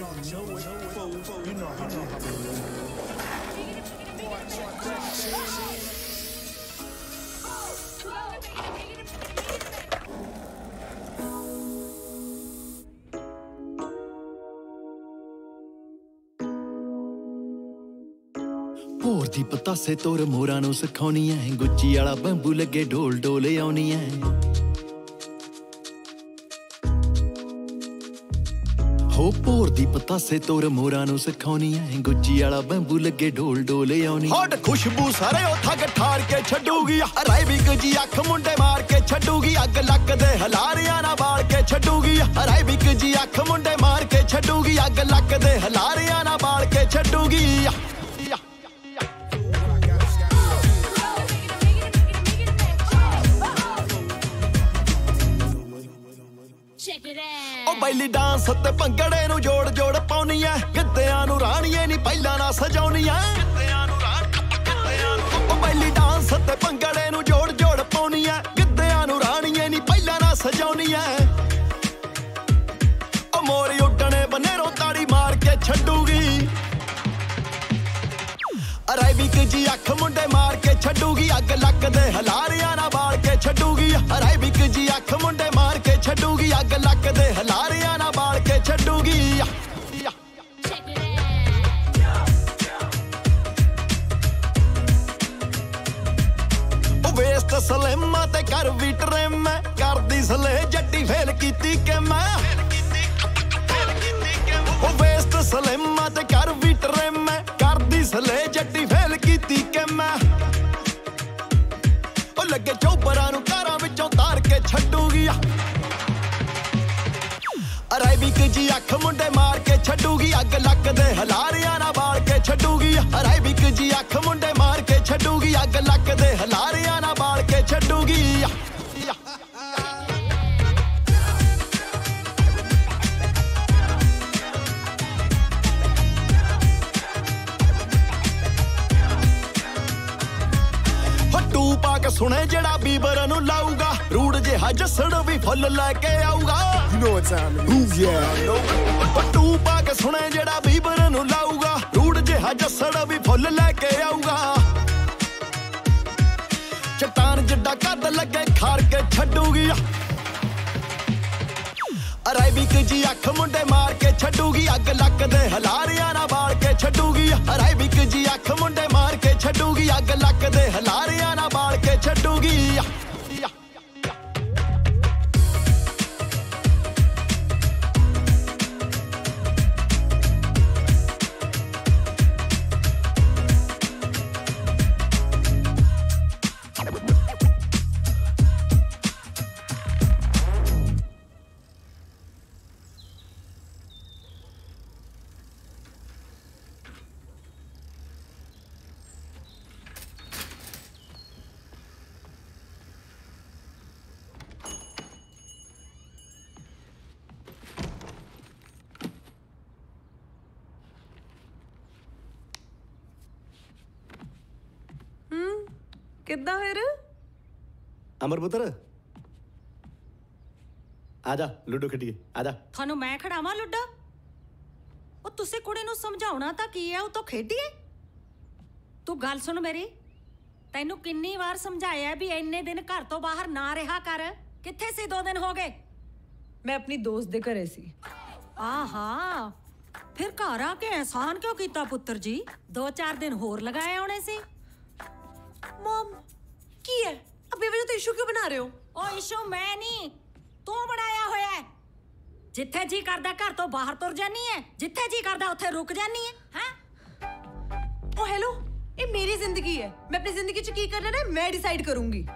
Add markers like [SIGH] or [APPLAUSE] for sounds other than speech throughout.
know it, fool. You know how we do. ਭੋਰ ਦੀ ਪਤਾਸੇ ਤੋਰ ਮੋਰਾਂ ਨੂੰ ਸਿਖਾਉਣੀ ਐ ਗੁੱਚੀ ਵਾਲਾ ਬੰਬੂ ਲੱਗੇ ਢੋਲ ਢੋਲੇ ਆਉਣੀ ਐ ਦੀ ਪਤਾਸੇ ਤੋਰ ਮੋਰਾਂ ਨੂੰ ਸਿਖਾਉਣੀ ਐ। ਗੁੱਚੀ ਵਾਲਾ ਬੰਬੂ ਲੱਗੇ ਢੋਲ ਢੋਲੇ ਆਉਣੀ। ਹਟ ਖੁਸ਼ਬੂ ਸਾਰੇ ਉਹ ਥੱਕ ਠਾਰ ਕੇ ਛੱਡੂਗੀ। ਹਰਾਈ ਵੀ ਜੀ ਅੱਖ ਮੁੰਡੇ ਮਾਰ ਕੇ ਛੱਡੂਗੀ। ਅੱਗ ਲੱਕ ਦੇ ਹਲਾਰਿਆਂ ਨਾ ਬਾਲ ਕੇ ਛੱਡੂਗੀ। ਹਰਾਈ ਵੀ ਜੀ ਅੱਖ ਮੁੰਡੇ ਮਾਰ ਕੇ ਛੱਡੂਗੀ। ਅੱਗ ਲੱਕ ਦੇ ਹਲਾਰਿਆਂ ਨਾਲ ਬਾਲ ਕੇ ਛੱਡੂਗੀ। Out. ਡਾਂਸ ਤੇ ਭੰਗੜੇ ਨੂੰ ਜੋੜ ਜੋੜ ਪਾਉਣੀ ਐ। ਗਿੱਧਿਆਂ ਨੂੰ ਰਾਣੀਏ ਨਹੀਂ ਪਹਿਲਾਂ ਨਾ ਸਜਾਉਣੀ ਐ। ਗਿੱਧਿਆਂ ਨੂੰ ਰਾਣ ਉਹ ਬੈਲੀ ਡਾਂਸ ਤੇ ਭੰਗੜੇ ਨੂੰ ਜੋੜ ਜੋੜ ਪਾਉਣੀ ਐ। ਗਿੱਧਿਆਂ ਨੂੰ ਰਾਣੀਏ ਨਹੀਂ ਪਹਿਲਾਂ ਨਾ ਸਜਾਉਣੀ ਐ। ਉਹ ਮੋਰੀ ਉੱਡਣੇ ਬਨੇਰੋ ਤਾੜੀ ਮਾਰ ਕੇ ਛੱਡੂਗੀ। ਅਰਾਈਬਿਕ ਜੀ ਅੱਖ ਮੁੰਡੇ ਮਾਰ ਕੇ ਛੱਡੂਗੀ। ਅੱਗ ਲੱਕ ਦੇ ਹਲਾਰਿਆਂ ਨਾਲ ਬਾਲ ਕੇ ਛੱਡੂਗੀ। ਅਰਾਈਬਿਕ ਜੀ ਅੱਖ ਮੁੰਡੇ ਕੇ ਛੱਡੂਗੀ ਅੱਗ ਲੱਕ ਦੇ ਹਲਾਰਿਆਂ ਨਾਲ ਬਾਲ ਕੇ ਛੱਡੂਗੀ। Check ਵੇਸਟ ਸਲੇਮਾ ਤੇ ਕਰ ਵੀ ਟਰੇਮ ਕਰਦੀ ਸਲੇ ਜੱਟੀ ਫੇਲ ਕੀਤੀ ਕਿ ਮੈਂ ਉਹ ਵੇਸਟ ਸਲੇਮਾ ਤੇ ਕਰ ਵੀ ਟਰੇਮ ਕਰਦੀ ਸਲੇ ਜੱਟੀ ਫੇਲ ਕੀਤੀ ਕਿ ਮੈਂ ਉਹ ਲੱਗੇ ਚੋਬਰਾਂ ਨੂੰ ਕਾਰਾਂ ਵਿੱਚੋਂ ਤਾਰ ਕੇ ਛੱਡੂਗੀ। ਅਰਾਈਬਿਕ ਜੀ ਅੱਖ ਮੁੰਡੇ ਮਾਰ ਕੇ ਛੱਡੂਗੀ, ਅੱਗ ਲੱਕ ਦੇ ਹਲਾਰਿਆਂ ਨਾਲ ਬਾਲ ਕੇ ਛੱਡੂਗੀ। ਅਰਾਈਬਿਕ ਜੀ ਅੱਖ ਮੁੰਡੇ ਮਾਰ ਕੇ ਛੱਡੂਗੀ, ਅੱਗ ਲੱਕ ਦੇ ਹਲਾਰਿਆਂ ਨਾਲ ਬਾਲ ਕੇ ਛੱਡੂਗੀ। ਟੂ ਪਾ ਕੇ ਸੁਣੇ ਜਿਹੜਾ ਬੀਬਰ ਨੂੰ ਲਾਊਗਾ। ਰੂੜ ਜਿਹਾ ਜੱਸੜ ਵੀ ਫੁੱਲ ਲੈ ਕੇ ਆਊਗਾ। Know what time it is. Yeah. ਪੱਟੂ ਪਾ ਕੇ ਸੁਣੇ ਜਿਹੜਾ ਬੀਬਰ ਨੂੰ ਲਾਊਗਾ। ਰੂੜ ਜਿਹਾ ਜੱਸੜ ਵੀ ਫੁੱਲ ਲੈ ਕੇ ਆਊਗਾ। ਚਟਾਨ ਜਿੱਡਾ ਕੱਦ ਲੱਗੇ ਖਾਰ ਕੇ ਛੱਡੂਗੀ। ਅਰਾਈਬਿਕ ਜੀ ਅੱਖ ਮੁੰਡੇ ਮਾਰ ਕੇ ਛੱਡੂਗੀ। ਅੱਗ ਲੱਕ ਦੇ ਹਲਾਰਿਆਂ ਨਾਲ ਬਾਲ ਕੇ ਛੱਡੂਗੀ। ਅਰਾਈਬਿਕ ਜੀ ਅੱਖ ਮੁੰਡੇ ਮਾਰ ਕੇ ਛੱਡੂਗੀ। ਅੱਗ ਲੱਕ ਦੇ ਹਲਾਰਿਆਂ ਨਾਲ ਬਾਲ ਕੇ ਛੱਡੂਗੀ। ਕਿੱਦਾਂ ਫਿਰ? ਅਮਰ ਪੁੱਤਰ ਆ ਜਾ ਲੁੱਡੋ ਖੇਡੀਏ। ਆ ਜਾ। ਤੁਹਾਨੂੰ ਮੈਂ ਖੜਾਵਾਂ ਲੁੱਡਾ? ਉਹ ਤੁਸੀਂ ਕੁੜੀ ਨੂੰ ਸਮਝਾਉਣਾ ਤਾਂ ਕੀ ਹੈ? ਉਹ ਤਾਂ ਖੇਡੀਏ ਤੂੰ ਗੱਲ ਸੁਣ ਮੇਰੀ। ਤੈਨੂੰ ਕਿੰਨੀ ਵਾਰ ਸਮਝਾਇਆ ਵੀ ਇੰਨੇ ਦਿਨ ਘਰ ਤੋਂ ਬਾਹਰ ਨਾ ਰਿਹਾ ਕਰ। ਕਿੱਥੇ ਸੀ ਦੋ ਦਿਨ ਹੋ ਗਏ? ਮੈਂ ਆਪਣੀ ਦੋਸਤ ਦੇ ਘਰੇ ਸੀ। ਆਹਾ। ਫਿਰ ਘਰ ਆ ਕੇ ਐਹਸਾਨ ਕਿਉਂ ਕੀਤਾ ਪੁੱਤਰ ਜੀ? ਦੋ ਚਾਰ ਦਿਨ ਹੋਰ ਲਗਾਏ ਆਉਣੇ ਸੀ। ਮਮ ਕੀ ਹੈ ਅਬੇ ਵਜੇ ਤੋਂ ਇਸ਼ੂ ਕਿਉਂ ਬਣਾ ਰਹੇ ਹੋ ਉਹ ਇਸ਼ੂ ਮੈਂ ਨਹੀਂ ਤੂੰ ਬਣਾਇਆ ਹੋਇਆ ਹੈ ਜਿੱਥੇ ਜੀ ਕਰਦਾ ਘਰ ਤੋਂ ਬਾਹਰ ਤੁਰ ਜਾਨੀ ਹੈ ਜਿੱਥੇ ਜੀ ਕਰਦਾ ਉੱਥੇ ਰੁਕ ਜਾਨੀ ਹੈ ਹੈਂ ਉਹ ਹੈਲੋ ਇਹ ਮੇਰੀ ਜ਼ਿੰਦਗੀ ਹੈ ਮੈਂ ਆਪਣੀ ਜ਼ਿੰਦਗੀ 'ਚ ਕੀ ਕਰਨਾ ਹੈ ਮੈਂ ਡਿਸਾਈਡ ਕਰੂੰਗੀ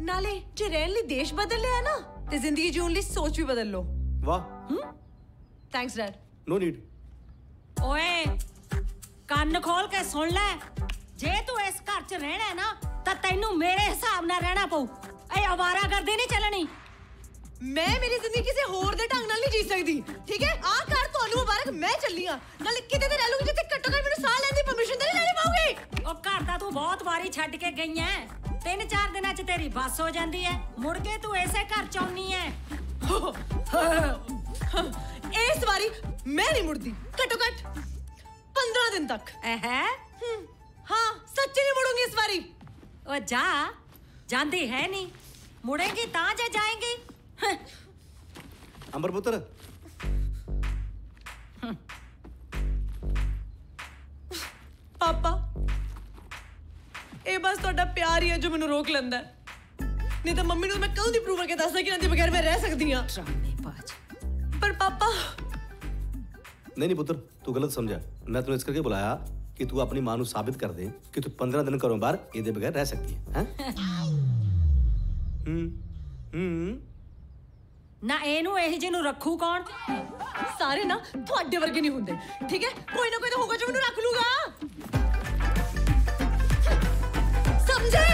ਨਾਲੇ ਜੇ ਰਹਿਣ ਲਈ ਦੇਸ਼ ਬਦਲ ਲਿਆ ਨਾ ਤੇ ਜ਼ਿੰਦਗੀ ਜਿਉਣ ਲਈ ਸੋਚ ਵੀ ਬਦਲ ਲਓ ਵਾਹ ਥੈਂਕਸ ਡੈਡ ਨੋ ਨੀਡ ਓਏ ਕੰਨ ਖੋਲ ਕੇ ਸੁਣ ਲੈ ਜੇ ਤੂੰ ਇਸ ਘਰ 'ਚ ਰਹਿਣਾ ਹੈ ਨਾ ਤਾਂ ਤੈਨੂੰ ਮੇਰੇ ਹਿਸਾਬ ਨਾਲ ਰਹਿਣਾ ਪਊ। ਇਹ ਆਵਾਰਾਗਰਦੀ ਨਹੀਂ ਚੱਲਣੀ। ਮੈਂ ਮੇਰੀ ਜ਼ਿੰਦਗੀ ਕਿਸੇ ਹੋਰ ਦੇ ਢੰਗ ਨਾਲ ਨਹੀਂ ਜੀ ਸਕਦੀ। ਠੀਕ ਹੈ? ਆਹ ਘਰ ਤੁਹਾਨੂੰ ਮੁਬਾਰਕ ਮੈਂ ਚੱਲੀ ਆ ਨਾਲੇ ਕਿਤੇ ਤੇ ਰਹਿ ਲੂੰਗੀ ਜਿੱਥੇ ਘੱਟੋ ਘੱਟ ਮੈਨੂੰ ਸਾਹ ਲੈਣ ਦੀ ਪਰਮਿਸ਼ਨ ਤਾਂ ਨਹੀਂ ਲੈਣੀ ਪਊਗੀ। ਉਹ ਘਰ ਤਾਂ ਤੂੰ ਬਹੁਤ ਵਾਰੀ ਛੱਡ ਕੇ ਗਈ ਐ। ਤਿੰਨ ਚਾਰ ਦਿਨਾਂ 'ਚ ਤੇਰੀ ਬੱਸ ਹੋ ਜਾਂਦੀ ਐ। ਮੁੜ ਕੇ ਤੂੰ ਐਸੇ ਘਰ 'ਚ ਆਉਣੀ ਐ। ਇਸ ਵਾਰੀ ਮੈਂ ਨਹੀਂ ਮੁੜਦੀ। ਘੱਟੋ ਘੱਟ 15 ਦਿਨ ਤੱਕ। ਐ ਹਮ, ਹਾਂ ਸੱਚੀ ਨਹੀਂ ਮੁੜੂੰਗੀ ਇਸ ਵਾਰੀ। ਉਹ ਜਾ ਜਾਂਦੀ ਹੈ ਨਹੀਂ। ਮੁੜੇਗੀ ਤਾਂ ਜੇ ਜਾਏਗੀ। ਹੰ, ਅੰਬਰ ਪੁੱਤਰ। ਪਾਪਾ ਇਹ ਬਸ ਤੁਹਾਡਾ ਪਿਆਰ ਹੀ ਹੈ ਜੋ ਮੈਨੂੰ ਰੋਕ ਲੈਂਦਾ ਹੈ। ਨਹੀਂ ਤਾਂ ਮੰਮੀ ਨੂੰ ਮੈਂ ਕਦੋਂ ਦੀ ਪ੍ਰੂਵ ਕਰਕੇ ਦੱਸਦਾ ਕਿ ਇਹਨਾਂ ਦੇ ਬਗੈਰ ਮੈਂ ਰਹਿ ਸਕਦੀ ਹਾਂ। ਡਰਾਮੇਬਾਜ਼ ਪਰ ਪਾਪਾ। ਨਹੀਂ ਨਹੀਂ ਪੁੱਤਰ ਤੂੰ ਗਲਤ ਸਮਝਿਆ। ਮੈਂ ਤੈਨੂੰ ਇਸ ਕਰਕੇ ਬੁਲਾਇਆ ਕਿ ਤੂੰ ਆਪਣੀ ਮਾਂ ਨੂੰ ਸਾਬਿਤ ਕਰ ਦੇ ਕਿ ਤੂੰ 15 ਦਿਨ ਘਰੋਂ ਬਾਹਰ ਇਹਦੇ ਬਗੈਰ ਰਹਿ ਸਕਦੀ ਹੈ ਹੈ? ਹੂੰ ਹੂੰ। ਨਾ ਇਹਨੂੰ ਇਹ ਜਿਹੇ ਨੂੰ ਰੱਖੂ ਕੌਣ? ਸਾਰੇ ਨਾ ਤੁਹਾਡੇ ਵਰਗੇ ਨਹੀਂ ਹੁੰਦੇ, ਠੀਕ ਹੈ? ਕੋਈ ਨਾ ਕੋਈ ਤਾਂ ਹੋਗਾ ਜੋ ਮੈਨੂੰ ਰੱਖ ਲੂਗਾ। ਸਮਝੇ?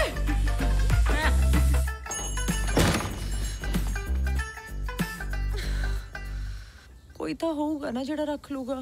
ਕੋਈ ਤਾਂ ਹੋਊਗਾ ਨਾ ਜਿਹੜਾ ਰੱਖ ਲੂਗਾ।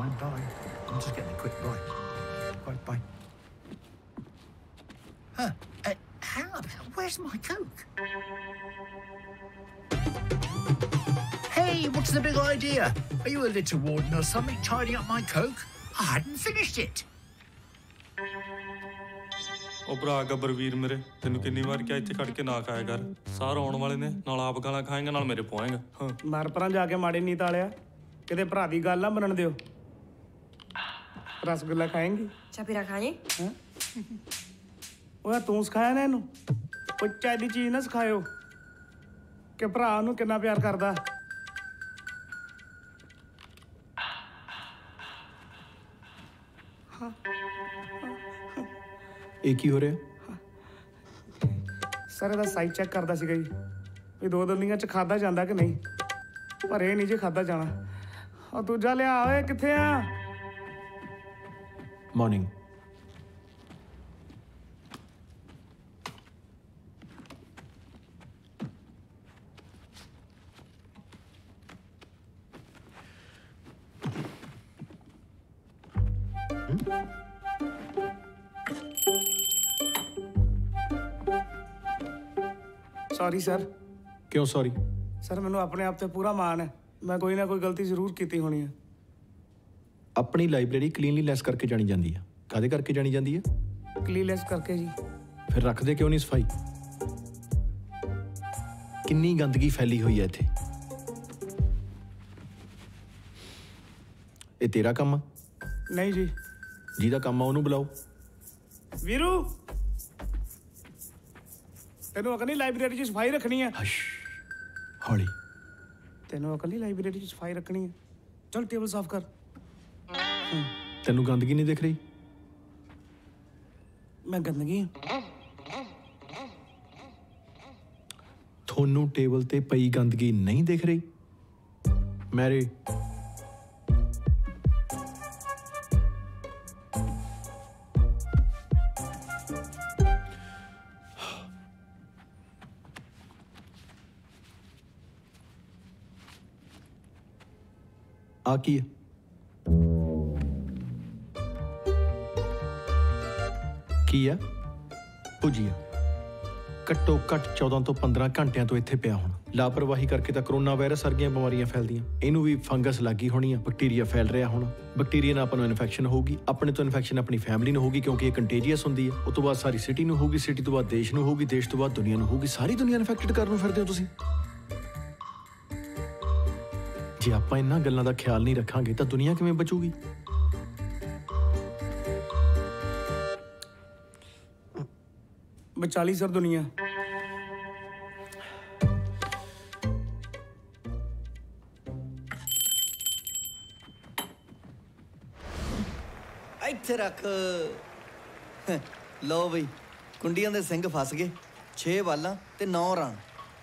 Fine. Bye. I'm just getting a quick bite. Bye, bye. Huh. Uh, hang on. Where's my Coke? Hey, what's the big idea? Are you a litter warden or something tidying up my Coke? I hadn't finished it. ਉਹ ਭਰਾ ਗੱਬਰਵੀਰ ਮੇਰੇ ਤੈਨੂੰ ਕਿੰਨੀ ਵਾਰ ਕਿਹਾ ਇੱਥੇ ਖੜ ਕੇ ਨਾ ਖਾਇਆ ਕਰ ਸਾਰ ਆਉਣ ਵਾਲੇ ਨੇ ਨਾਲ ਆਪ ਗਾਲਾਂ ਖਾਏਗਾ ਨਾਲ ਮੇਰੇ ਪਵਾਏਗਾ ਹਾਂ ਮਰ ਪਰਾਂ ਜਾ ਕੇ ਮਾੜੇ ਨੀਤ ਵਾਲਿਆ ਕਿਤੇ ਭਰਾ ਦੀ ਗੱਲ ਨਾ ਮੰਨਣ ਦਿਓ ਰਸਗੁੱਲਾ ਖਾਏਂਗੀ? ਚਾਪੀਰਾ ਖਾਏ ਉਹ ਤੂੰ ਸਿਖਾਇਆ ਨਾ ਇਹਨੂੰ? ਉਹ ਚਾਹ ਦੀ ਚੀਜ਼ ਨਾ ਸਿਖਾਇਓ। ਕਿ ਭਰਾ ਨੂੰ ਕਿੰਨਾ ਪਿਆਰ ਕਰਦਾ? ਇਹ ਕੀ ਹੋ ਰਿਹਾ? ਸਰ ਇਹਦਾ ਸਾਈਜ਼ ਚੈੱਕ ਕਰਦਾ ਸੀਗਾ ਜੀ। ਵੀ ਦੋ ਦਲੀਆਂ ਚ ਖਾਦਾ ਜਾਂਦਾ ਕਿ ਨਹੀਂ? ਪਰ ਇਹ ਨਹੀਂ ਜੇ ਖਾਦਾ ਜਾਣਾ। ਉਹ ਦੂਜਾ ਲਿਆ ਓਏ ਕਿੱਥੇ ਆ? ਮਾਰਨਿੰਗ ਸੌਰੀ ਸਰ ਕਿਉਂ ਸੌਰੀ ਸਰ ਮੈਨੂੰ ਆਪਣੇ ਆਪ ਤੇ ਪੂਰਾ ਮਾਣ ਹੈ। ਮੈਂ ਕੋਈ ਨਾ ਕੋਈ ਗਲਤੀ ਜ਼ਰੂਰ ਕੀਤੀ ਹੋਣੀ ਹੈ। ਆਪਣੀ ਲਾਇਬ੍ਰੇਰੀ ਕਲੀਨਲੀਨੈਸ ਕਰਕੇ ਜਾਣੀ ਜਾਂਦੀ ਹੈ ਕਾਦੇ ਕਰਕੇ ਜਾਣੀ ਜਾਂਦੀ ਹੈ ਕਲੀਨੈਸ ਕਰਕੇ ਜੀ। ਫਿਰ ਰੱਖਦੇ ਕਿਉਂ ਨਹੀਂ ਸਫ਼ਾਈ? ਕਿੰਨੀ ਗੰਦਗੀ ਫੈਲੀ ਹੋਈ ਹੈ ਇੱਥੇ? ਇਹ ਤੇਰਾ ਕੰਮ ਆ? ਨਹੀਂ ਜੀ। ਜਿਹਦਾ ਕੰਮ ਆ ਉਹਨੂੰ ਬੁਲਾਓ। ਵੀਰੂ! ਤੈਨੂੰ ਅਕਲ ਨਹੀਂ ਲਾਇਬ੍ਰੇਰੀ 'ਚ ਸਫ਼ਾਈ ਰੱਖਣੀ ਹੈ ਹਸ਼ ਹੌਲੀ। ਤੈਨੂੰ ਅਕਲ ਨਹੀਂ ਲਾਇਬ੍ਰੇਰੀ 'ਚ ਸਫ਼ਾਈ ਰੱਖਣੀ ਹੈ ਚਲ ਟੇਬਲ ਸਾਫ਼ ਕਰ। ਤੈਨੂੰ ਗੰਦਗੀ ਨਹੀਂ ਦਿਖ ਰਹੀ? ਮੈਂ ਗੰਦਗੀ ਹਾਂ। ਤੁਹਾਨੂੰ ਟੇਬਲ ਤੇ ਪਈ ਗੰਦਗੀ ਨਹੀਂ ਦਿਖ ਰਹੀ? ਮੈਰੀ। ਆ ਕੀ ਹੈ? ਕੀ ਆ? ਭੁਜੀਆ ਘੱਟੋ ਘੱਟ 14 ਤੋਂ 15 ਘੰਟਿਆਂ ਤੋਂ ਇੱਥੇ ਪਿਆ ਹੁਣ। ਲਾਪਰਵਾਹੀ ਕਰਕੇ ਤਾਂ ਕਰੋਨਾ ਵਾਇਰਸ ਵਰਗੀਆਂ ਬਿਮਾਰੀਆਂ ਫੈਲਦੀਆਂ। ਇਹਨੂੰ ਵੀ ਫੰਗਸ ਲੱਗੀ ਹੋਣੀ ਆ, ਬੈਕਟੀਰੀਆ ਫੈਲ ਰਿਹਾ ਹੋਣਾ। ਬੈਕਟੀਰੀਆ ਨਾਲ ਆਪਾਂ ਨੂੰ ਇਨਫੈਕਸ਼ਨ ਹੋਊਗੀ, ਆਪਣੇ ਤੋਂ ਇਨਫੈਕਸ਼ਨ ਆਪਣੀ ਫੈਮਿਲੀ ਨੂੰ ਹੋਊਗੀ ਕਿਉਂਕਿ ਇਹ ਕੰਟੇਜੀਅਸ ਹੁੰਦੀ ਹੈ ਉਸ ਤੋਂ ਬਾਅਦ ਸਾਰੀ ਸਿਟੀ ਨੂੰ ਹੋਊਗੀ ਸਿਟੀ ਤੋਂ ਬਾਅਦ ਦੇਸ਼ ਨੂੰ ਹੋਊਗੀ, ਦੇਸ਼ ਤੋਂ ਬਾਅਦ ਦੁਨੀਆ ਨੂੰ ਹੋਊਗੀ। ਸਾਰੀ ਦੁਨੀਆ ਇਨਫੈਕਟਡ ਕਰਨ ਨੂੰ ਫਿਰਦੇ ਹੋ ਤੁਸੀਂ। ਜੇ ਆਪਾਂ ਇਹਨਾਂ ਗੱਲਾਂ ਦਾ ਖਿਆਲ ਨਹੀਂ ਰੱਖਾਂਗੇ ਤਾਂ ਦੁਨੀਆ ਕਿਵੇਂ ਬਚੂਗੀ? ਬਚਾਲੀ ਸਰ ਦੁਨੀਆ ਇੱਥੇ ਰੱਖ। ਲਓ ਬਈ ਕੁੰਡੀਆਂ ਦੇ ਸਿੰਘ ਫਸ ਗਏ। 6 ਵਾਲਾਂ ਤੇ 9 ਰਾਂ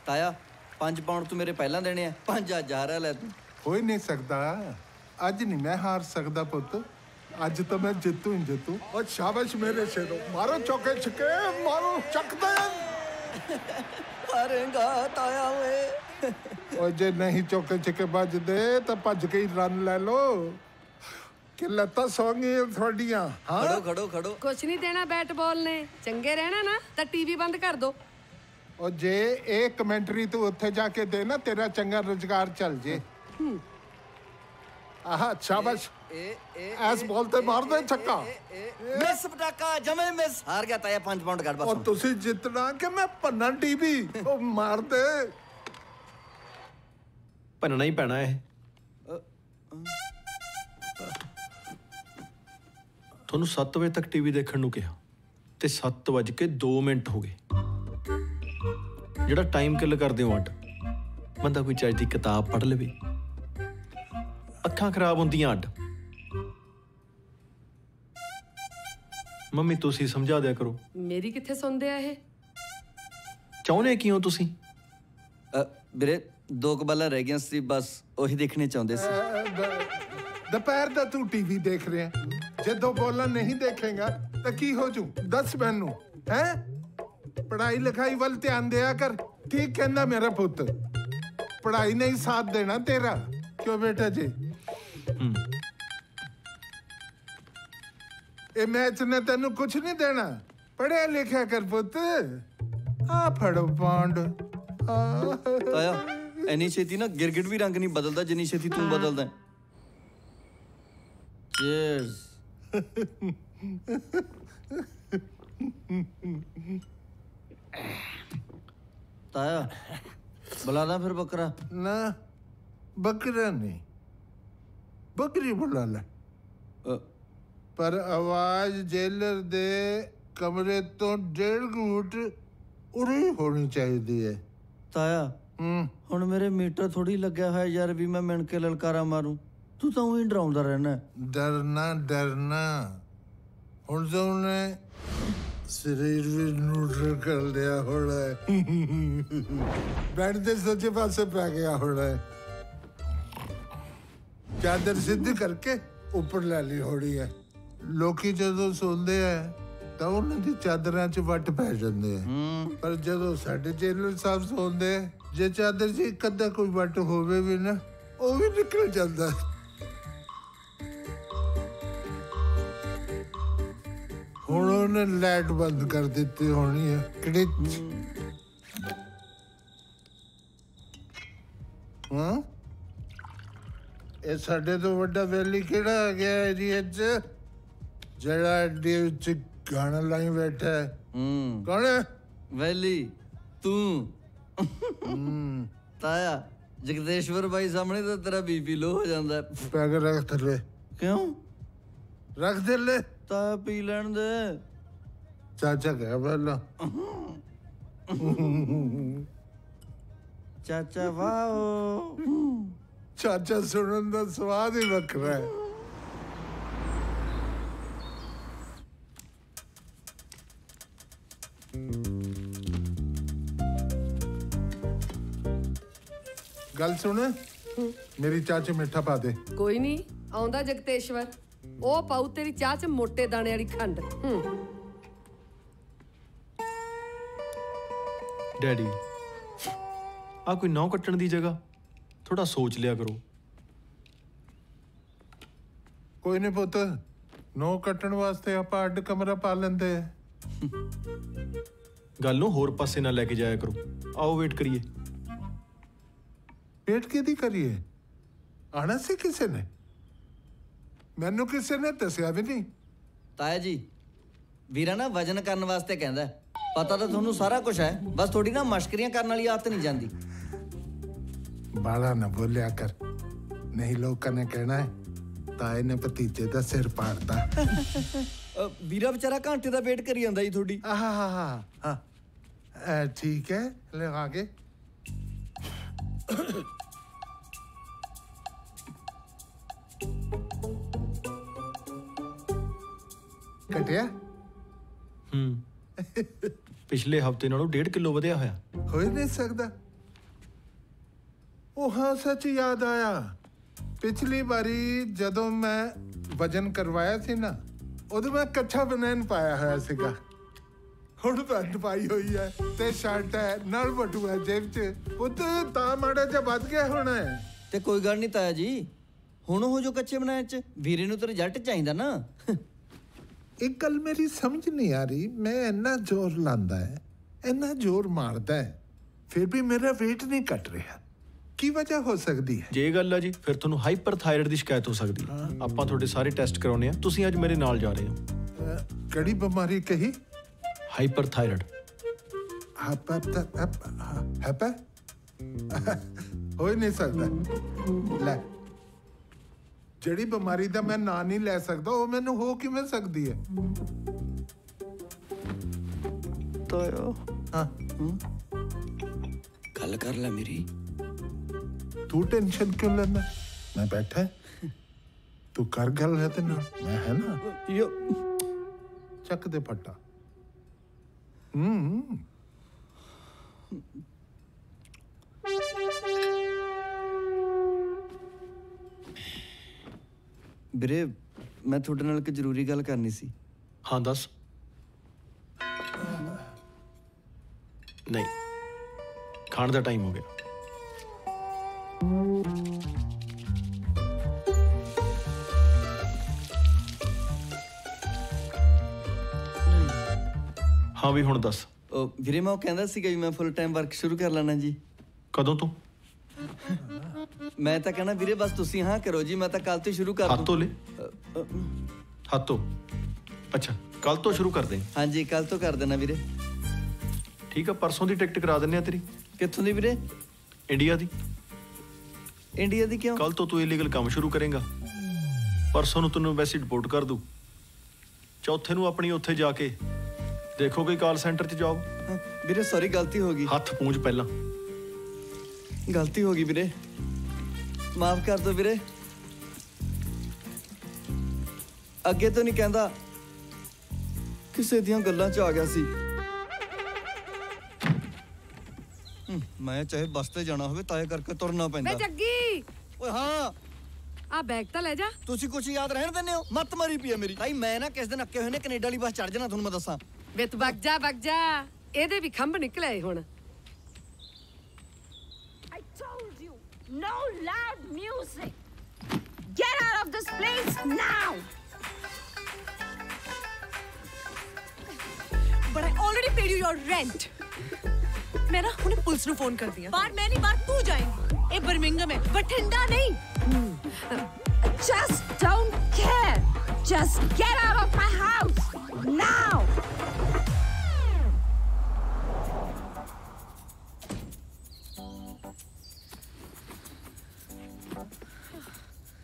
ਤਾਇਆ 5 ਪਾਉਂਡ ਤੂੰ ਮੇਰੇ ਪਹਿਲਾਂ ਦੇਣੇ ਆ। 5000 ਲੈ ਤੂੰ। ਹੋ ਹੀ ਨਹੀਂ ਸਕਦਾ। ਅੱਜ ਨਹੀਂ ਮੈਂ ਹਾਰ ਸਕਦਾ ਪੁੱਤ। ਅੱਜ ਤਾਂ ਮੈਂ ਜਿੱਤੂ ਹੀ ਜਿੱਤੂ ਉਹ ਸ਼ਾਬਾਸ਼ ਮੇਰੇ ਸ਼ੇਰੋ ਮਾਰੋ ਚੌਕੇ ਛੱਕੇ ਮਾਰੋ ਚੱਕਦੇ ਹਾਰੇਗਾ ਤਾਇਆ ਓਏ ਉਹ ਜੇ ਨਹੀਂ ਚੌਕੇ ਛੱਕੇ ਵੱਜਦੇ ਤਾਂ ਭੱਜ ਕੇ ਹੀ ਰਨ ਲੈ ਲੋ ਕਿ ਲੱਤਾਂ ਸੌਂ ਗਈਆਂ ਤੁਹਾਡੀਆਂ ਹਾਂ ਖੜੋ ਖੜੋ ਖੜੋ ਕੁਛ ਨਹੀਂ ਦੇਣਾ ਬੈਟ ਬਾਲ ਨੇ ਚੰਗੇ ਰਹਿਣਾ ਨਾ ਤਾਂ ਟੀਵੀ ਬੰਦ ਕਰ ਦੋ ਉਹ ਜੇ ਇਹ ਕਮੈਂਟਰੀ ਤੂੰ ਉੱਥੇ ਜਾ ਕੇ ਦੇ ਨਾ ਤੇਰਾ ਚੰਗਾ ਰੁਜ਼ਗਾਰ ਚੱਲ ਜੇ ਆਹ ਸ਼ਾਬਾਸ਼ ਇਹ ਇਹ ਐਸ ਬਾਲ ਤੇ ਮਾਰ ਦੇ ਛੱਕਾ ਮਿਸ ਪਟਾਕਾ ਜਮੇ ਮਿਸ ਹਾਰ ਗਿਆ ਤਾਇਆ 5 ਪਾਉਂਡ ਕੱਢ ਬਸ ਉਹ ਹੁਣ। ਤੁਸੀਂ ਜਿੱਤਣਾ ਕਿ ਮੈਂ ਭੰਨਣ ਟੀਵੀ ਉਹ ਮਾਰ ਦੇ ਭੰਨਣਾ ਹੀ ਪੈਣਾ ਇਹ ਤੁਹਾਨੂੰ 7 ਵਜੇ ਤੱਕ ਟੀਵੀ ਦੇਖਣ ਨੂੰ ਕਿਹਾ ਤੇ 7 ਵਜੇ ਕੇ 2 ਮਿੰਟ ਹੋ ਗਏ ਜਿਹੜਾ ਟਾਈਮ ਕਿਲ ਕਰਦੇ ਹੋ ਅੱਡ ਬੰਦਾ ਕੋਈ ਚੱਜ ਦੀ ਕਿਤਾਬ ਪੜ੍ਹ ਲਵੇ ਅੱਖਾਂ ਖਰਾਬ ਹੁੰਦੀਆਂ ਅੱਡ। ਮੰਮੀ ਤੁਸੀਂ ਸਮਝਾ ਦਿਆ ਕਰੋ। ਮੇਰੀ ਕਿੱਥੇ ਸੁਣਦੇ ਆ ਇਹ? ਚਾਹੁੰਦੇ ਕੀ ਹੋ ਤੁਸੀਂ? ਅ, ਵੀਰੇ ਦੋ ਕਬਾਲਾਂ ਰਹਿ ਗਈਆਂ ਸੀ ਬਸ ਉਹੀ ਦੇਖਣੇ ਚਾਹੁੰਦੇ ਸੀ। ਦ- ਦੁਪਹਿਰ ਦਾ ਤੂੰ ਟੀਵੀ ਦੇਖ ਰਿਹਾ ਜਦੋਂ ਬੋਲਾਂ ਨਹੀਂ ਦੇਖੇਗਾ ਤਾਂ ਕੀ ਹੋ ਜੂ? ਦੱਸ ਮੈਨੂੰ ਹੈ? ਪੜ੍ਹਾਈ ਲਿਖਾਈ ਵੱਲ ਧਿਆਨ ਦਿਆ ਕਰ। ਕੀ ਕਹਿੰਦਾ ਮੇਰਾ ਪੁੱਤ? ਪੜ੍ਹਾਈ ਨਹੀਂ ਸਾਥ ਦੇਣਾ ਤੇਰਾ। ਕਿਉਂ ਬੇਟਾ ਜੀ? ਇਹ ਮੈਚ ਨੇ ਤੈਨੂੰ ਕੁਝ ਨਹੀਂ ਦੇਣਾ। ਪੜਿਆ ਲਿਖਿਆ ਕਰ ਪੁੱਤ। ਆ ਫੜੋ ਪੌਂਡ। ਤਾਇਆ ਐਨੀ ਛੇਤੀ ਨਾ ਗਿਰਗਿਟ ਵੀ ਰੰਗ ਨਹੀਂ ਬਦਲਦਾ ਜਿੰਨੀ ਛੇਤੀ ਤੂੰ ਬਦਲਦਾ ਚੀਅਰਸ ਤਾਇਆ ਬੁਲਾਦਾ ਫਿਰ ਬੱਕਰਾ। ਨਾ ਬੱਕਰਾ ਨਹੀਂ। ਬੱਕਰੀ ਬੁਲਾ ਲੈ ਪਰ ਆਵਾਜ਼ ਜੇਲਰ ਦੇ ਕਮਰੇ ਤੋਂ ਡੇਢ ਘੂਟ ਉਰੀ ਹੋਣੀ ਚਾਹੀਦੀ ਹੈ। ਤਾਇਆ ਹੂੰ। ਹੁਣ ਮੇਰੇ ਮੀਟਰ ਥੋੜੀ ਲੱਗਿਆ ਹੋਇਆ ਯਾਰ ਵੀ ਮੈਂ ਮਿਣ ਕੇ ਲਲਕਾਰਾ ਮਾਰੂ। ਤੂੰ ਤਾਂ ਉਹੀ ਡਰਾਉਂਦਾ ਰਹਿਣਾ। ਡਰਨਾ ਡਰਨਾ। ਹੁਣ ਤਾਂ ਉਹਨੇ ਸਰੀਰ ਵੀ ਨਿਊਟਰਲ ਕਰ ਲਿਆ ਹੋਣਾ [LAUGHS] ਬੈਠ ਦੇ ਸੱਜੇ ਪਾਸੇ ਪੈ ਗਿਆ ਹੋਣਾ ਚਾਦਰ ਸਿੱਧੀ ਕਰਕੇ ਉੱਪਰ ਲੈ ਲਈ ਹੋਣੀ ਹੈ। ਲੋਕੀ ਜਦੋਂ ਸੌਂਦੇ ਆ ਤਾਂ ਉਹਨਾਂ ਦੀ ਚਾਦਰਾਂ 'ਚ ਵੱਟ ਪੈ ਜਾਂਦੇ ਆ। ਪਰ ਜਦੋਂ ਸਾਡੇ ਜੇਲਰ ਸਾਹਿਬ ਸੌਂਦੇ ਜੇ ਚਾਦਰ 'ਚ ਇੱਕ ਅੱਧਾ ਕੋਈ ਵੱਟ ਹੋਵੇ ਵੀ ਨਾ ਉਹ ਵੀ ਨਿਕਲ ਜਾਂਦਾ। ਹੁਣ ਉਹਨੇ ਲਾਈਟ ਬੰਦ ਕਰ ਦਿੱਤੀ ਹੋਣੀ ਹੈ ਕਿਹੜੀ? ਹਾਂ? ਇਹ ਸਾਡੇ ਤੋਂ ਵੱਡਾ ਵੈਲੀ ਕਿਹੜਾ ਆ ਗਿਆ ਏਰੀਆ 'ਚ? ਜਿਹੜਾ ਅੱਡੇ ਵਿੱਚ ਗਾਣਾ ਲਾਈ ਬੈਠਾ ਹੈ। ਹੂੰ। ਕੌਣ ਹੈ? ਵੈਲੀ ਤੂੰ। ਤਾਇਆ ਜਗਦੇਸ਼ਵਰ ਬਾਈ ਸਾਹਮਣੇ ਤਾਂ ਤੇਰਾ ਬੀਪੀ ਲੋ ਹੋ ਜਾਂਦਾ ਹੈ। ਪੈਗ ਰੱਖ ਥੱਲੇ। ਕਿਉਂ? ਰੱਖ ਦੇ ਲੈ ਤਾਇਆ ਪੀ ਲੈਣ ਦੇ। ਚਾਚਾ ਕਹਿ ਪਹਿਲਾਂ। ਚਾਚਾ ਵਾਓ। ਚਾਚਾ ਸੁਣਨ ਦਾ ਸਵਾਦ ਹੀ ਵੱਖਰਾ ਹੈ। ਗੱਲ ਸੁਣ। ਮੇਰੀ ਚਾਹ ਚ ਮਿੱਠਾ ਪਾ ਦੇ। ਕੋਈ ਨਹੀਂ ਆਉਂਦਾ ਜਗਤੇਸ਼ਵਰ। ਉਹ ਪਾਉ ਤੇਰੀ ਚਾਹ ਚ ਮੋਟੇ ਦਾਣੇ ਵਾਲੀ ਖੰਡ। ਡੈਡੀ ਆ ਕੋਈ ਨੌ ਕੱਟਣ ਦੀ ਜਗ੍ਹਾ? ਥੋੜਾ ਸੋਚ ਲਿਆ ਕਰੋ। ਕੋਈ ਨਹੀਂ ਪੁੱਤ ਨੋ ਕੱਟਣ ਵਾਸਤੇ ਆਪਾਂ ਅੱਡ ਕਮਰਾ ਪਾ ਲੈਂਦੇ। ਆ ਗੱਲ ਨੂੰ ਹੋਰ ਪਾਸੇ ਨਾ ਲੈ ਕੇ ਜਾਇਆ ਕਰੋ। ਆਓ ਵੇਟ ਕਰੀਏ। ਵੇਟ ਕਿਹਦੀ ਕਰੀਏ? ਆਣਾ ਸੀ ਕਿਸੇ ਨੇ? ਮੈਨੂੰ ਕਿਸੇ ਨੇ ਦੱਸਿਆ ਵੀ ਨਹੀਂ। ਤਾਇਆ ਜੀ ਵੀਰਾ ਨਾ ਵਜਨ ਕਰਨ ਵਾਸਤੇ ਕਹਿੰਦਾ। ਪਤਾ ਤਾਂ ਤੁਹਾਨੂੰ ਸਾਰਾ ਕੁਝ ਹੈ ਬਸ ਥੋੜੀ ਨਾ ਮਸ਼ਕਰੀਆਂ ਕਰਨ ਵਾਲੀ ਆਦਤ ਨਹੀਂ ਜਾਂਦੀ। ਬਾਲਾ ਨਾ ਬੋਲਿਆ ਕਰ ਨਹੀਂ ਲੋਕਾਂ ਨੇ ਕਹਿਣਾ ਹੈ ਤਾਏ ਨੇ ਭਤੀਜੇ ਦਾ ਸਿਰ ਪਾੜਤਾ ਅ, ਵੀਰਾ ਵਿਚਾਰਾ ਘੰਟੇ ਦਾ ਵੇਟ ਕਰੀ ਜਾਂਦਾ ਜੀ ਤੁਹਾਡੀ ਆਹਾ ਹਾ ਹਾ ਹਾਂ ਅ, ਠੀਕ ਹੈ ਲੈ ਆਗੇ ਕਟਿਆ ਹੂੰ ਪਿਛਲੇ ਹਫ਼ਤੇ ਨਾਲੋਂ 1.5 ਕਿਲੋ ਵਧਿਆ ਹੋਇਆ ਹੋ ਹੀ ਨਹੀਂ ਸਕਦਾ ਉਹ ਹਾਂ ਸੱਚ ਯਾਦ ਆਇਆ। ਪਿਛਲੀ ਵਾਰੀ ਜਦੋਂ ਮੈਂ ਵਜਨ ਕਰਵਾਇਆ ਸੀ ਨਾ ਉਦੋਂ ਮੈਂ ਕੱਛਾ ਬਨੈਨ ਪਾਇਆ ਹੋਇਆ ਸੀਗਾ। ਹੁਣ ਪੈਂਟ ਪਾਈ ਹੋਈ ਹੈ ਤੇ ਸ਼ਰਟ ਹੈ ਨਾਲ ਬਟੂ ਹੈ ਜੇਬ 'ਚ। ਉਹ ਤੇ ਮਾੜਾ ਜਿਹਾ ਵੱਧ ਗਿਆ ਹੋਣਾ ਹੈ। ਤੇ ਕੋਈ ਗੱਲ ਨਹੀਂ ਤਾਇਆ ਜੀ ਹੁਣ ਉਹ ਜੋ ਕੱਚੇ ਬਣਾਏ ਚ ਵੀਰੇ ਨੂੰ ਤਾਂ ਰਿਜ਼ਲਟ ਚਾਹੀਦਾ ਨਾ। ਇੱਕ ਗੱਲ ਮੇਰੀ ਸਮਝ ਨਹੀਂ ਆ ਰਹੀ। ਮੈਂ ਇੰਨਾ ਜ਼ੋਰ ਲਾਂਦਾ ਹੈ ਇੰਨਾ ਜ਼ੋਰ ਮਾਰਦਾ ਹੈ ਫਿਰ ਵੀ ਮੇਰਾ weight ਨਹੀਂ ਘਟ ਰਿਹਾ। ਕੀ ਵਜ੍ਹਾ ਹੋ ਸਕਦੀ ਹੈ? ਜੇ ਗੱਲ ਆ ਜੀ ਫਿਰ ਤੁਹਾਨੂੰ ਹਾਈਪਰਥਾਇਰਾਇਡ ਦੀ ਸ਼ਿਕਾਇਤ ਹੋ ਸਕਦੀ ਹੈ। ਆਪਾਂ ਤੁਹਾਡੇ ਸਾਰੇ ਟੈਸਟ ਕਰਾਉਣੇ ਆ ਤੁਸੀਂ ਅੱਜ ਮੇਰੇ ਨਾਲ ਜਾ ਰਹੇ ਹੋ। ਅ, ਕਿਹੜੀ ਬਿਮਾਰੀ ਕਹੀ? ਹਾਈਪਰਥਾਇਰਾਇਡ ਹਾਪਾ ਹਾਪਾ ਹੋ ਹੀ ਨਹੀਂ ਸਕਦਾ। ਲੈ ਜਿਹੜੀ ਬਿਮਾਰੀ ਦਾ ਮੈਂ ਨਾਂ ਨਹੀਂ ਲੈ ਸਕਦਾ ਉਹ ਮੈਨੂੰ ਹੋ ਕਿਵੇਂ ਸਕਦੀ ਹੈ? ਤਾਇਆ। ਹਾਂ। ਗੱਲ ਕਰ ਲੈ ਮੇਰੀ। ਤੂੰ ਟੈਨਸ਼ਨ ਕਿਉਂ ਲੈਂਦਾ ਮੈਂ ਬੈਠਾ ਤੂੰ ਕਰ ਗੱਲ ਹੈ ਤੇ ਨਾ ਮੈਂ ਹੈ ਨਾ ਯੋ ਚੱਕ ਦੇ ਫੱਟਾ ਹੂੰ ਵੀਰੇ ਮੈਂ ਤੁਹਾਡੇ ਨਾਲ ਇੱਕ ਜ਼ਰੂਰੀ ਗੱਲ ਕਰਨੀ ਸੀ ਹਾਂ ਦੱਸ ਨਹੀਂ ਖਾਣ ਦਾ ਟਾਈਮ ਹੋ ਗਿਆ ਹਾਂ ਵੀ ਹੁਣ ਦੱਸ। ਉਹ ਵੀਰੇ ਮੈਂ ਉਹ ਕਹਿੰਦਾ ਸੀਗਾ ਵੀ ਮੈਂ ਫੁੱਲ ਟਾਈਮ ਵਰਕ ਸ਼ੁਰੂ ਕਰ ਲੈਣਾ ਜੀ। ਕਦੋਂ ਤੋਂ? ਮੈਂ ਤਾਂ ਕਹਿਣਾ ਵੀਰੇ ਬਸ ਤੁਸੀਂ ਹਾਂ ਕਰੋ ਜੀ ਮੈਂ ਤਾਂ ਕੱਲ ਤੋਂ ਸ਼ੁਰੂ ਕਰ ਹੱਥ ਦੂੰ। ਧੋ ਲੈ। ਹੱਥ ਅੱਛਾ ਕੱਲ ਤੋਂ ਸ਼ੁਰੂ ਕਰ ਦੇ ਹਾਂਜੀ ਕੱਲ ਤੋਂ ਕਰ ਦੇਣਾ ਵੀਰੇ। ਠੀਕ ਆ ਪਰਸੋਂ ਦੀ ਟਿਕਟ ਕਰਾ ਦਿੰਨੇ ਆ ਤੇਰੀ। ਕਿੱਥੋਂ ਦੀ ਵੀਰੇ? ਇੰਡੀਆ ਦੀ। ਇੰਡੀਆ ਦੀ ਕਿਉਂ? ਕੱਲ ਤੋਂ ਤੂੰ ਇਲੀਗਲ ਕੰਮ ਸ਼ੁਰੂ ਕਰੇਗਾ। ਪਰਸੋਂ ਨੂੰ ਤੈਨੂੰ ਵੈਸੇ ਡਿਪੋਰਟ ਕਰ ਦੂ ਚੌਥੇ ਨੂੰ ਆਪਣੀ ਉੱਥੇ ਜਾ ਕੇ ਦੇਖੋ ਕੋਈ ਕਾਲ ਸੈਂਟਰ 'ਚ ਜੌਬ ਵੀਰੇ ਸੌਰੀ ਗਲਤੀ ਹੋ ਗਈ। ਹੱਥ ਪੂੰਝ ਪਹਿਲਾਂ। ਗਲਤੀ ਹੋ ਗਈ ਵੀਰੇ। ਮਾਫ ਕਰ ਦਿਓ ਵੀਰੇ। ਅੱਗੇ ਤੋਂ ਨਹੀਂ ਕਹਿੰਦਾ ਕਿਸੇ ਦੀਆਂ ਗੱਲਾਂ 'ਚ ਆ ਗਿਆ ਸੀ ਹਮ, ਮੈਂ ਚਾਹੇ ਬੱਸ ਤੇ ਜਾਣਾ ਹੋਵੇ ਤਾਏ ਕਰਕੇ ਤੁਰਨਾ ਵੇ ਪੈਂਦਾ ਜੱਗੀ। ਓਏ ਹਾਂ। ਆ ਬੈਗ ਤਾਂ ਲੈ ਜਾ। ਤੁਸੀਂ ਕੁਛ ਯਾਦ ਰਹਿਣ ਦਿੰਦੇ ਹੋ? ਮੱਤ ਮਾਰੀ ਪਈ ਹੈ ਮੇਰੀ। ਭਾਈ ਮੈਂ ਨਾ ਕਿਸ ਦਿਨ ਅੱਕੇ ਹੋਏ ਨੇ ਕੈਨੇਡਾ ਵਾਲੀ ਬੱਸ ਚੜ ਜਾਣਾ ਤੁਹਾਨੂੰ ਮੈਂ ਦੱਸਾਂ। ਵੇ ਤੂੰ ਵਗ ਜਾ ਵਗ ਜਾ। ਇਹਦੇ ਵੀ ਖੰਭ ਨਿਕਲੇ ਹੁਣ। I told you, no loud music. Get out of this place now. But I already paid you your rent ਮੈਂ ਨਾ ਹੁਣੇ ਪੁਲਿਸ ਨੂੰ ਫੋਨ ਕਰਦੀ ਆ ਬਾਹਰ ਮੈਂ ਨਹੀਂ ਬਾਹਰ ਤੂੰ ਜਾਏਂਗੀ ਇਹ ਬਰਮਿੰਗਮ ਹੈ ਬਠਿੰਡਾ ਨਹੀਂ Just don't care. Just get out of my house now.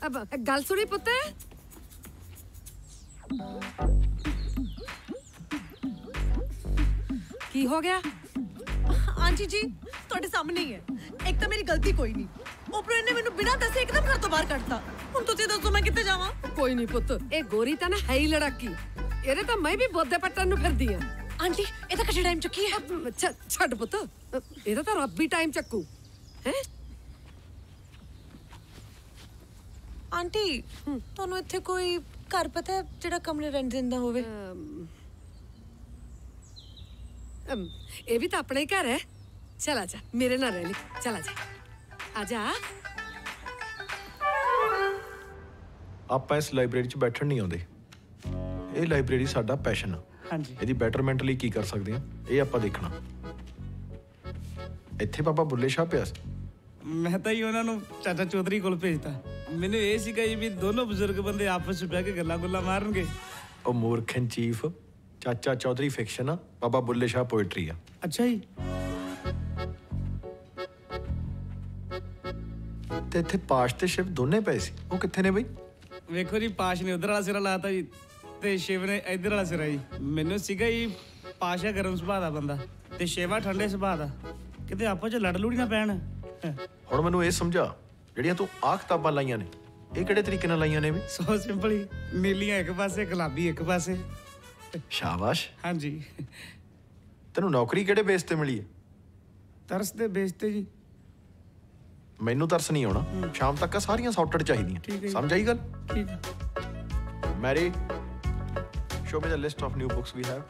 ਅਬ ਗੱਲ ਸੁਣੀ ਪੁੱਤ ਕੀ ਹੋ ਗਿਆ ਆਂਟੀ ਜੀ ਤੁਹਾਡੇ ਸਾਹਮਣੇ ਹੀ ਹੈ। ਇੱਕ ਤਾਂ ਮੇਰੀ ਗਲਤੀ ਕੋਈ ਨਹੀਂ। ਉਪਰੋਂ ਇਹਨੇ ਮੈਨੂੰ ਬਿਨਾਂ ਦੱਸੇ ਇੱਕਦਮ ਘਰ ਤੋਂ ਬਾਹਰ ਕੱਢਤਾ। ਹੁਣ ਤੁਸੀਂ ਦੱਸੋ ਮੈਂ ਕਿੱਥੇ ਜਾਵਾਂ? ਕੋਈ ਨਹੀਂ ਪੁੱਤ ਇਹ ਗੋਰੀ ਤਾਂ ਨਾ ਹੈ ਹੀ ਲੜਾਕੀ। ਇਹਦੇ ਤਾਂ ਮੈਂ ਵੀ ਬੋਦੇ ਪੱਟਣ ਨੂੰ ਫਿਰਦੀ ਆ ਆਂਟੀ ਇਹ ਤਾਂ ਕਿਹੜਾ ਟਾਈਮ ਚੱਕੀ ਹੈ? ਛੱਡ ਪੁੱਤ। ਇਹਦਾ ਤਾਂ ਰੱਬ ਵੀ ਟਾਈਮ ਚੱਕੂ। ਹੈ? ਆਂਟੀ ਤੁਹਾਨੂੰ ਇੱਥੇ ਕੋਈ ਘਰ ਪਤਾ ਹੈ ਜਿਹੜਾ ਕਮਰੇ ਰੈਂਟ ਦਿੰਦਾ ਹੋਵੇ? ਇਹ ਵੀ ਤਾਂ ਆਪਣਾ ਹੀ ਘਰ ਹੈ। ਚਲ ਆ ਜਾ ਮੇਰੇ ਨਾਲ ਰਹਿ ਲਈ ਚਲ ਆ ਜਾ ਆ ਜਾ ਆਪਾਂ ਇਸ ਲਾਇਬ੍ਰੇਰੀ 'ਚ ਬੈਠਣ ਨਹੀਂ ਆਉਂਦੇ ਇਹ ਲਾਇਬ੍ਰੇਰੀ ਸਾਡਾ ਪੈਸ਼ਨ ਆ ਹਾਂਜੀ ਇਹਦੀ ਬੈਟਰਮੈਂਟ ਲਈ ਕੀ ਕਰ ਸਕਦੇ ਆ ਇਹ ਆਪਾਂ ਦੇਖਣਾ ਇੱਥੇ ਬਾਬਾ ਬੁੱਲੇ ਸ਼ਾਹ ਪਿਆ ਸੀ ਮੈਂ ਤਾਂ ਹੀ ਉਹਨਾਂ ਨੂੰ ਚਾਚਾ ਚੌਧਰੀ ਕੋਲ ਭੇਜਤਾ ਮੈਨੂੰ ਇਹ ਸੀਗਾ ਜੀ ਵੀ ਦੋਨੋਂ ਬਜ਼ੁਰਗ ਬੰਦੇ ਆਪਸ ਵਿੱਚ ਬਹਿ ਕੇ ਗੱਲਾਂ ਗੁੱਲਾਂ ਮਾਰਨਗੇ ਉਹ ਮੂਰਖਨ ਚੀਫ ਚਾਚਾ ਚੌਧਰੀ ਫਿਕਸ਼ਨ ਆ ਬਾਬਾ ਬੁੱਲੇ ਸ਼ਾਹ ਪੋਇਟਰੀ ਆ ਅੱਛਾ ਜੀ ਤੇ ਇੱਥੇ ਪਾਸ਼ ਤੇ ਸ਼ਿਵ ਦੋਨੇ ਪਏ ਸੀ। ਉਹ ਕਿੱਥੇ ਨੇ ਬਈ? ਵੇਖੋ ਜੀ ਪਾਸ਼ ਨੇ ਉਧਰ ਵਾਲਾ ਸਿਰਾ ਲਾਤਾ ਜੀ ਤੇ ਸ਼ਿਵ ਨੇ ਇੱਧਰ ਵਾਲਾ ਸਿਰਾ ਜੀ। ਮੈਨੂੰ ਸੀਗਾ ਜੀ ਪਾਸ਼ਾ ਗਰਮ ਸੁਭਾਅ ਦਾ ਬੰਦਾ ਤੇ ਸ਼ਿਵਾ ਠੰਡੇ ਸੁਭਾਅ ਦਾ। ਕਿਤੇ ਆਪਸ ਚ ਲੜ ਲੂੜੀ ਨਾ ਪੈਣ। ਹੁਣ ਮੈਨੂੰ ਇਹ ਸਮਝਾ ਜਿਹੜੀਆਂ ਤੂੰ ਆਹ ਕਿਤਾਬਾਂ ਲਾਈਆਂ ਨੇ ਇਹ ਕਿਹੜੇ ਤਰੀਕੇ ਨਾਲ ਲਾਈਆਂ ਨੇ ਬਈ ਸੋ ਸਿੰਪਲ ਹੀ ਨੀਲੀਆਂ ਇੱਕ ਪਾਸੇ ਗੁਲਾਬੀ ਇੱਕ ਪਾਸੇ। ਸ਼ਾਬਾਸ਼। ਹਾਂਜੀ। ਤੈਨੂੰ ਨੌਕਰੀ ਕਿਹੜੇ ਬੇਸ ਤੇ ਮਿਲੀ ਹੈ? ਤਰਸ ਦੇ ਬੇਸ ਤੇ ਜੀ। ਮੈਨੂੰ ਤਰਸ ਨਹੀਂ ਆਉਣਾ। ਸ਼ਾਮ ਤੱਕ ਆ ਸਾਰੀਆਂ ਸੌਟਡ ਚਾਹੀਦੀਆਂ। ਸਮਝ ਆਈ ਗੱਲ? ਠੀਕ ਹੈ। Mary show me the list of new books we have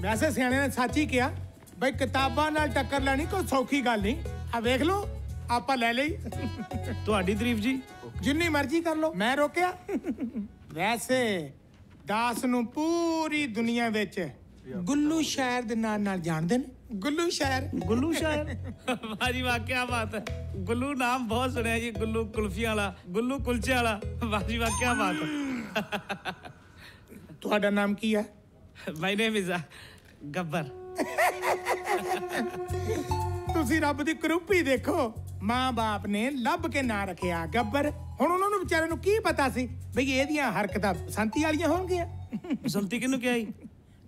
ਵੈਸੇ ਸਿਆਣੇ ਨੇ ਸੱਚ ਹੀ ਕਿਹਾ ਬਈ ਕਿਤਾਬਾਂ ਨਾਲ ਟੱਕਰ ਲੈਣੀ ਕੋਈ ਸੌਖੀ ਗੱਲ ਨਹੀਂ। ਆ ਵੇਖ ਲਓ। ਆਪਾਂ ਲੈ ਲਈ। ਤੁਹਾਡੀ ਤਾਰੀਫ ਜੀ। ਜਿੰਨੀ ਮਰਜ਼ੀ ਕਰ ਲਓ। ਮੈਂ ਰੋਕਿਆ। ਵੈਸੇ ਦਾਸ ਨੂੰ ਪੂਰੀ ਦੁਨੀਆ ਵਿੱਚ ਗੁੱਲੂ ਸ਼ਾਇਰ ਦੇ ਨਾਂ ਨਾਲ ਜਾਣਦੇ ਨੇ। ਗੁੱਲੂ ਸ਼ਾਇਰ ਗੁੱਲੂ ਸ਼ਾਇਰ ਵਾਜੀ ਵਾਹ ਕੀ ਬਾਤ ਹੈ। ਗੁੱਲੂ ਨਾਮ ਬਹੁਤ ਸੁਣਿਆ ਜੀ ਗੁੱਲੂ ਕੁਲਫੀਆਂ ਵਾਲਾ ਗੁੱਲੂ ਕੁਲਚੇ ਵਾਲਾ। ਵਾਜੀ ਵਾਹ ਕੀ ਬਾਤ ਤੁਹਾਡਾ ਨਾਮ ਕੀ ਹੈ? My name is Gabbar. ਤੁਸੀਂ ਰੱਬ ਦੀ ਕਰੂਪੀ ਦੇਖੋ। ਮਾਂ-ਬਾਪ ਨੇ ਲੱਭ ਕੇ ਨਾਂ ਰੱਖਿਆ ਗੱਬਰ। ਹੁਣ ਉਹਨਾਂ ਨੂੰ ਵਿਚਾਰਿਆਂ ਨੂੰ ਕੀ ਪਤਾ ਸੀ ਬਈ ਇਹਦੀਆਂ ਹਰਕਤਾਂ ਬਸੰਤੀ ਵਾਲੀਆਂ ਹੋਣਗੀਆਂ? ਬਸੰਤੀ ਕਿਹਨੂੰ ਕਿਹਾ ਜੀ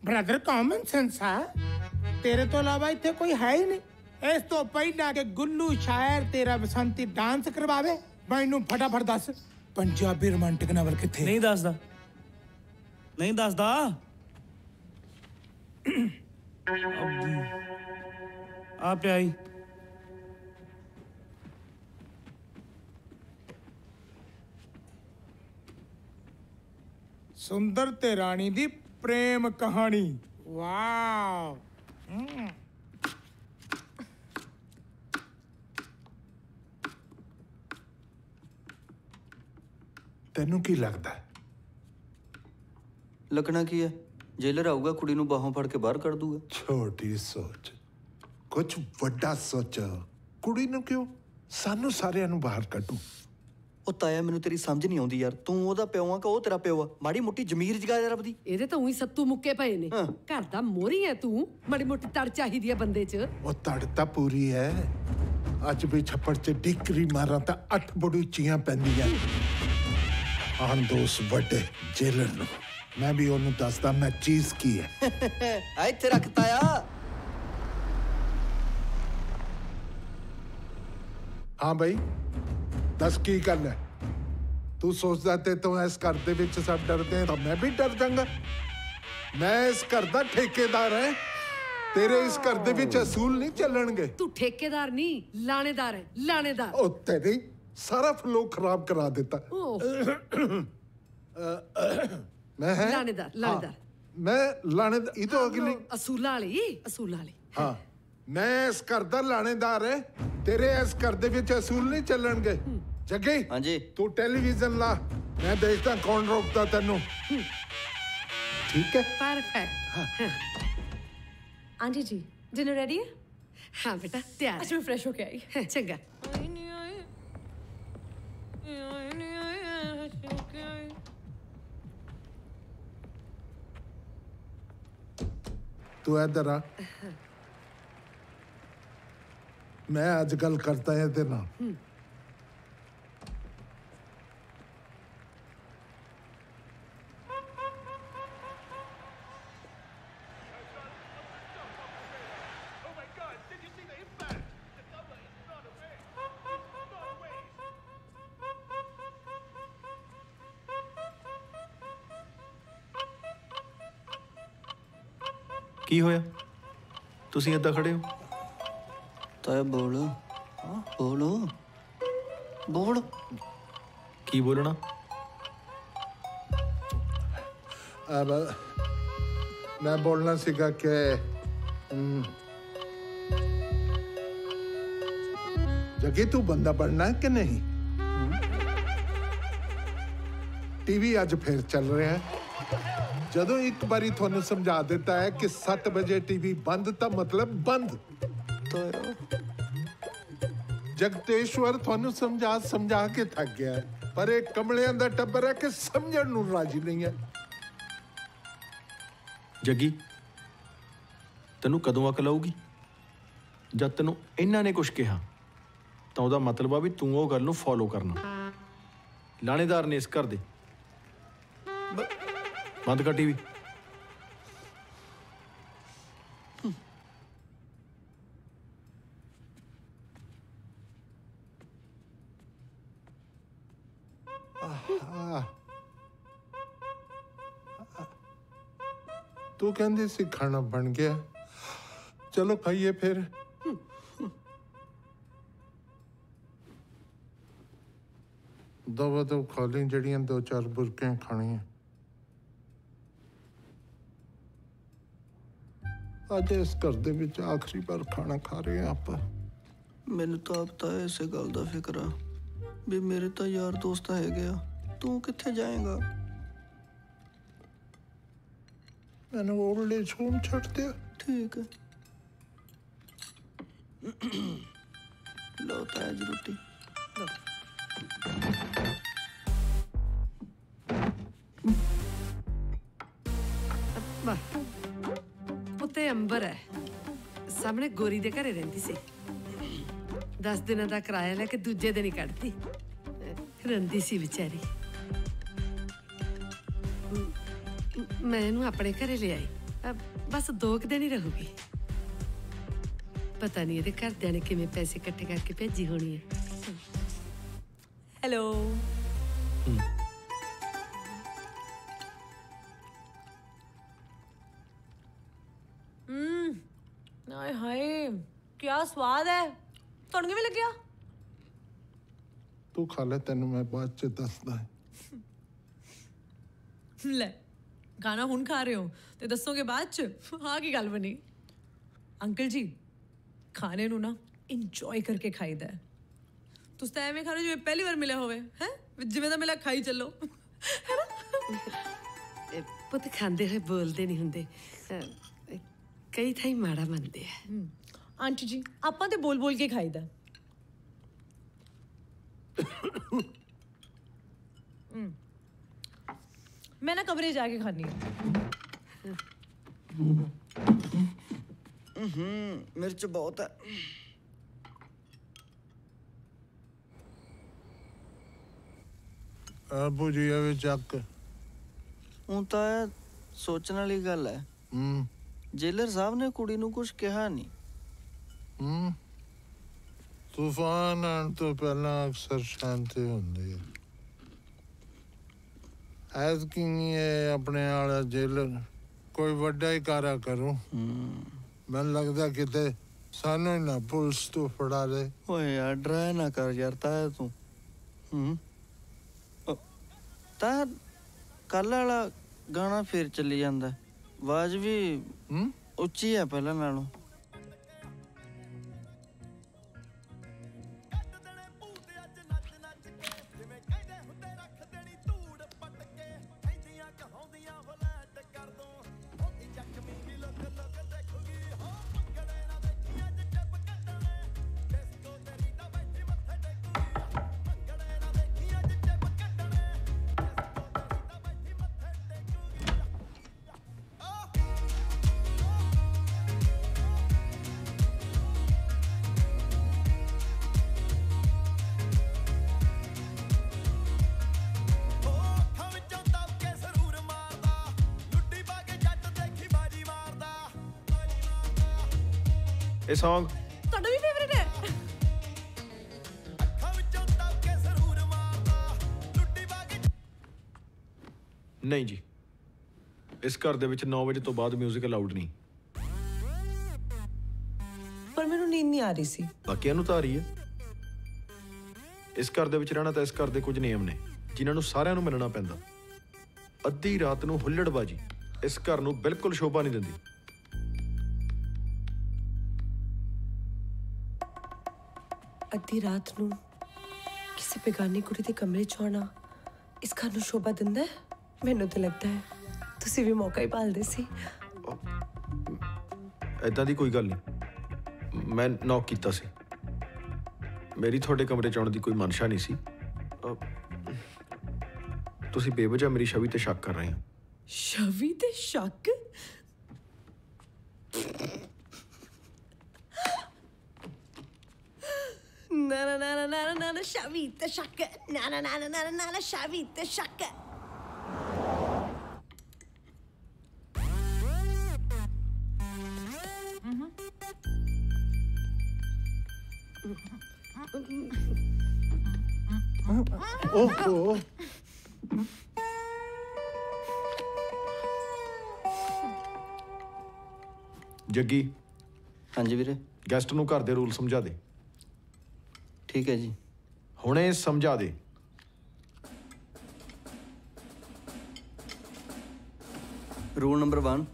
ਬ੍ਰਦਰ ਕਾਮਨ ਸੈਂਸ ਆ। ਤੇਰੇ ਤੋਂ ਇਲਾਵਾ ਇੱਥੇ ਕੋਈ ਹੈ ਹੀ ਨਹੀਂ। ਇਸ ਤੋਂ ਪਹਿਲਾਂ ਕਿ ਗੁੱਲੂ ਸ਼ਾਇਰ ਤੇਰਾ ਬਸੰਤੀ ਡਾਂਸ ਕਰਵਾਵੇ ਮੈਨੂੰ ਫਟਾਫਟ ਦੱਸ। ਪੰਜਾਬੀ ਰੋਮਾਂਟਿਕ ਨਵਲ ਕਿੱਥੇ? ਨਹੀਂ ਦੱਸਦਾ। ਨਹੀਂ ਦੱਸਦਾ। [COUGHS] ਆ ਪਿਆ ਸੁੰਦਰ ਤੇ ਰਾਣੀ ਦੀ ਪ੍ਰੇਮ ਕਹਾਣੀ। ਵਾਓ। ਤੈਨੂੰ ਕੀ ਲੱਗਦਾ? ਹੈ? ਲੱਗਣਾ ਕੀ ਹੈ? ਜੇਲਰ ਆਊਗਾ ਕੁੜੀ ਨੂੰ ਬਾਹੋਂ ਫੜ ਕੇ ਬਾਹਰ ਕੱਢ ਦੂਗਾ। ਛੋਟੀ ਸੋਚ। ਕੁਝ ਵੱਡਾ ਸੋਚੋ। ਕੁੜੀ ਨੂੰ ਕਿਉਂ? ਸਾਨੂੰ ਸਾਰਿਆਂ ਨੂੰ ਬਾਹਰ ਕੱਢੂ। ਉਹ ਤਾਇਆ ਮੈਨੂੰ ਤੇਰੀ ਸਮਝ ਨਹੀਂ ਆਉਂਦੀ ਯਾਰ। ਤੂੰ ਉਹਦਾ ਪਿਓ ਆ ਕਿ ਉਹ ਤੇਰਾ ਪਿਓ ਆ? ਮਾੜੀ ਮੋਟੀ ਜ਼ਮੀਰ ਜਗਾ ਯਾਰ ਆਪਦੀ ਇਹਦੇ ਤਾਂ ਉਹੀ ਸੱਤੂ ਮੁੱਕੇ ਪਏ ਨੇ। ਘਰ ਦਾ ਮੋਰੀ ਹੈ ਤੂੰ। ਮਾੜੀ ਮੋਟੀ ਤੜ ਚਾਹੀਦੀ ਹੈ ਬੰਦੇ 'ਚ। ਉਹ ਤੜ ਤਾਂ ਪੂਰੀ ਹੈ ਅੱਜ ਵੀ ਛੱਪੜ 'ਚ ਡਿਕਰੀ ਮਾਰਾਂ ਤਾਂ ਅੱਠ ਬੜੀ ਉੱਚੀਆਂ ਪੈਂਦੀਆਂ। ਆਨ ਦੋਸ ਵੱਡੇ ਜੇਲਰ ਨੂੰ। ਮੈਂ ਵੀ ਉਹਨੂੰ ਦੱਸਦਾ ਮੈਂ ਚੀਜ਼ ਕੀ ਹੈ [LAUGHS] ਆ ਇੱਥੇ ਰੱਖ ਤਾਇਆ। ਹਾਂ ਬਈ। ਦੱਸ ਕੀ ਗੱਲ ਹੈ? ਤੂੰ ਸੋਚਦਾ ਤੇ ਤੂੰ ਇਸ ਘਰ ਦੇ ਵਿੱਚ ਸਭ ਡਰਦੇ ਤਾਂ ਮੈਂ ਵੀ ਡਰ ਜਾਂਗਾ। ਮੈਂ ਇਸ ਘਰ ਦਾ ਠੇਕੇਦਾਰ ਹਾਂ। ਤੇਰੇ ਇਸ ਘਰ ਦੇ ਵਿੱਚ ਅਸੂਲ ਨਹੀਂ ਚੱਲਣਗੇ। ਤੂੰ ਠੇਕੇਦਾਰ ਨਹੀਂ ਲਾਣੇਦਾਰ ਹੈ ਲਾਣੇਦਾਰ। ਉਹ ਤੇਰੀ ਸਾਰਾ ਫਲੋ ਖਰਾਬ ਕਰਾ ਦਿੱਤਾ। ਮੈਂ ਹੈ? ਲਾਣੇਦਾਰ ਲਾਣੇਦਾਰ। ਮੈਂ ਲਾਣੇ ਇਹ ਤੋਂ ਅਗਲੀ ਅਸੂਲਾਂ ਵਾਲੀ ਅਸੂਲਾਂ ਵਾਲੀ। ਹਾਂ। ਮੈਂ ਇਸ ਘਰ ਦਾ ਲਾਣੇਦਾਰ ਹੈ ਤੇਰੇ ਇਸ ਘਰ ਦੇ ਵਿੱਚ ਅਸੂਲ ਨਹੀਂ ਚੱਲਣਗੇ ਜੱਗੇ ਹਾਂਜੀ ਤੂੰ ਟੈਲੀਵਿਜ਼ਨ ਲਾ ਮੈਂ ਦੇਖਦਾ ਕੌਣ ਰੋਕਦਾ ਤੈਨੂੰ ਠੀਕ ਹੈ perfect aunty ji dinner ready ਹੈ ਹਾਂ ਬੇਟਾ ਤਿਆਰ ਅੱਛਾ ਮੈਂ ਫਰੈਸ਼ ਹੋ ਕੇ ਆਈ ਹੈ ਚੰਗਾ ਤੂੰ मैं आज गल करता है तेरे नाल ਕੀ ਹੋਇਆ ਤੁਸੀਂ ਇੱਦਾਂ ਖੜੇ ਹੋ ਤਾਇਆ ਬੋਲ ਹਾਂ ਬੋਲੋ ਬੋਲ ਕੀ ਬੋਲਣਾ अब मैं बोलना सीखा कि हम्म, जगी तू बंदा बनना है कि नहीं ਟੀਵੀ ਅੱਜ ਫਿਰ ਚੱਲ ਰਿਹਾ ਹੈ ਜਦੋਂ ਇੱਕ ਵਾਰੀ ਤੁਹਾਨੂੰ ਸਮਝਾ ਦਿੱਤਾ ਹੈ ਕਿ 7 ਵਜੇ ਟੀਵੀ ਬੰਦ ਤਾਂ ਮਤਲਬ ਬੰਦ ਜਗਤੇਸ਼ਵਰ ਤੁਹਾਨੂੰ ਸਮਝਾ ਸਮਝਾ ਕੇ ਥੱਕ ਗਿਆ ਪਰ ਇਹ ਕਮਲਿਆਂ ਦਾ ਟੱਬਰ ਹੈ ਕਿ ਸਮਝਣ ਨੂੰ ਰਾਜੀ ਨਹੀਂ ਹੈ। ਜੱਗੀ ਤੈਨੂੰ ਕਦੋਂ ਅਕਲ ਆਊਗੀ ਜਦ ਤੈਨੂੰ ਇਹਨਾਂ ਨੇ ਕੁਝ ਕਿਹਾ ਤਾਂ ਉਹਦਾ ਮਤਲਬ ਆ ਵੀ ਤੂੰ ਉਹ ਗੱਲ ਨੂੰ ਫੋਲੋ ਕਰਨਾ। ਲਾਣੇਦਾਰ ਨੇ ਇਸ ਘਰ ਦੇ। ਬੰਦ ਕਰ ਟੀਵੀ। ਤੂੰ ਕਹਿੰਦੇ ਸੀ ਖਾਣਾ ਬਣ ਗਿਆ। ਚਲੋ ਖਾਈਏ ਫਿਰ। ਦਵਾ ਦੋ ਖਾ ਜਿਹੜੀਆਂ ਦੋ ਚਾਰ ਬੁਰਕੀਆਂ ਖਾਣੀਆਂ। ਅੱਜ ਇਸ ਘਰ ਦੇ ਵਿੱਚ ਆਖਰੀ ਵਾਰ ਖਾਣਾ ਖਾ ਰਹੇ ਹਾਂ ਆਪਾਂ। ਮੈਨੂੰ ਤਾਂ ਆਪ ਤਾਂ ਇਸੇ ਗੱਲ ਦਾ ਫਿਕਰ ਆ, ਵੀ ਮੇਰੇ ਤਾਂ ਯਾਰ ਦੋਸਤ ਹੈਗੇ ਆ। ਤੂੰ ਕਿੱਥੇ ਜਾਏਗਾ? ਮੈਨੂੰ ਓਲਡ ਏਜ ਹੋਮ ਛੱਡ ਦਿਓ ਠੀਕ। ਹੈ ਲਓ ਤਾਂ ਅੱਜ ਰੋਟੀ। ਉੱਤੇ ਅੰਬਰ ਹੈ। ਸਾਹਮਣੇ ਗੋਰੀ ਦੇ ਘਰੇ ਰਹਿੰਦੀ ਸੀ। 10 ਦਿਨਾਂ ਦਾ ਕਿਰਾਇਆ ਲੈ ਕੇ ਦੂਜੇ ਦਿਨ ਹੀ ਕੱਢਤੀ। ਰੰਦੀ ਸੀ ਵਿਚਾਰੀ। ਮ- ਮੈਂ ਇਹਨੂੰ ਆਪਣੇ ਘਰੇ ਲਿਆਈ ਅ, ਬਸ ਦੋ ਕੁ ਦਿਨ ਹੀ ਰਹੂਗੀ ਪਤਾ ਨਹੀਂ ਇਹਦੇ ਘਰਦਿਆਂ ਨੇ ਕਿਵੇਂ ਪੈਸੇ ਇਕੱਠੇ ਕਰਕੇ ਭੇਜੀ ਹੋਣੀ ਹੈ ਹੈਲੋ ਹਮ ਆਏ ਹਾਏ ਕੀ ਸਵਾਦ ਹੈ ਤੁਹਾਨੂੰ ਕਿਵੇਂ ਲੱਗਿਆ ਤੂੰ ਖਾ ਲੈ ਤੈਨੂੰ ਮੈਂ ਬਾਅਦ ਚ ਦੱਸਦਾ ਲੈ ਖਾਣਾ ਹੁਣ ਖਾ ਰਹੇ ਹੋ ਤੇ ਦੱਸੋਗੇ ਬਾਅਦ ਚ? ਹਾਂ ਕੀ ਗੱਲ ਬਣੀ? ਅੰਕਲ ਜੀ ਖਾਣੇ ਨੂੰ ਨਾ ਇੰਜੋਏ ਕਰਕੇ ਖਾਈਦਾ ਹੈ। ਤੁਸੀਂ ਤਾਂ ਐਵੇਂ ਖਾ ਰਹੇ ਹੋ ਜਿਵੇਂ ਪਹਿਲੀ ਵਾਰ ਮਿਲਿਆ ਹੋਵੇ ਹੈ? ਜਿਵੇਂ ਦਾ ਮਿਲਿਆ ਖਾਈ ਚੱਲੋ। ਪੁੱਤ ਖਾਂਦੇ ਹੋਏ ਬੋਲਦੇ ਨਹੀਂ ਹੁੰਦੇ। ਕਈ ਥਾਈ ਮਾੜਾ ਮੰਨਦੇ ਆ। ਆਂਟੀ ਜੀ ਆਪਾਂ ਤੇ ਬੋਲ ਬੋਲ ਕੇ ਖਾਈਦਾ। ਹਮ। ਮੈਂ ਨਾ ਕਮਰੇ ਜਾ ਕੇ ਖਾਣੀ ਹੈ। ਹੂੰ ਮਿਰਚ ਬਹੁਤ ਹੈ। ਆ ਭੁਜੀਆ ਵਿੱਚ ਚੱਕ ਹੁਣ ਤਾਂ ਇਹ ਸੋਚਣ ਵਾਲੀ ਗੱਲ ਹੈ। ਹੂੰ। ਜੇਲਰ ਸਾਹਿਬ ਨੇ ਕੁੜੀ ਨੂੰ ਕੁਝ ਕਿਹਾ ਨਹੀਂ। ਹੂੰ। ਤੂਫਾਨ ਆਉਣ ਤੋਂ ਪਹਿਲਾਂ ਅਕਸਰ ਸ਼ਾਂਤੀ ਹੁੰਦੀ ਹੈ। ਐਸ ਕੀ ਆਪਣੇ ਵਾਲਾ ਜੇਲਰ ਕੋਈ ਵੱਡਾ ਹੀ ਕਾਰਾ ਕਰੂੰ। ਮੈਨੂੰ ਲੱਗਦਾ ਕਿਤੇ ਸਾਨੂੰ ਹੀ ਨਾ ਪੁਲਿਸ ਤੋਂ ਫੜਾ ਦੇ। ਓਏ ਯਾਰ ਡਰਾ ਨਾ ਕਰ ਯਾਰ ਤਾਂ ਤੂੰ। ਹੂੰ। ਤਾਂ ਕੱਲ ਵਾਲਾ ਗਾਣਾ ਫੇਰ ਚੱਲੀ ਜਾਂਦਾ। ਆਵਾਜ਼ ਵੀ ਹੂੰ। ਉੱਚੀ ਹੈ ਪਹਿਲਾਂ ਨਾਲੋਂ। Song? ਤੁਹਾਡਾ ਵੀ ਫੇਵਰਿਟ ਹੈ? ਨਹੀਂ ਜੀ। ਇਸ ਘਰ ਦੇ ਵਿੱਚ 9 ਵਜੇ ਤੋਂ ਬਾਅਦ 뮤직 ਅਲਾਉਡ ਨਹੀਂ। ਪਰ ਮੈਨੂੰ ਨੀਂਦ ਨਹੀਂ ਆ ਰਹੀ ਸੀ। ਬਾਕੀਆਂ ਨੂੰ ਤਾਂ ਆ ਰਹੀ ਹੈ। ਇਸ ਘਰ ਦੇ ਵਿੱਚ ਰਹਿਣਾ ਤਾਂ ਇਸ ਘਰ ਦੇ ਕੁਝ ਨਿਯਮ ਨੇ ਜਿਨ੍ਹਾਂ ਨੂੰ ਸਾਰਿਆਂ ਨੂੰ ਮੰਨਣਾ ਪੈਂਦਾ। ਅੱਧੀ ਰਾਤ ਨੂੰ ਹੁੱਲੜਬਾਜੀ ਇਸ ਘਰ ਨੂੰ ਬਿਲਕੁਲ ਸ਼ੋਭਾ ਨਹੀਂ ਦਿੰਦੀ। ਅੱਧੀ ਰਾਤ ਨੂੰ ਕਿਸੇ ਬੇਗਾਨੀ ਕੁੜੀ ਦੇ ਕਮਰੇ 'ਚ ਆਉਣਾ ਇਸ ਘਰ ਨੂੰ ਸ਼ੋਭਾ ਦਿੰਦਾ ਹੈ? ਮੈਨੂੰ ਤਾਂ ਲੱਗਦਾ ਹੈ ਤੁਸੀਂ ਵੀ ਮੌਕਾ ਹੀ ਭਾਲਦੇ ਸੀ। ਐਦਾਂ ਦੀ ਕੋਈ ਗੱਲ ਨਹੀਂ। ਮੈਂ ਨੌਕ ਕੀਤਾ ਸੀ। ਮੇਰੀ ਤੁਹਾਡੇ ਕਮਰੇ ਚ ਆਉਣ ਦੀ ਕੋਈ ਮਨਸ਼ਾ ਨਹੀਂ ਸੀ। ਤੁਸੀਂ ਬੇਵਜ੍ਹਾ ਮੇਰੀ ਛਵੀ ਤੇ ਸ਼ੱਕ ਕਰ ਰਹੇ ਹੋ। ਸ਼ਵੀ ਤੇ ਸ਼ੱਕ ਨਾ ਨਾ ਨਾ ਨਾ ਨਾ ਜੱਗੀ। ਹਾਂਜੀ ਵੀਰੇ। ਗੈਸਟ ਨੂੰ ਘਰ ਦੇ ਰੂਲ ਸਮਝਾ ਦੇ। ਠੀਕ ਹੈ ਜੀ। ਹੁਣੇ ਸਮਝਾ ਦੇ। ਰੂਲ ਨੰਬਰ 1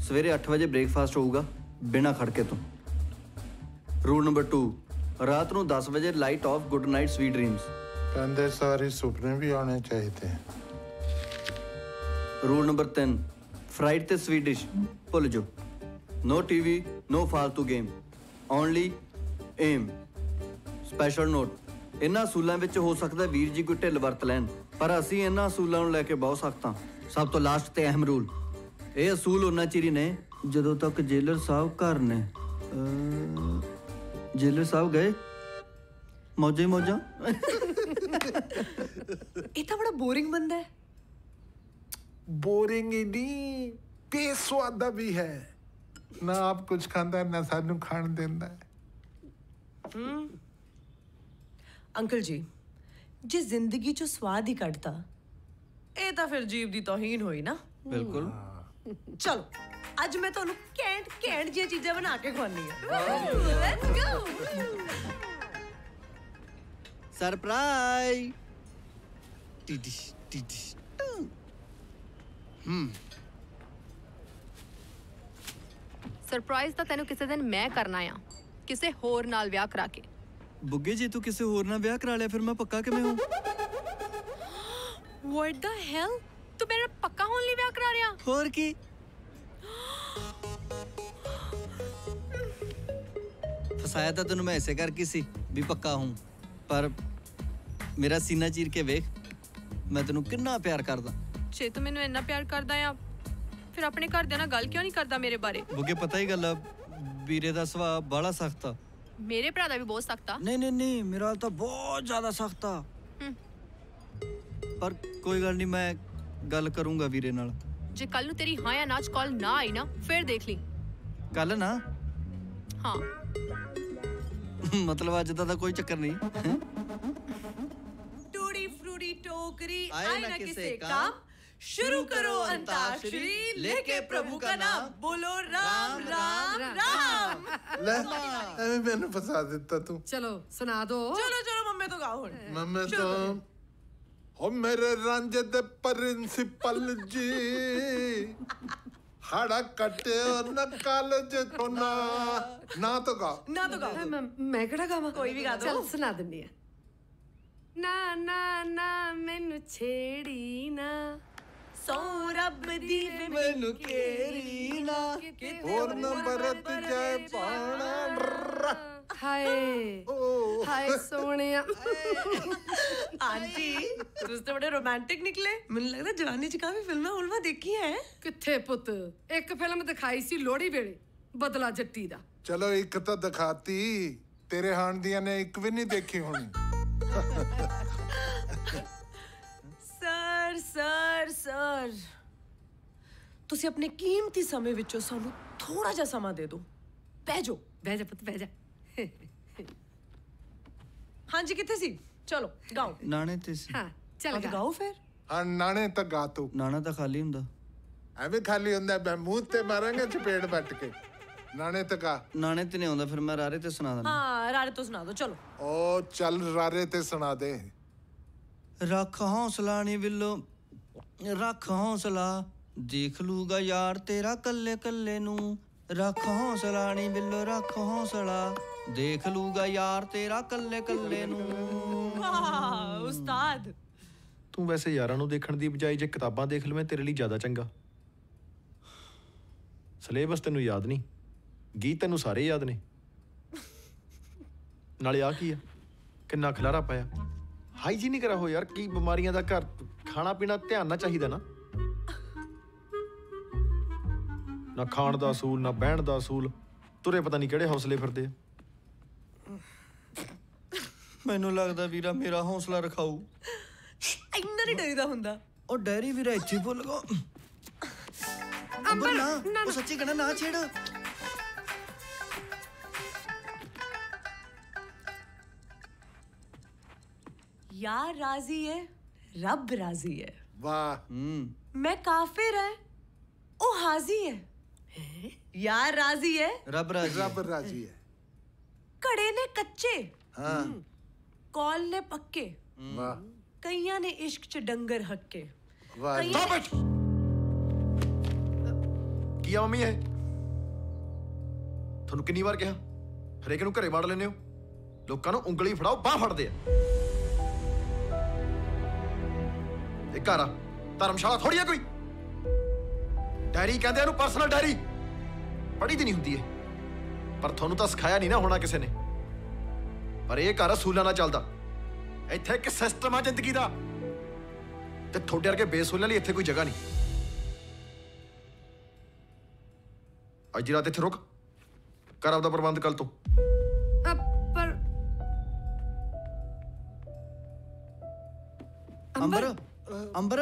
ਸਵੇਰੇ 8 ਵਜੇ ਬ੍ਰੇਕਫਾਸਟ ਹੋਊਗਾ ਬਿਨਾਂ ਖੜਕੇ ਤੋਂ। ਰੂਲ ਨੰਬਰ 2 ਰਾਤ ਨੂੰ 10 ਵਜੇ light off good night sweet dreams ਕਹਿੰਦੇ ਸਾਰੇ ਸੁਪਨੇ ਵੀ ਆਉਣੇ ਚਾਹੀਦੇ। ਰੂਲ ਨੰਬਰ 3 ਫਰਾਈਡ ਤੇ ਸਵੀਟ ਡਿਸ਼ ਭੁੱਲ ਜਾਓ। ਨੋ ਟੀਵੀ ਨੋ ਫਾਲਤੂ game only aim special note ਇਹਨਾਂ ਅਸੂਲਾਂ ਵਿੱਚ ਹੋ ਸਕਦਾ ਵੀਰ ਜੀ ਕੋਈ ਢਿੱਲ ਵਰਤ ਲੈਣ ਪਰ ਅਸੀਂ ਇਹਨਾਂ ਅਸੂਲਾਂ ਨੂੰ ਲੈ ਕੇ ਬਹੁਤ ਸਖਤ ਹਾਂ ਸਭ ਤੋਂ ਲਾਸਟ ਤੇ ਅਹਿਮ ਰੂਲ ਇਹ ਅਸੂਲ ਉਹਨਾਂ ਚਿਰ ਹੀ ਨੇ ਜਦੋਂ ਤੱਕ ਜੇਲਰ ਸਾਹਿਬ ਘਰ ਨੇ ਅਹ, ਜੇਲਰ ਸਾਹਿਬ ਗਏ ਮੌਜਾਂ ਹੀ ਮੌਜਾਂ ਇਹ ਤਾਂ ਬੜਾ ਬੋਰਿੰਗ ਬੰਦਾ ਹੈ बोरिंग ही नहीं बेस्वादा भी है ना आप कुछ खांदा है, ना सानू खान देंदा है ਹਮ ਅੰਕਲ ਜੀ ਜੇ ਜ਼ਿੰਦਗੀ ਚੋਂ ਸਵਾਦ ਹੀ ਕੱਢਤਾ ਇਹ ਤਾਂ ਫਿਰ ਜੀਵ ਦੀ ਤੋਹੀਨ ਹੋਈ ਨਾ। ਬਿਲਕੁਲ। ਚਲੋ ਅੱਜ ਮੈਂ ਤੁਹਾਨੂੰ ਕੈਂਟ ਕੈਂਟ ਜਿਹੀਆਂ ਚੀਜ਼ਾਂ ਬਣਾ ਕੇ ਖਵਾਉਣੀ ਆ ਲੈਟਸ ਗੋ ਸਰਪ੍ਰਾਈਜ਼ ਟੀਡੀ ਟੀਡੀ ਹਮ ਸਰਪ੍ਰਾਈਜ਼ ਤਾਂ ਤੈਨੂੰ ਕਿਸੇ ਦਿਨ ਮੈਂ ਕਰਨਾ ਆ। ਕਿਸੇ ਹੋਰ ਨਾਲ ਵਿਆਹ ਕਰਾ ਕੇ। ਬੁੱਗੇ ਜੇ ਤੂੰ ਕਿਸੇ ਹੋਰ ਨਾਲ ਵਿਆਹ ਕਰਾ ਲਿਆ ਫਿਰ ਮੈਂ ਪੱਕਾ ਕਿਵੇਂ ਹੂੰ ਵਾਟ ਦ ਹੈਲ ਤੂੰ ਮੇਰੇ ਪੱਕਾ ਹੋਣ ਲਈ ਵਿਆਹ ਕਰਾ ਰਿਹਾ? ਹੋਰ ਕੀ? ਫਸਾਇਆ ਤਾਂ ਤੈਨੂੰ ਮੈਂ ਐਸੇ ਕਰਕੇ ਸੀ ਵੀ ਪੱਕਾ ਹੂੰ ਪਰ ਮੇਰਾ ਸੀਨਾ ਚੀਰ ਕੇ ਵੇਖ ਮੈਂ ਤੈਨੂੰ ਕਿੰਨਾ ਪਿਆਰ ਕਰਦਾ। ਜੇ ਤੂੰ ਮੈਨੂੰ ਇੰਨਾ ਪਿਆਰ ਕਰਦਾ ਆ ਫਿਰ ਆਪਣੇ ਘਰਦਿਆਂ ਨਾਲ ਗੱਲ ਕਿਉਂ ਨਹੀਂ ਕਰਦਾ ਮੇਰੇ ਬਾਰੇ? ਬੁੱਗੇ ਪਤਾ ਹੀ ਗੱਲ ਆ ਵੀਰੇ ਦਾ ਸੁਭਾਅ ਬਾਹਲਾ ਸਖਤ ਆ। ਮੇਰੇ ਭਰਾ ਦਾ ਵੀ ਬਹੁਤ ਸਖਤ ਆ ਨਹੀਂ ਨਹੀਂ ਨਹੀਂ ਮੇਰਾ ਹਾਲ ਤਾਂ ਬਹੁਤ ਜ਼ਿਆਦਾ ਸਖਤ ਆ ਪਰ ਕੋਈ ਗੱਲ ਨਹੀਂ ਮੈਂ ਗੱਲ ਕਰੂੰਗਾ ਵੀਰੇ ਨਾਲ ਜੇ ਕੱਲ ਨੂੰ ਤੇਰੀ ਹਾਂ ਜਾਂ ਨਾ ਚ ਕਾਲ ਨਾ ਆਈ ਨਾ ਫਿਰ ਦੇਖ ਲਈ ਕੱਲ ਨਾ ਹਾਂ ਮਤਲਬ ਅੱਜ ਦਾ ਤਾਂ ਕੋਈ ਚੱਕਰ ਨਹੀਂ ਟੂੜੀ ਫਰੂੜੀ ਟੋਕਰੀ ਆਏ ਨਾ ਕਿਸੇ ਕੰਮ शुरू करो अंताक्षरी लेके प्रभु का नाम बोलो राम राम राम ਲੈ ਐਵੇਂ ਮੈਨੂੰ ਫਸਾ ਦਿੱਤਾ ਤੂੰ ਚਲੋ ਸੁਣਾ ਦੋ चलो चलो मम्मी तो गाओ हुन ਮੰਮੇ ਤੋਂ ਹੋ ਮੇਰੇ ਰੰਜ ਦੇ ਪ੍ਰਿੰਸੀਪਲ ਜੀ ਹਾੜਾ ਕੱਟਿਓ ਨਾ ਕਾਲਜ ਤੋਂ ਨਾ ਨਾ ਤਾਂ ਗਾ ना तो गाओ ਮੈਂ ਮੈਂ ਕਿਹੜਾ ਗਾਵਾਂ ਕੋਈ ਵੀ ਗਾ ਦਿਓ। ਚੱਲ ਸੁਣਾ ਦਿੰਨੀ ਆ ਨਾ ਨਾ ਨਾ ਮੈਨੂੰ ਛੇੜੀ ਨਾ ਸੋ ਰੱਬ ਦੀ ਵੇ ਮੈਨੂੰ ਕੇਰੀ ਨਾ ਹੋਰ ਨਾ ਬਰਤ ਜਾਏ ਪਾਣਾ ਹਾਏ। ਹਾਏ ਸੋਹਣਿਆ। ਆਂਟੀ ਤੁਸੀਂ ਤਾਂ ਬੜੇ ਰੋਮਾਂਟਿਕ ਨਿਕਲੇ। ਮੈਨੂੰ ਲੱਗਦਾ ਜਵਾਨੀ ਚ ਕਾਫੀ ਫਿਲਮਾਂ ਹੁਲਵਾ ਦੇਖੀ ਹੈ ਕਿੱਥੇ ਪੁੱਤ? ਇੱਕ ਫਿਲਮ ਦਿਖਾਈ ਸੀ ਲੋਹੜੀ ਵੇਲੇ ਬਦਲਾ ਜੱਟੀ ਦਾ। ਚਲੋ ਇੱਕ ਤਾਂ ਦਿਖਾਤੀ। ਤੇਰੇ ਹਾਣ ਦੀਆਂ ਨੇ ਇੱਕ ਵੀ ਨਹੀਂ ਦੇਖੀ ਹੋਣੀ। ਸਰ ਸਰ ਤੁਸੀਂ ਆਪਣੇ ਕੀਮਤੀ ਸਮੇਂ ਵਿੱਚੋਂ ਸਾਨੂੰ ਥੋੜਾ ਜਿਹਾ ਸਮਾਂ ਦੇ ਦਿਓ। ਬਹਿ ਜਾਓ। ਬਹਿ ਜਾ ਪੁੱਤ ਬਹਿ ਜਾ। ਹਾਂਜੀ ਕਿੱਥੇ ਸੀ? ਚਲੋ ਗਾਓ। ਨਾਣੇ ਤੇ ਸੀ। ਹਾਂ ਚੱਲ ਗਾ। ਗਾਓ ਫਿਰ? ਹਾਂ ਨਾਣੇ ਤਾਂ ਗਾ ਤੂੰ। ਨਾਣਾ ਤਾਂ ਖਾਲੀ ਹੁੰਦਾ। ਐਵੇਂ ਖਾਲੀ ਹੁੰਦਾ ਮੈਂ ਮੂੰਹ ਤੇ ਮਾਰਾਂਗਾ ਚਪੇੜ ਵੱਟ ਕੇ। ਨਾਣੇ ਤਾਂ ਗਾ। ਨਾਣੇ ਤੇ ਨਹੀਂ ਆਉਂਦਾ ਫਿਰ ਮੈਂ ਰਾਰੇ ਤੇ ਸੁਣਾ ਦਿੰਦਾ। ਹਾਂ ਰਾਰੇ ਤੋਂ ਸੁਣਾ ਦੋ ਚਲੋ। ਓ ਚੱਲ ਰਾਰੇ ਤੇ ਸੁਣਾ ਦੇ। ਰੱਖ ਹੌਸਲਾ ਨਹੀਂ ਵਿੱਲੋ ਰੱਖ ਹੌਸਲਾ ਦੇਖ ਲੂਗਾ ਯਾਰ ਤੇਰਾ ਕੱਲੇ ਕੱਲੇ ਨੂੰ। ਰੱਖ ਹੌਸਲਾ ਨਹੀਂ ਵਿਲੋ ਰੱਖ ਹੌਸਲਾ ਦੇਖ ਲੂਗਾ ਯਾਰ ਤੇਰਾ ਕੱਲੇ ਕੱਲੇ ਨੂੰ। ਵਾਹ ਉਸਤਾਦ। ਤੂੰ ਵੈਸੇ ਯਾਰਾਂ ਨੂੰ ਦੇਖਣ ਦੀ ਬਜਾਏ ਜੇ ਕਿਤਾਬਾਂ ਦੇਖ ਲਵੇਂ ਤੇਰੇ ਲਈ ਜ਼ਿਆਦਾ ਚੰਗਾ। ਸਿਲੇਬਸ ਤੈਨੂੰ ਯਾਦ ਨਹੀਂ ਗੀਤ ਤੈਨੂੰ ਸਾਰੇ ਯਾਦ ਨੇ। ਨਾਲੇ ਆ ਕੀ ਆ? ਕਿੰਨਾ ਖਲਾਰਾ ਪਾਇਆ। ਹਾਈਜੀਨਿਕ ਰਹੋ ਯਾਰ ਕੀ ਬਿਮਾਰੀਆਂ ਦਾ ਘਰ ਖਾਣਾ ਪੀਣਾ ਧਿਆਨ ਨਾਲ ਚਾਹੀਦਾ ਨਾ। ਨਾ ਖਾਣ ਦਾ ਅਸੂਲ ਨਾ ਬਹਿਣ ਦਾ ਅਸੂਲ। ਤੁਰੇ ਪਤਾ ਨਹੀਂ ਕਿਹੜੇ ਹੌਸਲੇ ਫਿਰਦੇ ਮੈਨੂੰ ਲੱਗਦਾ ਵੀਰਾ ਮੇਰਾ ਹੌਸਲਾ ਰਖਾਊ। ਇੰਨਾ ਨਹੀਂ ਡਰੀਦਾ ਹੁੰਦਾ। ਉਹ ਡੈਰੀ ਵੀਰਾ ਇੱਥੇ ਭੁੱਲ ਗਿਆ। ਅੰਬਰ ਉਹ ਸੱਚੀ ਕਹਿਣਾ ਨਾ ਛੇੜ। ਯਾਰ ਰਾਜ਼ੀ ਹੈ ਰੱਬ ਰਾਜ਼ੀ ਹੈ। ਵਾਹ। ਮੈਂ ਕਾਫਰ ਹੈ ਉਹ ਹਾਜ਼ੀ ਹੈ। ਯਾਰ ਰਾਜ਼ੀ ਹੈ। ਰੱਬ ਰਾਜ਼ੀ ਰੱਬ ਰਾਜ਼ੀ ਹੈ। ਕੜੇ ਨੇ ਕੱਚੇ। ਹਾਂ। ਕੌਲ ਨੇ ਪੱਕੇ। ਵਾਹ। ਕਈਆਂ ਨੇ ਇਸ਼ਕ ਚ ਡੰਗਰ ਹੱਕੇ। ਵਾਹ ਸਟਾਪ ਕੀ ਆਮੀ ਹੈ ਤੁਹਾਨੂੰ ਕਿੰਨੀ ਵਾਰ ਕਿਹਾ? ਹਰੇਕ ਨੂੰ ਘਰੇ ਵੜ ਲੈਨੇ ਹੋ। ਲੋਕਾਂ ਨੂੰ ਉਂਗਲੀ ਫੜਾਓ ਬਾਹ ਫੜਦੇ ਆ। ਇਹ ਘਰ ਆ। ਧਰਮਸ਼ਾਲਾ ਥੋੜੀ ਆ ਕੋਈ? ਡਾਇਰੀ ਕਹਿੰਦੇ ਇਹਨੂੰ ਪਰਸਨਲ ਡਾਇਰੀ ਪੜ੍ਹੀ ਦੀ ਨਹੀਂ ਹੁੰਦੀ ਇਹ। ਪਰ ਤੁਹਾਨੂੰ ਤਾਂ ਸਿਖਾਇਆ ਨਹੀਂ ਨਾ ਹੋਣਾ ਕਿਸੇ ਨੇ। ਪਰ ਇਹ ਘਰ ਅਸੂਲਾਂ ਨਾਲ ਚੱਲਦਾ। ਇੱਥੇ ਇੱਕ ਸਿਸਟਮ ਆ ਜ਼ਿੰਦਗੀ ਦਾ। ਤੇ ਤੁਹਾਡੇ ਵਰਗੇ ਬੇਸੂਲਾਂ ਲਈ ਇੱਥੇ ਕੋਈ ਜਗ੍ਹਾ ਨਹੀਂ। ਅੱਜ ਦੀ ਰਾਤ ਇੱਥੇ ਰੁਕ। ਕਰ ਆਪਦਾ ਪ੍ਰਬੰਧ ਕੱਲ ਤੋਂ। ਪਰ ਅੰਬਰ? ਅੰਬਰ।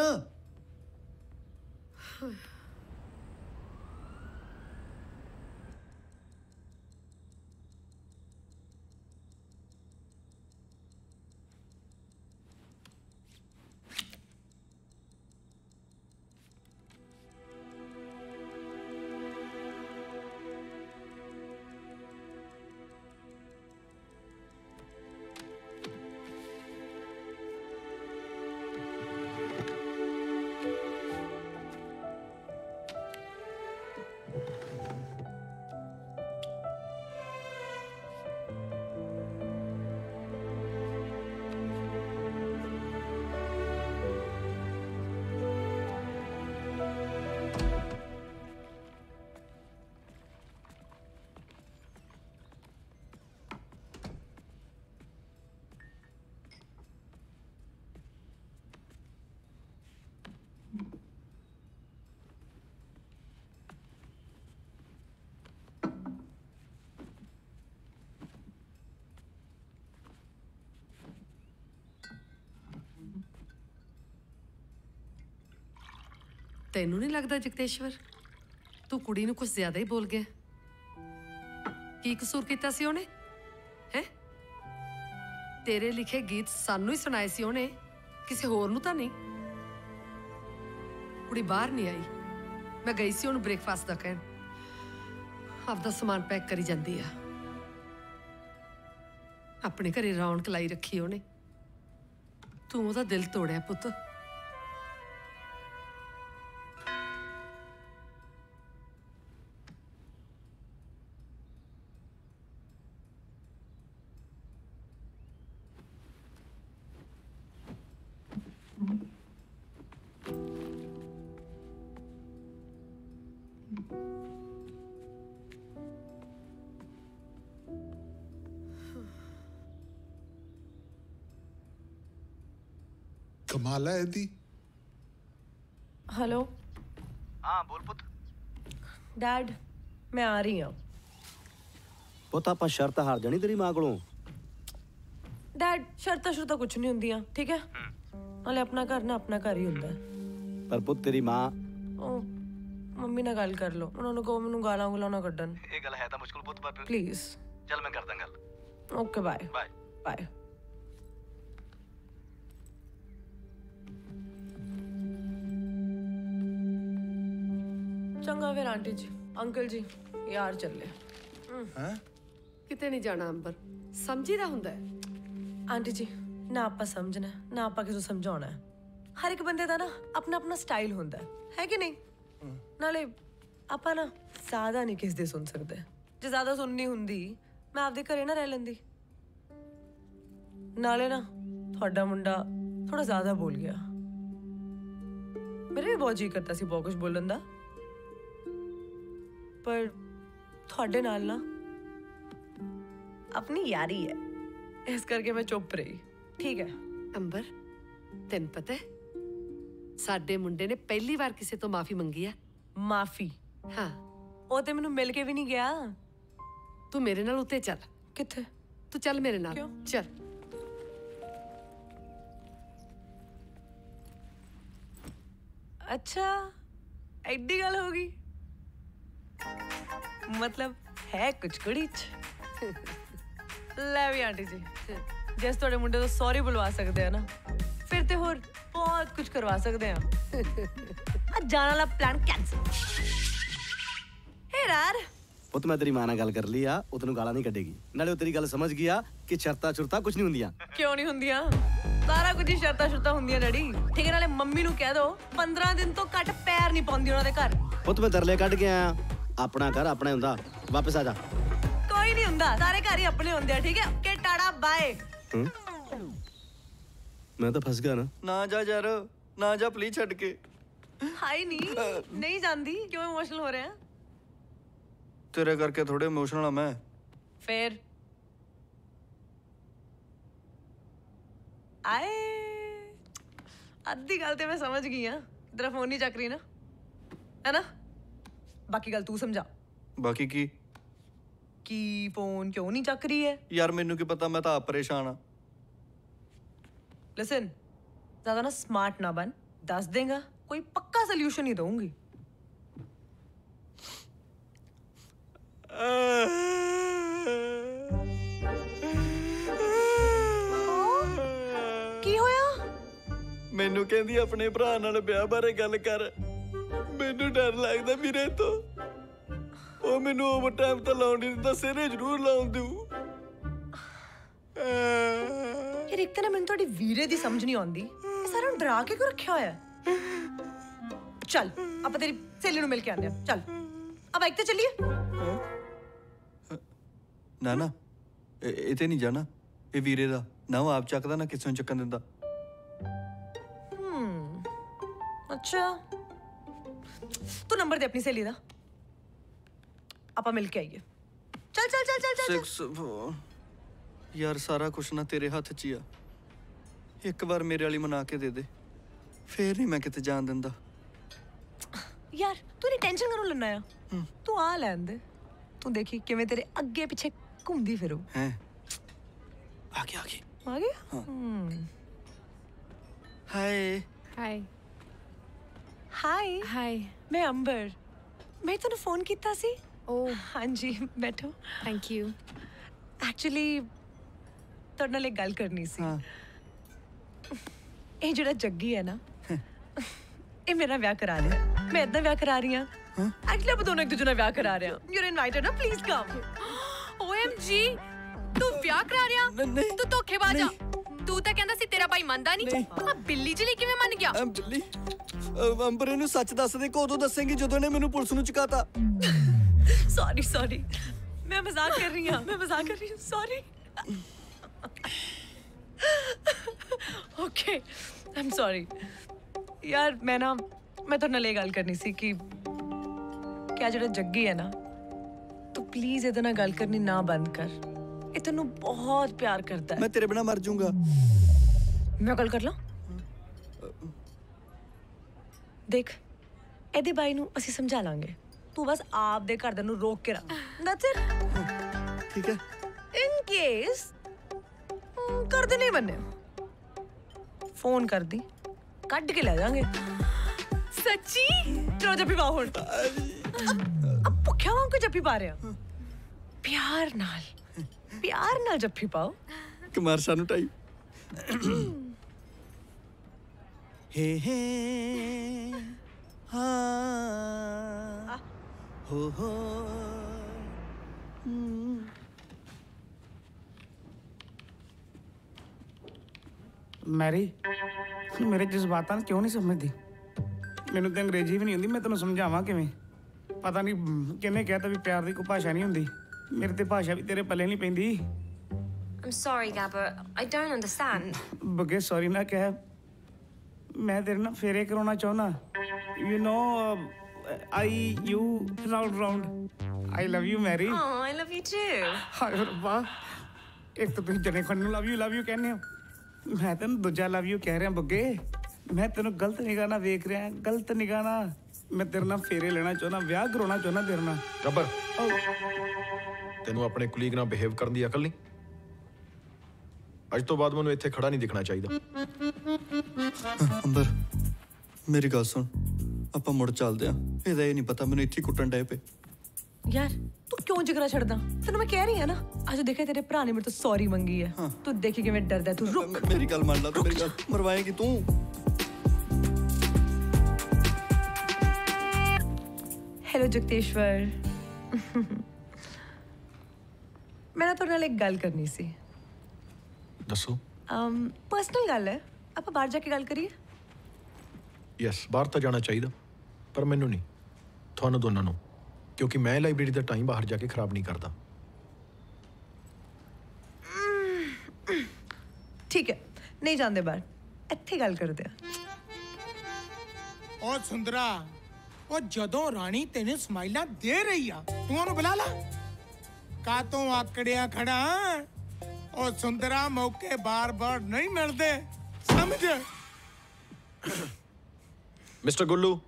ਤੈਨੂੰ ਨਹੀਂ ਲੱਗਦਾ ਜਗਤੇਸ਼ਵਰ ਤੂੰ ਕੁੜੀ ਨੂੰ ਕੁਝ ਜ਼ਿਆਦਾ ਹੀ ਬੋਲ ਗਿਆ। ਕੀ ਕਸੂਰ ਕੀਤਾ ਸੀ ਉਹਨੇ? ਹੈ? ਤੇਰੇ ਲਿਖੇ ਗੀਤ ਸਾਨੂੰ ਹੀ ਸੁਣਾਏ ਸੀ ਉਹਨੇ। ਕਿਸੇ ਹੋਰ ਨੂੰ ਤਾਂ ਨਹੀਂ। ਕੁੜੀ ਬਾਹਰ ਨਹੀਂ ਆਈ। ਮੈਂ ਗਈ ਸੀ ਉਹਨੂੰ ਬ੍ਰੇਕਫਾਸਟ ਦਾ ਕਹਿਣ। ਆਪਦਾ ਸਮਾਨ ਪੈਕ ਕਰੀ ਜਾਂਦੀ ਆ। ਆਪਣੇ ਘਰੇ ਰੌਣਕ ਲਾਈ ਰੱਖੀ ਉਹਨੇ। ਤੂੰ ਉਹਦਾ ਦਿਲ ਤੋੜਿਆ ਪੁੱਤ। ਕਮਾਲ ਹੈ ਇਹਦੀ हेलो ਹਾਂ ਬੋਲ ਪੁੱਤ डैड मैं आ रही हूँ ਪੁੱਤ ਆਪਾਂ ਸ਼ਰਤ ਹਾਰ ਜਾਣੀ ਤੇਰੀ ਮਾਂ ਕੋਲੋਂ ਡੈਡ ਸ਼ਰਤਾਂ ਸ਼ਰਤਾਂ ਕੁਝ ਨਹੀਂ ਹੁੰਦੀਆਂ ਠੀਕ ਹੈ ਨਾਲੇ ਆਪਣਾ ਘਰ ਨਾ ਆਪਣਾ ਘਰ ਹੀ ਹੁੰਦਾ ਹੈ ਪਰ ਪੁੱਤ ਤੇਰੀ ਮਾਂ ਉਹ ਮੰਮੀ ਨਾਲ ਗੱਲ ਕਰ ਲਓ ਉਹਨਾਂ ਨੂੰ ਕਹੋ ਮੈਨੂੰ ਗਾਲਾਂ ਗੁਲਾਂ ਨਾ ਕੱਢਣ ਇਹ ਗੱਲ ਹੈ ਤਾਂ ਮੁਸ਼ਕਲ ਪੁੱਤ ਪਰ ਪਲੀਜ਼ ਚੱਲ ਮੈਂ ਕਰਦਾ ਗੱਲ ਓਕੇ ਬਾਏ ਬਾਏ ਬਾਏ ਚੰਗਾ ਫਿਰ ਆਂਟੀ ਜੀ। ਅੰਕਲ ਜੀ ਯਾਰ ਚੱਲੇ। ਹੈ। ਕਿਤੇ ਨਹੀਂ ਜਾਣਾ ਅੰਬਰ। ਸਮਝੀਦਾ ਹੁੰਦਾ ਹੈ? ਆਂਟੀ ਜੀ ਨਾ ਆਪਾਂ ਸਮਝਣਾ ਹੈ, ਨਾ ਆਪਾਂ ਕਿਸੇ ਨੂੰ ਸਮਝਾਉਣਾ। ਹੈ। ਹਰ ਇੱਕ ਬੰਦੇ ਦਾ ਨਾ ਆਪਣਾ ਆਪਣਾ ਸਟਾਈਲ ਹੁੰਦਾ ਹੈ। ਹੈ ਕਿ ਨਹੀਂ? ਨਾਲੇ ਆਪਾਂ ਨਾ ਜ਼ਿਆਦਾ ਨਹੀਂ ਕਿਸ ਦੇ ਸੁਣ ਸਕਦੇ। ਜੇ ਜ਼ਿਆਦਾ ਸੁਣਨੀ ਹੁੰਦੀ ਮੈਂ ਆਪਦੇ ਘਰੇ ਨਾ ਰਹਿ ਲੈਂਦੀ। ਨਾਲੇ ਨਾ ਤੁਹਾਡਾ ਮੁੰਡਾ ਥੋੜਾ ਜ਼ਿਆਦਾ ਬੋਲ ਗਿਆ। ਮੇਰੇ ਵੀ ਬਹੁਤ ਜੀ ਕਰਦਾ ਸੀ ਬਹੁਤ ਕੁਝ ਬੋਲਣ ਦਾ। ਪਰ ਤੁਹਾਡੇ ਨਾਲ ਨਾ ਆਪਣੀ ਯਾਰੀ ਹੈ ਇਸ ਕਰਕੇ ਮੈਂ ਚੁੱਪ ਰਹੀ ਠੀਕ ਹੈ ਅੰਬਰ ਤੈਨੂੰ ਪਤਾ ਹੈ ਸਾਡੇ ਮੁੰਡੇ ਨੇ ਪਹਿਲੀ ਵਾਰ ਕਿਸੇ ਤੋਂ ਮਾਫੀ ਮੰਗੀ ਆ ਮਾਫੀ ਹਾਂ ਉਹ ਤੇ ਮੈਨੂੰ ਮਿਲ ਕੇ ਵੀ ਨਹੀਂ ਗਿਆ ਤੂੰ ਮੇਰੇ ਨਾਲ ਉੱਤੇ ਚੱਲ ਕਿੱਥੇ ਤੂੰ ਚੱਲ ਮੇਰੇ ਨਾਲ ਕਿਉਂ? ਚੱਲ ਅੱਛਾ ਐਡੀ ਗੱਲ ਹੋ ਗਈ ਮਤਲਬ ਹੈ ਕੁਝ ਕੁੜੀ ਚ ਲੈ ਵੀ ਆਂਟੀ ਜੀ ਜਿਸ ਤੁਹਾਡੇ ਮੁੰਡੇ ਤੋਂ ਸੌਰੀ ਬੁਲਵਾ ਸਕਦੇ ਆ ਨਾ ਫਿਰ ਤੇ ਹੋਰ ਬਹੁਤ ਕੁਝ ਕਰਵਾ ਸਕਦੇ ਆ ਆ ਜਾਣ ਵਾਲਾ ਪਲਾਨ ਕੈਂਸਲ ਹੇ ਯਾਰ ਪੁੱਤ ਮੈਂ ਤੇਰੀ ਮਾਂ ਨਾਲ ਗੱਲ ਕਰ ਲਈ ਆ ਉਹ ਤੈਨੂੰ ਗਾਲਾਂ ਨਹੀਂ ਕੱਢੇਗੀ ਨਾਲੇ ਉਹ ਤੇਰੀ ਗੱਲ ਸਮਝ ਗਿਆ ਕਿ ਸ਼ਰਤਾਂ ਚੁਰਤਾਂ ਕੁਝ ਨਹੀਂ ਹੁੰਦੀਆਂ ਕਿਉਂ ਨਹੀਂ ਹੁੰਦੀਆਂ ਸਾਰਾ ਕੁਝ ਹੀ ਸ਼ਰਤਾਂ ਸ਼ਰਤਾਂ ਹੁੰਦੀਆਂ ਡੈਡੀ ਠੀਕ ਹੈ ਨਾਲੇ ਮੰਮੀ ਨੂੰ ਕਹਿ ਦੋ 15 ਦਿਨ ਤੋਂ ਘੱਟ ਪੈਰ ਨਹੀਂ ਪਾਉਂਦੀ ਉਹਨਾਂ ਦੇ ਘਰ ਪੁੱਤ ਮੈਂ ਤਰਲੇ ਕੱਢ ਕੇ ਆਇਆ ਆਪਣਾ ਘਰ ਆਪਣਾ ਹੁੰਦਾ ਵਾਪਸ ਆ ਜਾ ਕੋਈ ਨਹੀਂ ਹੁੰਦਾ ਸਾਰੇ ਘਰ ਹੀ ਆਪਣੇ ਹੁੰਦੇ ਆ ਠੀਕ ਹੈ ਕਿ ਟਾੜਾ ਬਾਏ ਹੂੰ? ਮੈਂ ਤਾਂ ਫਸ ਗਿਆ ਨਾ ਨਾ ਜਾ ਯਾਰ ਨਾ ਜਾ ਪਲੀਜ਼ ਛੱਡ ਕੇ ਹਾਈ ਨਹੀਂ ਨਹੀਂ ਜਾਂਦੀ ਕਿਉਂ ਇਮੋਸ਼ਨਲ ਹੋ ਰਿਹਾ ਤੇਰੇ ਕਰਕੇ ਥੋੜੇ ਇਮੋਸ਼ਨਲ ਆ ਮੈਂ ਫੇਰ ਆਏ ਅੱਧੀ ਗੱਲ ਤੇ ਮੈਂ ਸਮਝ ਗਈ ਆ ਤੇਰਾ ਫੋਨ ਨਹੀਂ ਚੱਕ ਰਹੀ ਨਾ ਹੈ ਨਾ ਬਾਕੀ ਗੱਲ ਤੂੰ ਸਮਝਾ ਬਾਕੀ ਕੀ ਕੀ ਫੋਨ ਕਿਉਂ ਨਹੀਂ ਚੱਕ ਰਹੀ ਹੈ ਯਾਰ ਮੈਨੂੰ ਕੀ ਪਤਾ ਮੈਂ ਤਾਂ ਆਪ ਪਰੇਸ਼ਾਨ ਆ ਲਿਸਨ ਜ਼ਿਆਦਾ ਨਾ ਸਮਾਰਟ ਨਾ ਬਣ ਦੱਸ ਦੇਗਾ ਕੋਈ ਪੱਕਾ ਸੋਲੂਸ਼ਨ ਹੀ ਦਊਂਗੀ ਕੀ ਹੋਇਆ ਮੈਨੂੰ ਕਹਿੰਦੀ ਆਪਣੇ ਭਰਾ ਨਾਲ ਵਿਆਹ ਬਾਰੇ ਗੱਲ ਕਰ ਮੈਨੂੰ ਡਰ ਲੱਗਦਾ ਵੀਰੇ ਤੋਂ। ਉਹ ਮੈਨੂੰ ਓਵਰ ਟਾਈਮ ਤਾਂ ਲਾਉਣ ਨਹੀਂ ਦਿੰਦਾ ਸਿਰੇ ਜ਼ਰੂਰ ਲਾਉਣ ਦਿਉ। ਯਾਰ ਇੱਕ ਤਾਂ ਨਾ ਮੈਨੂੰ ਤੁਹਾਡੀ ਵੀਰੇ ਦੀ ਸਮਝ ਨਹੀਂ ਆਉਂਦੀ। ਇਹ ਸਾਰਿਆਂ ਨੂੰ ਡਰਾ ਕੇ ਕਿਉਂ ਰੱਖਿਆ ਹੋਇਆ? ਹੈ? ਚੱਲ ਆਪਾਂ ਤੇਰੀ ਸਹੇਲੀ ਨੂੰ ਮਿਲ ਕੇ ਆਉਂਦੇ ਆ ਚੱਲ ਆ ਬਾਈਕ ਤੇ ਚੱਲੀਏ? ਨਾ ਨਾ ਇਹ ਤੇ ਨਹੀਂ ਜਾਣਾ। ਇਹ ਵੀਰੇ ਦਾ। ਨਾ ਉਹ ਆਪ ਚੱਕਦਾ ਨਾ ਕਿਸੇ ਨੂੰ ਚੱਕਣ ਦਿੰਦਾ। ਹਮ ਅੱਛਾ। ਤੂੰ ਨੰਬਰ ਦੇ ਆਪਣੀ ਸਹੇਲੀ ਦਾ ਆਪਾਂ ਮਿਲ ਕੇ ਆਈਏ ਚੱਲ ਚੱਲ ਚੱਲ ਚੱਲ ਚੱਲ 6 ਯਾਰ ਸਾਰਾ ਕੁਛ ਨਾ ਤੇਰੇ ਹੱਥ 'ਚ ਹੀ ਆ ਇੱਕ ਵਾਰ ਮੇਰੇ ਵਾਲੀ ਮਨਾ ਕੇ ਦੇ ਦੇ ਫੇਰ ਨਹੀਂ ਮੈਂ ਕਿਤੇ ਜਾਣ ਦਿੰਦਾ ਯਾਰ ਤੂੰ ਨਹੀਂ ਟੈਨਸ਼ਨ ਕਰੋ ਲੈਣਾ ਆ ਤੂੰ ਆ ਲੈਣ ਦੇ ਤੂੰ ਦੇਖੀ ਕਿਵੇਂ ਤੇਰੇ ਅੱਗੇ ਪਿੱਛੇ ਘੁੰਮਦੀ ਫਿਰੂ ਹੈ ਆ ਗਿਆ ਆ ਗਿਆ ਆ ਗਿਆ ਹਮ ਹਾਏ ਹਾਈ ਹਾਈ ਹਾਈ ਮੈਂ ਅੰਬਰ ਮੈਂ ਤੁਹਾਨੂੰ ਫੋਨ ਕੀਤਾ ਸੀ ਓ ਹਾਂਜੀ ਬੈਠੋ ਥੈਂਕ ਯੂ ਐਕਚੁਅਲੀ ਤੁਹਾਡੇ ਨਾਲ ਇੱਕ ਗੱਲ ਕਰਨੀ ਸੀ ਇਹ ਜਿਹੜਾ ਜੱਗੀ ਹੈ ਨਾ ਇਹ ਮੇਰਾ ਵਿਆਹ ਕਰਾ ਰਿਹਾ ਮੈਂ ਇਦਾਂ ਵਿਆਹ ਕਰਾ ਰਹੀ ਹਾਂ ਐਕਚੁਅਲੀ ਆਪਾਂ ਦੋਨੋਂ ਇੱਕ ਦੂਜੇ ਨਾਲ ਵਿਆਹ ਕਰਾ ਰਹੇ ਹਾਂ ਯੂ ਆਰ ਇਨਵਾਈਟਡ ਨਾ ਪਲੀਜ਼ ਕਮ ਓਐਮਜੀ ਤੂੰ ਵਿਆਹ ਕਰਾ ਰਿਆ ਤੂੰ ਧੋਖੇਬਾਜ਼ ਆ ਤੂੰ ਤਾਂ ਕਹਿੰਦਾ ਸੀ ਤੇਰਾ ਭਾਈ ਮੰਨਦਾ ਨਹੀਂ। ਆ ਬਿੱਲੀ ਜਲੀ ਕਿਵੇਂ ਮੰਨ ਗਿਆ? ਬਿੱਲੀ? ਅੰਬਰੇ ਨੂੰ ਸੱਚ ਦੱਸ ਦੇ ਕਦੋਂ ਦੱਸੇਂਗੀ? ਜਦੋਂ ਨੇ ਮੈਨੂੰ ਪੁਲਿਸ ਨੂੰ ਚੁਕਾਤਾ। ਸੌਰੀ ਸੌਰੀ ਮੈਂ ਮਜ਼ਾਕ ਕਰ ਰਹੀ ਹਾਂ ਮੈਂ ਮਜ਼ਾਕ ਕਰ ਰਹੀ ਹਾਂ ਸੌਰੀ ਓਕੇ ਆਮ ਸੌਰੀ ਯਾਰ ਮੈਂ ਨਾ ਮੈਂ ਤੁਹਾਡੇ ਨਾਲ ਇਹ ਗੱਲ ਕਰਨੀ ਸੀ ਕਿ ਕਿ ਆਹ ਜਿਹੜਾ ਜੱਗੀ ਹੈ ਨਾ ਤੂੰ ਪਲੀਜ਼ ਇਹਦੇ ਨਾਲ ਗੱਲ ਕਰਨੀ ਨਾ ਬੰਦ ਕਰ। ਇਹ ਤੈਨੂੰ ਬਹੁਤ ਪਿਆਰ ਕਰਦਾ ਹੈ। ਮੈਂ ਤੇਰੇ ਬਿਨਾ ਮਰ ਜਾਊਂਗਾ। ਮੈਂ ਗੱਲ ਕਰ ਲਾਂ? ਦੇਖ ਇਹਦੇ ਬਾਈ ਨੂੰ ਅਸੀਂ ਸਮਝਾ ਲਾਂਗੇ। ਤੂੰ ਬਸ ਆਪ ਦੇ ਘਰਦਿਆਂ ਨੂੰ ਰੋਕ ਕੇ ਰੱਖ। ਦੈਟਸ ਇਟ ਠੀਕ ਹੈ। ਇਨ ਕੇਸ ਕਰਦੇ ਨਹੀਂ ਬੰਨੇ ਫੋਨ ਕਰਦੀ ਕੱਢ ਕੇ ਲੈ ਜਾਾਂਗੇ। ਸੱਚੀ? ਚਲੋ ਜੱਫੀ ਪਾਓ ਹੁਣ। ਅਬ ਭੁੱਖਿਆ ਵਾਂਗ ਕੋ ਜੱਫੀ ਪਾ ਰਿਆ ਪਿਆਰ ਨਾਲ। ਪਿਆਰ ਨਾਲ ਜੱਫੀ ਪਾਓ ਕੁਮਾਰ ਸਾਨੂੰ ਟਾਈ ਹੇ ਹੇ ਹਾਂ ਹੋ ਹੋ ਮੈਰੀ ਤੂੰ ਮੇਰੇ ਜਜ਼ਬਾਤਾਂ ਨੂੰ ਕਿਉਂ ਨਹੀਂ ਸਮਝਦੀ ਮੈਨੂੰ ਤਾਂ ਅੰਗਰੇਜ਼ੀ ਵੀ ਨਹੀਂ ਹੁੰਦੀ ਮੈਂ ਤੈਨੂੰ ਸਮਝਾਵਾਂ ਕਿਵੇਂ ਪਤਾ ਨਹੀਂ ਮ, ਕਿਹਨੇ ਕਹਿਤਾ ਵੀ ਪਿਆਰ ਦੀ ਕੋਈ ਭਾਸ਼ਾ ਨਹੀਂ ਹੁੰਦੀ ਮੇਰੇ ਤੇ ਭਾਸ਼ਾ ਵੀ ਤੇਰੇ ਪੱਲੇ ਨਹੀਂ ਪੈਂਦੀ। I'm sorry, Gabba. I don't understand. ਬੱਗੇ ਸੌਰੀ ਨਾ ਕਹਿ। ਮੈਂ ਤੇਰੇ ਨਾਲ ਫੇਰੇ ਕਰਾਉਣਾ ਚਾਹੁੰਦਾ। You know I you round round I love you Mary Oh, I love you too. ਹਾਏ ਰੱਬਾ। ਇੱਕ ਤਾਂ ਤੁਸੀਂ ਜਣੇ ਖਣ ਨੂੰ ਲਵ ਯੂ ਲਵ ਯੂ ਕਹਿੰਦੇ ਹੋ। ਮੈਂ ਤੈਨੂੰ ਦੂਜਾ ਲਵ ਯੂ ਕਹਿ ਰਿਹਾ ਬੱਗੇ। ਮੈਂ ਤੈਨੂੰ ਗਲਤ ਨਿਗਾਹ ਨਾਲ ਵੇਖ ਰਿਹਾ ਗਲਤ ਨਿਗਾਹ ਨਾਲ। ਮੈਂ ਤੇਰੇ ਨਾਲ ਫੇਰੇ ਲੈਣਾ ਚਾਹੁੰਦਾ ਵਿਆਹ ਕਰਾਉਣਾ ਚਾਹੁੰਦਾ ਤੇਰੇ ਨਾਲ। ਗੱਬਰ ਤੈਨੂੰ ਆਪਣੇ ਕੁਲੀਗ ਨਾਲ ਬਿਹੇਵ ਕਰਨ ਦੀ ਅਕਲ ਨਹੀਂ? ਅੱਜ ਤੋਂ ਬਾਅਦ ਮੈਨੂੰ ਇੱਥੇ ਖੜਾ ਨਹੀਂ ਦਿਖਣਾ ਚਾਹੀਦਾ। ਅੰਬਰ ਮੇਰੀ ਗੱਲ ਸੁਣ। ਆਪਾਂ ਮੁੜ ਚੱਲਦੇ ਆ ਇਹਦਾ ਇਹ ਨਹੀਂ ਪਤਾ ਮੈਨੂੰ ਇੱਥੇ ਕੁੱਟਣ ਡਏ ਪਏ। ਯਾਰ ਤੂੰ ਕਿਉਂ ਜਿਗਰਾ ਛੱਡਦਾ? ਤੈਨੂੰ ਮੈਂ ਕਹਿ ਰਹੀ ਆ ਨਾ ਅੱਜ ਦੇਖਿਆ ਤੇਰੇ ਭਰਾ ਨੇ ਮੇਰੇ ਤੋਂ ਸੌਰੀ ਮੰਗੀ ਹੈ। ਤੂੰ ਦੇਖੀ ਕਿਵੇਂ ਡਰਦਾ ਤੂੰ ਰੁਕ ਮੇਰੀ ਗੱਲ ਮੰਨ ਲਾ ਤੂੰ ਮੇਰੀ ਗੱਲ। ਮਰਵਾਏਂਗੀ ਤੂੰ। ਹੈਲੋ ਜਗਤੇਸ਼ਵਰ। ਮੈਂ ਨਾ ਤੁਹਾਡੇ ਨਾਲ ਇੱਕ ਗੱਲ ਕਰਨੀ ਸੀ ਦੱਸੋ ਅਮ ਪਰਸਨਲ ਗੱਲ ਹੈ ਆਪਾਂ ਬਾਹਰ ਜਾ ਕੇ ਗੱਲ ਕਰੀਏ ਯੈਸ ਬਾਹਰ ਤਾਂ ਜਾਣਾ ਚਾਹੀਦਾ ਪਰ ਮੈਨੂੰ ਨਹੀਂ ਤੁਹਾਨੂੰ ਦੋਨਾਂ ਨੂੰ ਕਿਉਂਕਿ ਮੈਂ ਲਾਇਬ੍ਰੇਰੀ ਦਾ ਟਾਈਮ ਬਾਹਰ ਜਾ ਕੇ ਖਰਾਬ ਨਹੀਂ ਕਰਦਾ ਠੀਕ ਹੈ ਨਹੀਂ ਜਾਂਦੇ ਬਾਹਰ ਇੱਥੇ ਗੱਲ ਕਰਦੇ ਆ ਉਹ ਸੁੰਦਰਾ ਉਹ ਜਦੋਂ ਰਾਣੀ ਤੈਨੂੰ ਸਮਾਈਲਾਂ ਦੇ ਰਹੀ ਆ ਤੂੰ ਉਹਨੂੰ ਬੁਲਾ ਲਾ ਕਾ ਆਕੜਿਆ ਖੜਾ? ਉਹ ਸੁੰਦਰਾ ਮੌਕੇ ਬਾਰ-ਬਾਰ ਨਹੀਂ ਮਿਲਦੇ। ਸਮਝ? ਮਿਸਟਰ ਗੁੱਲੂ,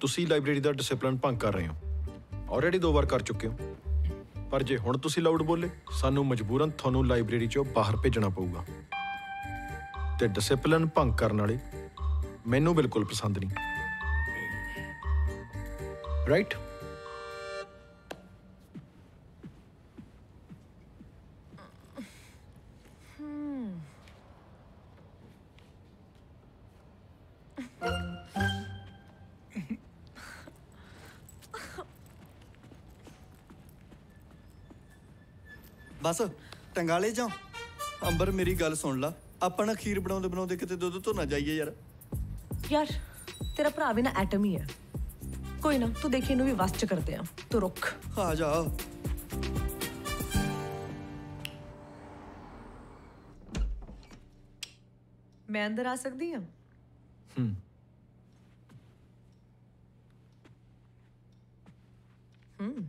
ਤੁਸੀਂ ਲਾਇਬ੍ਰੇਰੀ ਦਾ ਡਿਸਪਲਿਨ ਭੰਗ ਕਰ ਰਹੇ ਹੋ। ਆਲਰੇਡੀ ਦੋ ਵਾਰ ਕਰ ਚੁੱਕੇ ਹੋ। ਪਰ ਜੇ ਹੁਣ ਤੁਸੀਂ ਲਾਊਡ ਬੋਲੇ, ਸਾਨੂੰ ਮਜਬੂਰਨ ਤੁਹਾਨੂੰ ਲਾਇਬ੍ਰੇਰੀ ਚੋਂ ਬਾਹਰ ਭੇਜਣਾ ਪਊਗਾ। ਤੇ ਡਿਸਪਲਿਨ ਭੰਗ ਕਰਨ ਵਾਲੇ ਮੈਨੂੰ ਬਿਲਕੁਲ ਪਸੰਦ ਨਹੀਂ। ਰਾਈਟ ਬਸ ਟੰਗਾਲੇ ਜਾ ਅੰਬਰ ਮੇਰੀ ਗੱਲ ਸੁਣ ਲਾ ਆਪਾਂ ਨਾ ਖੀਰ ਬਣਾਉਂਦੇ ਬਣਾਉਂਦੇ ਕਿਤੇ ਦੁੱਧ ਤੋਂ ਨਾ ਜਾਈਏ ਯਾਰ ਯਾਰ ਤੇਰਾ ਭਰਾ ਵੀ ਨਾ ਐਟਮ ਹੀ ਹੈ ਕੋਈ ਨਾ ਤੂੰ ਦੇਖੀ ਇਹਨੂੰ ਵੀ ਵਸ ਚ ਕਰਦੇ ਆ ਤੂੰ ਰੁਕ ਆ ਜਾ ਮੈਂ ਅੰਦਰ ਆ ਸਕਦੀ ਹਾਂ ਹੂੰ ਹੂੰ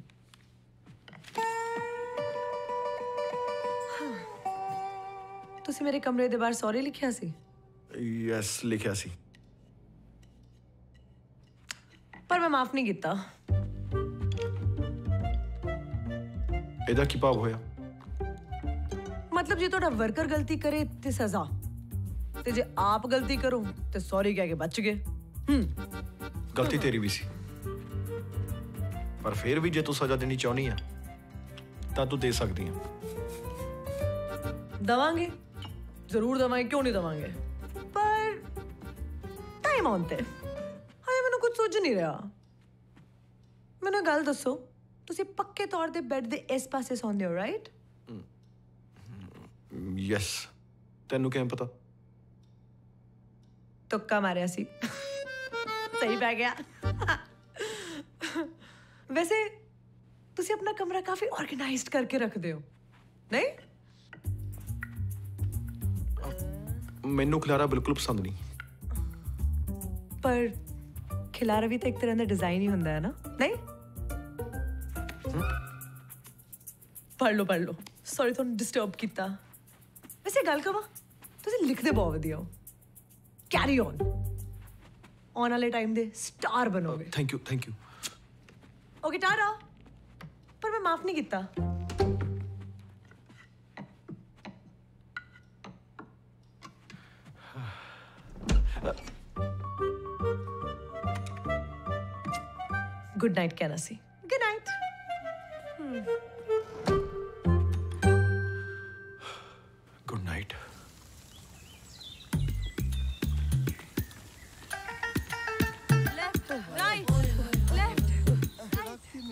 ਹਾਂ। ਤੁਸੀਂ ਮੇਰੇ ਕਮਰੇ ਦੇ ਬਾਹਰ ਸੌਰੀ ਲਿਖਿਆ ਸੀ ਯੈਸ ਲਿਖਿਆ ਸੀ ਪਰ ਮੈਂ ਮਾਫ ਨਹੀਂ ਕੀਤਾ ਇਹਦਾ ਕੀ ਭਾਵ ਹੋਇਆ ਮਤਲਬ ਜੇ ਤੁਹਾਡਾ ਵਰਕਰ ਗਲਤੀ ਕਰੇ ਤੇ ਸਜ਼ਾ ਤੇ ਜੇ ਆਪ ਗਲਤੀ ਕਰੋ ਤੇ ਸੌਰੀ ਕਹਿ ਕੇ ਬਚ ਗਏ ਹੂੰ ਗਲਤੀ ਤੇਰੀ ਵੀ ਸੀ ਪਰ ਫਿਰ ਵੀ ਜੇ ਤੂੰ ਸਜ਼ਾ ਦੇਣੀ ਚਾਹੁੰਦੀ ਆ ਤਾਂ ਤੂੰ ਦੇ ਸਕਦੀ ਆ। ਦਵਾਂਗੇ? ਜ਼ਰੂਰ ਦਵਾਂਗੇ ਕਿਉਂ ਨਹੀਂ ਦਵਾਂਗੇ? ਪਰ ਟਾਈਮ ਆਉਣ ਤੇ। ਹਾਏ ਮੈਨੂੰ ਕੁਝ ਸੁੱਝ ਨਹੀਂ ਰਿਹਾ। ਮੈਨੂੰ ਗੱਲ ਦੱਸੋ ਤੁਸੀਂ ਪੱਕੇ ਤੌਰ ਤੇ ਬੈੱਡ ਦੇ ਇਸ ਪਾਸੇ ਸੌਂਦੇ ਹੋ ਰਾਈਟ ਯੈਸ ਤੈਨੂੰ ਕਿਵੇਂ ਪਤਾ? ਤੁੱਕਾ ਮਾਰਿਆ ਸੀ। ਸਹੀ ਪੈ ਗਿਆ। ਵੈਸੇ ਤੁਸੀਂ ਆਪਣਾ ਕਮਰਾ ਕਾਫੀ ਆਰਗੇਨਾਈਜ਼ਡ ਕਰਕੇ ਰੱਖਦੇ ਹੋ। ਨਹੀਂ? ਮੈਨੂੰ ਖਲਾਰਾ ਬਿਲਕੁਲ ਪਸੰਦ ਨਹੀਂ। ਪਰ ਖਿਲਾਰਾ ਵੀ ਤਾਂ ਇੱਕ ਤਰ੍ਹਾਂ ਦਾ ਡਿਜ਼ਾਈਨ ਹੀ ਹੁੰਦਾ ਹੈ ਨਾ। ਨਹੀਂ? ਪੜ੍ਹ ਲਓ ਪੜ੍ਹ ਲਓ। ਸੌਰੀ ਤੁਹਾਨੂੰ ਡਿਸਟਰਬ ਕੀਤਾ। ਵੈਸੇ ਗੱਲ ਕਵਾਂ ਤੁਸੀਂ ਲਿਖਦੇ ਬਹੁਤ ਵਧੀਆ ਹੋ। ਕੈਰੀ ਔਨ ਆਉਣ ਵਾਲੇ ਟਾਈਮ ਦੇ star ਬਣੋਗੇ। Thank you thank you okay ਟਾਰਾ ਪਰ ਮੈਂ ਮਾਫ ਨਹੀਂ ਕੀਤਾ ਗੁੱਡ ਨਾਈਟ ਕਹਿਣਾ ਸੀ ਗੁੱਡ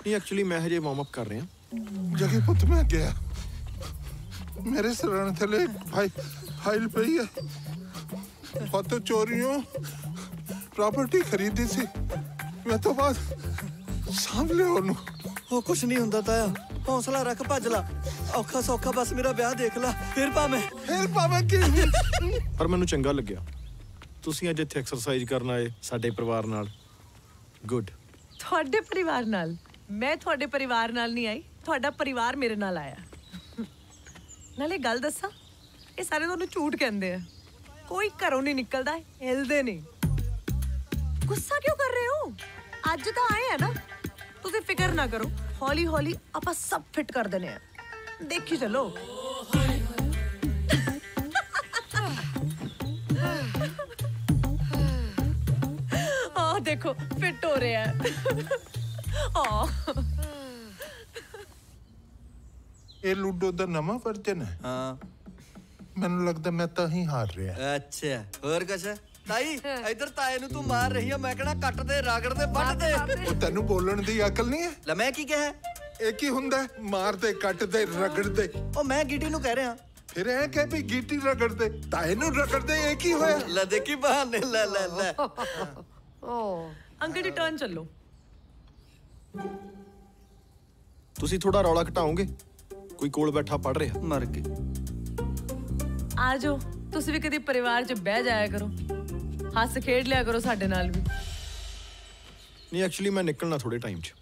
ਨਹੀਂ ਐਕਚੁਅਲੀ ਮੈਂ ਹਜੇ ਵਾਰਮ ਅਪ ਕਰ ਰਿਹਾ। ਜਗੇ ਪੁੱਤ ਮੈਂ ਗਿਆ। ਮੇਰੇ ਸਰਾਣੇ ਥੱਲੇ ਇੱਕ ਫਾਈ ਫਾਈਲ ਪਈ ਹੈ। ਫਤੋ ਚੋਰੀਆਂ ਪ੍ਰਾਪਰਟੀ ਖਰੀਦੀ ਸੀ। ਮੈਂ ਤੋਂ ਬਾਅਦ ਸਾਂਭ ਲਿਆ ਉਹਨੂੰ। ਉਹ ਕੁਛ ਨਹੀਂ ਹੁੰਦਾ ਤਾਇਆ। ਹੌਸਲਾ ਰੱਖ ਭੱਜ ਲਾ। ਔਖਾ ਸੌਖਾ ਬਸ ਮੇਰਾ ਵਿਆਹ ਦੇਖ ਲੈ। ਫਿਰ ਭਾਵੇਂ। ਫਿਰ ਭਾਵੇਂ ਕੀ। ਪਰ ਮੈਨੂੰ ਚੰਗਾ ਲੱਗਿਆ। ਤੁਸੀਂ ਅੱਜ ਇੱਥੇ ਐਕਸਰਸਾਈਜ਼ ਕਰਨ ਆਏ ਸਾਡੇ ਪਰਿਵਾਰ ਨਾਲ। ਗੁੱਡ ਤੁਹਾਡੇ ਪਰਿਵਾਰ ਨਾਲ। ਮੈਂ ਤੁਹਾਡੇ ਪਰਿਵਾਰ ਨਾਲ ਨਹੀਂ ਆਈ, ਤੁਹਾਡਾ ਪਰਿਵਾਰ ਮੇਰੇ ਨਾਲ ਆਇਆ। ਨਾਲੇ ਗੱਲ ਦੱਸਾਂ, ਇਹ ਸਾਰੇ ਤੁਹਾਨੂੰ ਝੂਠ ਕਹਿੰਦੇ ਆ। ਕੋਈ ਘਰੋਂ ਨਹੀਂ ਨਿਕਲਦਾ, ਹਿਲਦੇ ਨਹੀਂ। ਗੁੱਸਾ ਕਿਉਂ ਕਰ ਰਹੇ ਹੋ? ਅੱਜ ਤਾਂ ਆਏ ਆ ਨਾ। ਤੁਸੀਂ ਫਿਕਰ ਨਾ ਕਰੋ ਹੌਲੀ ਹੌਲੀ ਆਪਾਂ ਸਭ ਫਿੱਟ ਕਰ ਦਨੇ ਆ। ਦੇਖੀ ਚਲੋ। ਆਹ ਦੇਖੋ, ਫਿੱਟ ਹੋ ਰਿਹਾ। ਆਹ ਇਹ ਲੂਡੋ ਦਾ ਨਵਾਂ ਵਰਜਨ ਹੈ। ਹਾਂ। ਮੈਨੂੰ ਲੱਗਦਾ ਮੈਂ ਤਾਂ ਹੀ ਹਾਰ ਰਿਹਾ। ਅੱਛਾ ਹੋਰ ਕੁਛ? ਤਾਈ ਇੱਧਰ ਤਾਏ ਨੂੰ ਤੂੰ ਮਾਰ ਰਹੀ ਆ ਮੈਂ ਕਹਣਾ ਕੱਟ ਦੇ ਰਗੜ ਦੇ ਵੱਢ ਦੇ। ਉਹ ਤੈਨੂੰ ਬੋਲਣ ਦੀ ਅਕਲ ਨਹੀਂ ਹੈ? ਲੈ ਮੈਂ ਕੀ ਕਿਹਾ? ਇਹ ਕੀ ਹੁੰਦਾ? ਮਾਰ ਦੇ ਕੱਟ ਦੇ ਰਗੜ ਦੇ। ਉਹ ਮੈਂ ਗੀਟੀ ਨੂੰ ਕਹਿ ਰਿਹਾ। ਫਿਰ ਇਹ ਕਹਿ ਵੀ ਗੀਟੀ ਰਗੜ ਦੇ ਤਾਏ ਨੂੰ ਰਗੜ ਦੇ ਇਹ ਕੀ ਹੋਇਆ? ਲੈ ਦੇਖੀ ਬਹਾਨੇ ਲੈ ਲੈ ਲੈ। ਓ ਅੰਕਲ ਦੀ ਟਰਨ ਚੱਲੋ। ਤੁਸੀਂ ਥੋੜਾ ਰੌਲਾ ਘਟਾਓਗੇ? ਕੋਈ ਕੋਲ ਬੈਠਾ ਪੜ ਰਿਹਾ। ਮਰ ਕੇ ਆ ਜਾਓ ਤੁਸੀਂ ਵੀ ਕਦੀ ਪਰਿਵਾਰ 'ਚ ਬਹਿ ਜਾਇਆ ਕਰੋ। ਹੱਸ ਖੇਡ ਲਿਆ ਕਰੋ ਸਾਡੇ ਨਾਲ ਵੀ। ਨਹੀਂ ਐਕਚੁਅਲੀ ਮੈਂ ਨਿਕਲਣਾ ਥੋੜੇ ਟਾਈਮ 'ਚ।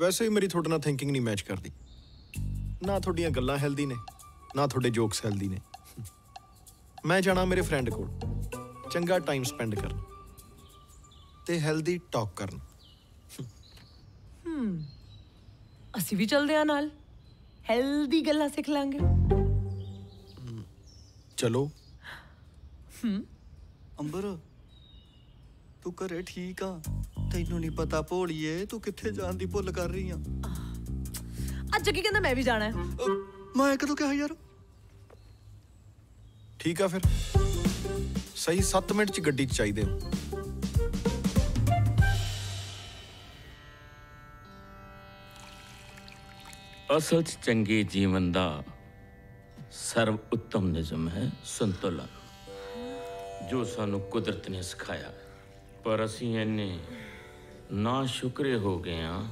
ਵੈਸੇ ਵੀ ਮੇਰੀ ਤੁਹਾਡੇ ਨਾਲ ਥਿੰਕਿੰਗ ਨਹੀਂ ਮੈਚ ਕਰਦੀ। ਨਾ ਤੁਹਾਡੀਆਂ ਗੱਲਾਂ ਹੈਲਦੀ ਨੇ ਨਾ ਤੁਹਾਡੇ ਜੋਕਸ ਹੈਲਦੀ ਨੇ। ਮੈਂ ਜਾਣਾ ਮੇਰੇ ਫਰੈਂਡ ਕੋਲ। ਚੰਗਾ ਟਾਈਮ ਸਪੈਂਡ ਕਰਨ। ਤੇ ਹੈਲਦੀ ਟਾਕ ਕਰਨ। ਹਮ ਅਸੀਂ ਵੀ ਚੱਲਦੇ ਆ ਨਾਲ। ਹੈਲਦੀ ਗੱਲਾਂ ਸਿੱਖ ਲਾਂਗੇ। ਚਲੋ। ਹਮ ਅੰਬਰ ਤੂੰ ਘਰੇ ਠੀਕ ਆ? ਤੈਨੂੰ ਨਹੀਂ ਪਤਾ ਭੋਲੀਏ ਤੂੰ ਕਿੱਥੇ ਜਾਣ ਦੀ ਭੁੱਲ ਕਰ ਰਹੀ ਆ? ਅੱਜ ਕੀ ਕਹਿੰਦਾ ਮੈਂ ਵੀ ਜਾਣਾ ਹੈ? ਮੈਂ ਕਦੋਂ ਕਿਹਾ ਯਾਰ? ਠੀਕ ਆ ਫਿਰ। ਸਹੀ 7 ਮਿੰਟ 'ਚ ਗੱਡੀ 'ਚ ਚਾਹੀਦੇ ਹੋ। ਅਸਲ 'ਚ ਚੰਗੇ ਜੀਵਨ ਦਾ ਸਰਵ ਉੱਤਮ ਨਿਯਮ ਹੈ ਸੰਤੁਲਨ। ਜੋ ਸਾਨੂੰ ਕੁਦਰਤ ਨੇ ਸਿਖਾਇਆ। ਪਰ ਅਸੀਂ ਇੰਨੇ ਨਾ ਸ਼ੁਕਰੇ ਹੋ ਗਏ ਹਾਂ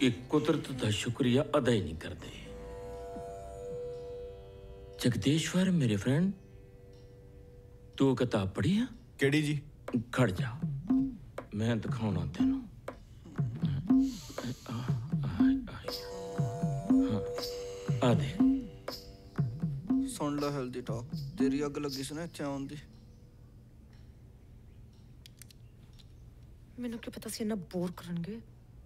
ਕਿ ਕੁਦਰਤ ਦਾ ਸ਼ੁਕਰੀਆ ਅਦਾ ਹੀ ਨਹੀਂ ਕਰਦੇ। ਜਗਦੇਸ਼ਵਰ ਮੇਰੇ ਫਰੈਂਡ ਤੂੰ ਕਿਤਾਬ ਪੜ੍ਹੀ ਆ? ਕਿਹੜੀ ਜੀ? ਖੜ ਜਾ। ਮੈਂ ਦਿਖਾਉਣਾ ਤੈਨੂੰ। ਆ ਦੇ। ਸੁਣ ਲੈ ਹੈਲਦੀ ਟਾਕ ਤੇਰੀ ਅੱਗ ਲੱਗੀ ਸੀ ਨਾ ਇੱਥੇ ਆਉਣ ਦੀ। ਮੈਨੂੰ ਕੀ ਪਤਾ ਸੀ ਇੰਨਾ ਬੋਰ ਕਰਨਗੇ?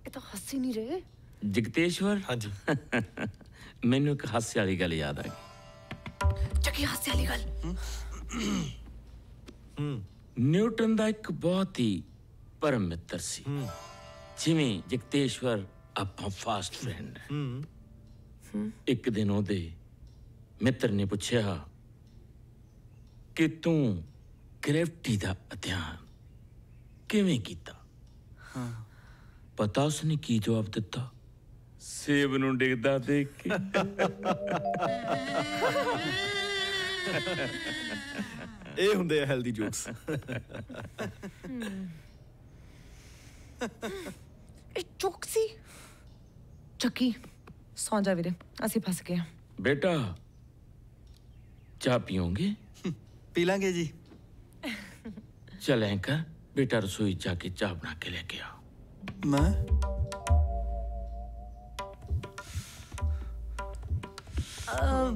ਇਹ ਤਾਂ ਹੱਸ ਹੀ ਨਹੀਂ ਰਹੇ। ਜਗਦੇਸ਼ਵਰ ਹਾਂਜੀ। [LAUGHS] ਮੈਨੂੰ ਇੱਕ ਹਾਸੇ ਵਾਲੀ ਗੱਲ ਯਾਦ ਆ ਗਈ। ਚੱਕੀ ਹਾਸੇ ਵਾਲੀ ਗੱਲ। ਹੂੰ? ਨਿਊਟਨ ਦਾ ਇੱਕ ਬਹੁਤ ਹੀ ਪਰਮ ਮਿੱਤਰ ਸੀ। ਜਿਵੇਂ ਜਗਦੇਸ਼ਵਰ ਆਪਾਂ ਫਾਸਟ ਫਰੈਂਡ ਹੂੰ। ਇੱਕ ਦਿਨ ਉਹਦੇ ਮਿੱਤਰ ਨੇ ਪੁੱਛਿਆ ਕਿ ਤੂੰ ਗ੍ਰੈਵਿਟੀ ਦਾ ਅਧਿਐਨ ਕਿਵੇਂ ਕੀਤਾ? ਹਾਂ। ਪਤਾ ਉਸਨੇ ਕੀ ਜਵਾਬ ਦਿੱਤਾ? ਸੇਬ ਨੂੰ ਡਿੱਗਦਾ ਦੇਖ ਕੇ। ਇਹ ਹੁੰਦੇ ਆ ਹੈਲਦੀ ਜੋਕਸ ਇਹ ਸੀ? ਚੱਕੀ। ਸੌਂ ਜਾ ਵੀਰੇ ਅਸੀਂ ਫਸ ਗਏ ਹਾਂ। ਬੇਟਾ ਚਾਹ ਪੀਓਗੇ ਪੀ ਲਾਂਗੇ ਜੀ ਚਲ ਐਂ ਕਰ ਬੇਟਾ ਰਸੋਈ ਜਾ ਕੇ ਚਾਹ ਬਣਾ ਕੇ ਲੈ ਕੇ ਆ ਮੈਂ ਅਹ,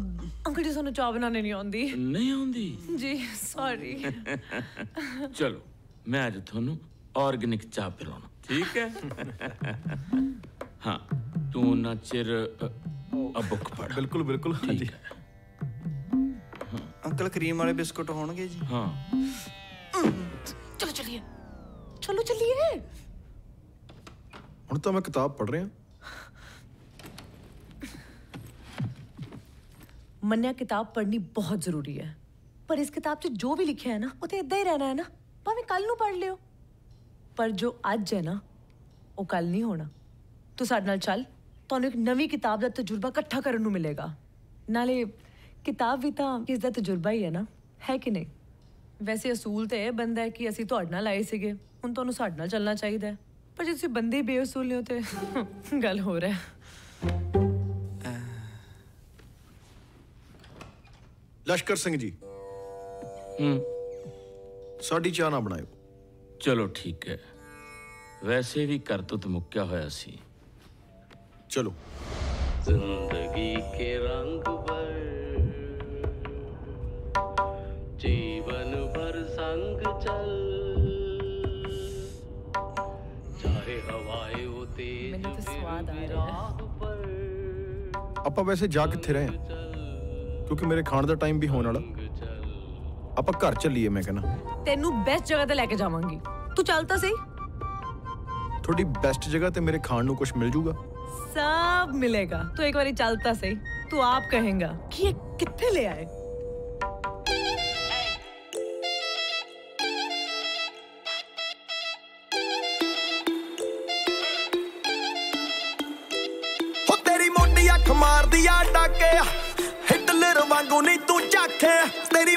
ਅੰਕਲ ਜੀ ਸਾਨੂੰ ਚਾਹ ਬਣਾਉਣੀ ਨਹੀਂ ਆਉਂਦੀ ਨਹੀਂ ਆਉਂਦੀ ਜੀ ਸੌਰੀ ਚਲੋ ਮੈਂ ਅੱਜ ਤੁਹਾਨੂੰ ਆਰਗੈਨਿਕ ਚਾਹ ਪਿਲਾਉਣਾ ਠੀਕ ਹਾਂ ਤੂੰ ਨਾ ਚਿਰ ਅ ਬੁੱਕ ਪੜ ਬਿਲਕੁਲ ਬਿਲਕੁਲ ਹਾਂਜੀ। ਅੰਕਲ ਕਰੀਮ ਵਾਲੇ ਬਿਸਕੁਟ ਹੋਣਗੇ ਜੀ। ਹਾਂ। ਚਲੋ ਚਲਿਏ। ਚਲੋ ਚਲਿਏ। ਹੁਣ ਤਾਂ ਮੈਂ ਕਿਤਾਬ ਪੜ ਰਿਹਾ। ਮੰਨਿਆ ਕਿਤਾਬ ਪੜ੍ਹਨੀ ਬਹੁਤ ਜ਼ਰੂਰੀ ਹੈ। ਪਰ ਇਸ ਕਿਤਾਬ 'ਚ ਜੋ ਵੀ ਲਿਖਿਆ ਹੈ ਨਾ ਉਹ ਤੇ ਇਦਾਂ ਹੀ ਰਹਿਣਾ ਹੈ ਨਾ। ਭਾਵੇਂ ਕੱਲ ਨੂੰ ਪੜ੍ਹ ਲਿਓ। ਪਰ ਜੋ ਅੱਜ ਹੈ ਨਾ ਉਹ ਕੱਲ ਨਹੀਂ ਹੋਣਾ। ਤੂੰ ਸਾਡੇ ਨਾਲ ਚੱਲ। ਤੁਹਾਨੂੰ ਇੱਕ ਨਵੀਂ ਕਿਤਾਬ ਦਾ ਤਜਰਬਾ ਇਕੱਠਾ ਕਰਨ ਨੂੰ ਮਿਲੇਗਾ। ਨਾਲੇ ਕਿਤਾਬ ਵੀ ਤਾਂ ਕਿਸ ਦਾ ਤਜਰਬਾ ਹੀ ਹੈ ਨਾ। ਹੈ ਕਿ ਨਹੀਂ? ਵੈਸੇ ਅਸੂਲ ਤੇ ਇਹ ਬੰਦਾ ਹੈ ਕਿ ਅਸੀਂ ਤੁਹਾਡੇ ਨਾਲ ਆਏ ਸੀਗੇ। ਹੁਣ ਤੁਹਾਨੂੰ ਸਾਡੇ ਨਾਲ ਚੱਲਣਾ ਚਾਹੀਦਾ ਹੈ। ਪਰ ਜੇ ਤੁਸੀਂ ਬੰਦੇ ਬੇਅਸੂਲ ਹੋ ਤੇ ਗੱਲ ਹੋ। ਰਿਹਾ ਹੈ ਲਸ਼ਕਰ ਸਿੰਘ ਜੀ। ਹੂੰ। ਸਾਡੀ ਚਾਹ ਨਾ ਬਣਾਇਓ। ਚਲੋ ਠੀਕ ਹੈ। ਵੈਸੇ ਵੀ ਕਰਤੁੱਤ ਮੁੱਕਿਆ ਹੋਇਆ ਸੀ। ਚਲੋ जिंदगी के रंग पर जीवन भर संग चल चाहे हवाएं हो तेज ਮੈਨੂੰ ਤਾਂ ਸਵਾਦ ਆ फिर ਰਿਹਾ ਹੈ राह पर ਆਪਾਂ ਵੈਸੇ ਜਾ ਕਿੱਥੇ ਰਹੇ ਹਾਂ ਕਿਉਂਕਿ ਮੇਰੇ ਖਾਣ ਦਾ ਟਾਈਮ ਵੀ ਹੋਣ ਵਾਲਾ ਆਪਾਂ ਘਰ ਚੱਲੀਏ ਮੈਂ ਕਹਿੰਦਾ ਤੈਨੂੰ ਬੈਸਟ ਜਗ੍ਹਾ ਤੇ ਲੈ ਕੇ ਜਾਵਾਂਗੀ ਤੂੰ ਚੱਲ ਤਾਂ ਸਹੀ ਤੁਹਾਡੀ ਬੈਸਟ ਜਗ੍ਹਾ ਤੇ ਮੇਰੇ ਖਾਣ ਨੂੰ ਕੁਝ ਮਿਲ ਜੂਗਾ सब मिलेगा तो एक बारी चलता सही तू आप कहेगा कि ये कितने ले आए ਹੋ ਤੇਰੀ ਮੋਟੀ ਅੱਖ ਮਾਰਦੀ ਆ ਡਾਕੇ ਹਿਟਲਰ ਵਾਂਗੂ ਨਹੀਂ ਤੂੰ ਝਾਕੇ ਤੇਰੀ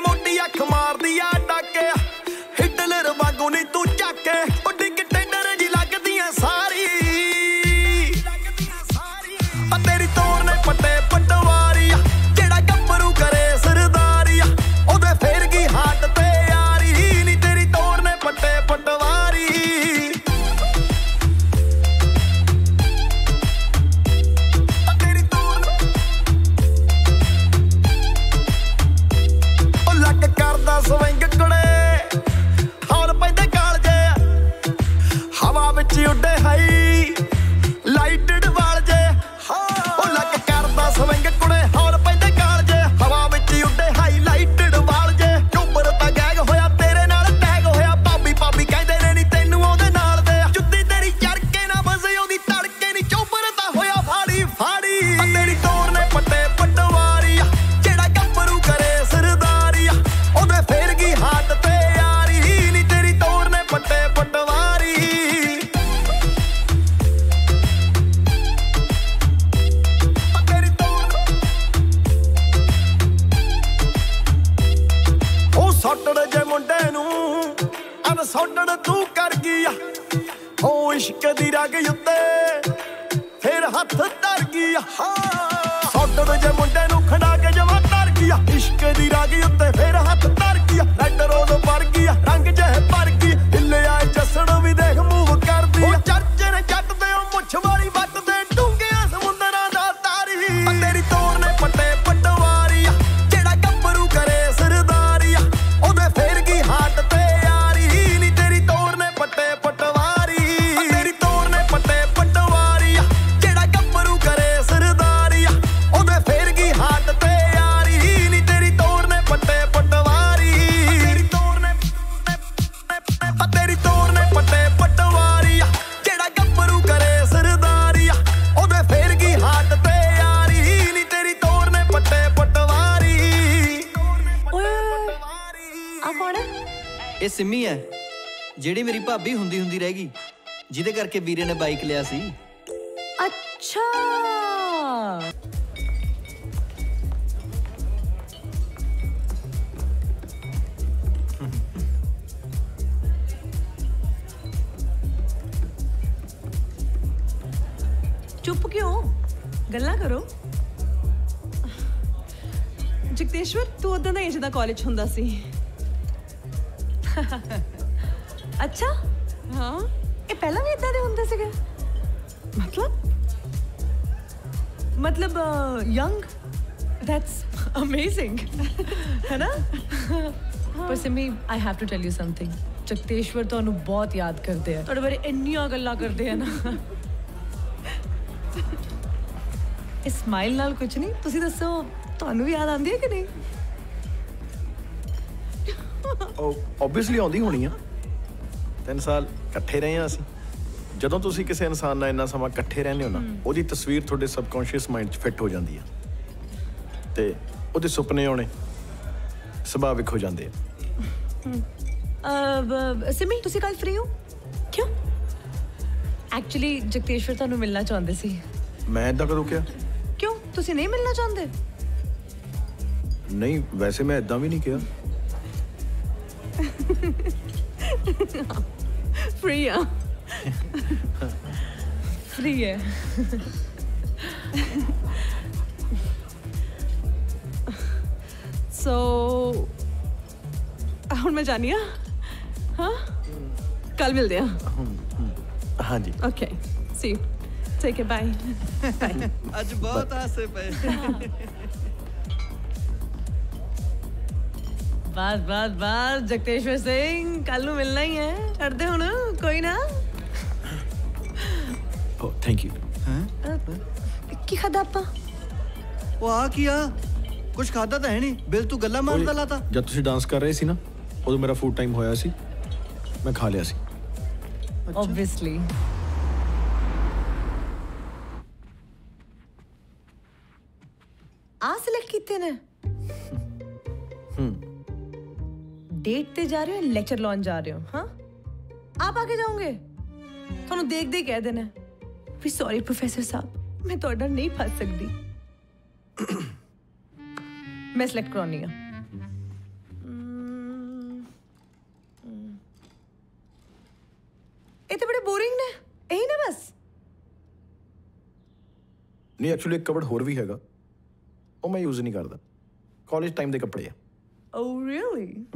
ਜਿਹੜੀ ਮੇਰੀ ਭਾਬੀ ਹੁੰਦੀ ਹੁੰਦੀ ਰਹਿ ਗਈ, ਜਿਹਦੇ ਕਰਕੇ ਵੀਰੇ ਨੇ ਬਾਈਕ ਲਿਆ ਸੀ। ਅੱਛਾ। ਚੁੱਪ ਕਿਉਂ? ਗੱਲਾਂ ਕਰੋ। ਜਗਦੇਸ਼ਵਰ, ਤੂੰ ਉਦੋਂ ਦਾ ਇੰਜ ਦਾ ਕਾਲਜ ਹੁੰਦਾ ਸੀ। ਅੱਛਾ। ਹਾਂ। ਇਹ ਪਹਿਲਾਂ ਵੀ ਇਦਾਂ ਦੇ ਹੁੰਦੇ ਸੀਗੇ? ਮਤਲਬ? ਮਤਲਬ ਯੰਗ ਦੈਟਸ ਅਮੇਜ਼ਿੰਗ ਹੈ। ਨਾ ਪਰ Simi I have to tell you something Jagteshwar ਤੁਹਾਨੂੰ ਬਹੁਤ ਯਾਦ ਕਰਦੇ ਆ। ਤੁਹਾਡੇ ਬਾਰੇ ਇੰਨੀਆਂ ਗੱਲਾਂ ਕਰਦੇ ਆ ਨਾ। ਇਹ ਸਮਾਈਲ ਨਾਲ ਕੁਝ ਨਹੀਂ। ਤੁਸੀਂ ਦੱਸੋ ਤੁਹਾਨੂੰ ਵੀ ਯਾਦ ਆਉਂਦੀ ਹੈ ਕਿ ਨਹੀਂ? ਆਬਵੀਅਸਲੀ ਆਉਂਦੀ ਹੋਣੀ ਆ। ਤਿੰਨ ਸਾਲ ਇਕੱਠੇ ਰਹੇ ਆ ਅਸੀਂ। ਜਦੋਂ ਤੁਸੀਂ ਕਿਸੇ ਇਨਸਾਨ ਨਾਲ ਇੰਨਾ ਸਮਾਂ ਇਕੱਠੇ ਰਹਿੰਦੇ ਹੋ ਨਾ ਉਹਦੀ ਤਸਵੀਰ ਤੁਹਾਡੇ ਸਬਕੌਂਸ਼ੀਅਸ ਮਾਈਂਡ 'ਚ ਫਿੱਟ ਹੋ ਜਾਂਦੀ ਆ। ਤੇ ਉਹਦੇ ਸੁਪਨੇ ਆਉਣੇ ਸੁਭਾਵਿਕ ਹੋ ਜਾਂਦੇ ਆ। ਸਿਮੀ ਤੁਸੀਂ ਕੱਲ ਫ੍ਰੀ ਹੋ? ਕਿਉਂ? ਐਕਚੁਅਲੀ ਜਗਤੇਸ਼ਵਰ ਤੁਹਾਨੂੰ ਮਿਲਣਾ ਚਾਹੁੰਦੇ ਸੀ। ਮੈਂ ਇਦਾਂ ਕਦੋਂ ਕਿਹਾ? ਕਿਉਂ? ਤੁਸੀਂ ਨਹੀਂ ਮਿਲਣਾ ਚਾਹੁੰਦੇ? ਨਹੀਂ ਵੈਸੇ ਮੈਂ ਇਦਾਂ ਵੀ ਨਹੀਂ ਕਿਹਾ। [LAUGHS] ਫ੍ਰੀ ਆ ਫ੍ਰੀ ਹੈ ਸੋ ਹੁਣ ਮੈਂ ਜਾਣੀ ਆ ਹਾਂ ਕੱਲ ਮਿਲਦੇ ਆ ਹਾਂਜੀ okay see take it bye bye ਅੱਜ ਬਹੁਤ ਹਾਸੇ ਬਸ ਬਸ ਬਸ ਜਗਤੇਸ਼ਵਰ ਸਿੰਘ ਕੱਲ ਨੂੰ ਮਿਲਣਾ ਹੀ ਹੈ। ਛੱਡਦੇ ਹੁਣ ਕੋਈ ਨਾ। ਓ ਥੈਂਕ ਯੂ ਕੀ ਖਾਦਾ ਆਪਾਂ? ਉਹ ਆ ਕੀ ਆ? ਕੁਝ ਖਾਦਾ ਤਾਂ ਹੈ ਨਹੀਂ। ਬਿਲ ਤੂੰ ਗੱਲਾਂ ਮਾਰਦਾ ਲਾਤਾ। ਜਦ ਤੁਸੀਂ ਡਾਂਸ ਕਰ ਰਹੇ ਸੀ ਨਾ ਉਦੋਂ ਮੇਰਾ ਫੂਡ ਟਾਈਮ ਹੋਇਆ ਸੀ। ਮੈਂ ਖਾ ਲਿਆ ਸੀ। ਆਬਵੀਅਸਲੀ ਆ ਸਿਲੈਕਟ ਕੀਤੇ ਨੇ। ਹੂੰ। ਡੇਟ ਤੇ ਜਾ ਰਹੇ ਹੋ ਲੈਕਚਰ ਲਾਉਣ ਜਾ ਰਹੇ ਹੋ ਹਾਂ ਆਪ ਆਗੇ ਜਾਓਗੇ ਤੁਹਾਨੂੰ ਦੇਖ ਦੇ ਕਹਿ ਦੇਣਾ ਵੀ ਸੌਰੀ ਪ੍ਰੋਫੈਸਰ ਸਾਹਿਬ ਮੈਂ ਤੁਹਾਡਾ ਨਹੀਂ ਫਸ ਸਕਦੀ ਮੈਂ ਸਿਲੈਕਟ ਕਰਾਉਣੀ ਆ ਇਹ ਤਾਂ ਬੜੇ ਬੋਰਿੰਗ ਨੇ ਇਹੀ ਨਾ ਬਸ ਨਹੀਂ ਐਕਚੁਅਲੀ ਇੱਕ ਕਬੜ ਹੋਰ ਵੀ ਹੈਗਾ ਉਹ ਮੈਂ ਯੂਜ਼ ਨਹੀਂ ਕਰਦਾ ਕਾਲਜ ਟਾਈਮ ਦੇ ਕੱਪੜੇ ਆ Oh, really?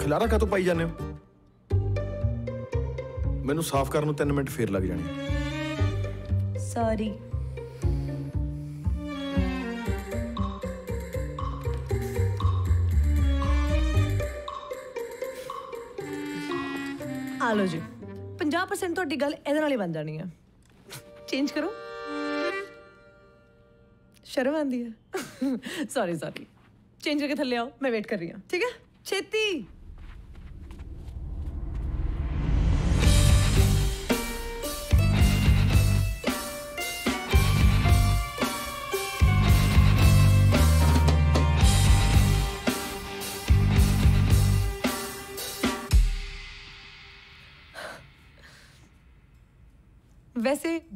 ਖਿਲਾਰਾ ਕਾਤੋਂ ਪਾਈ ਜਾਂਦੇ ਹੋ ਮੈਨੂੰ ਸਾਫ਼ ਕਰਨ ਨੂੰ 3 ਮਿੰਟ ਫੇਰ ਲੱਗ ਜਾਣੇ Sorry. ਆ ਲਓ ਜੀ 50% ਤੁਹਾਡੀ ਗੱਲ ਇਹਦੇ ਨਾਲ ਹੀ ਬਣ ਜਾਣੀ ਹੈ ਚੇਂਜ ਕਰੋ। ਸ਼ਰਮ ਆਂਦੀ ਹੈ ਸੌਰੀ ਸੌਰੀ ਚੇਂਜ ਕਰਕੇ ਥੱਲੇ ਆਓ, ਮੈਂ ਵੇਟ ਕਰ ਰਹੀ ਹਾਂ। ਠੀਕ ਹੈ? ਛੇਤੀ।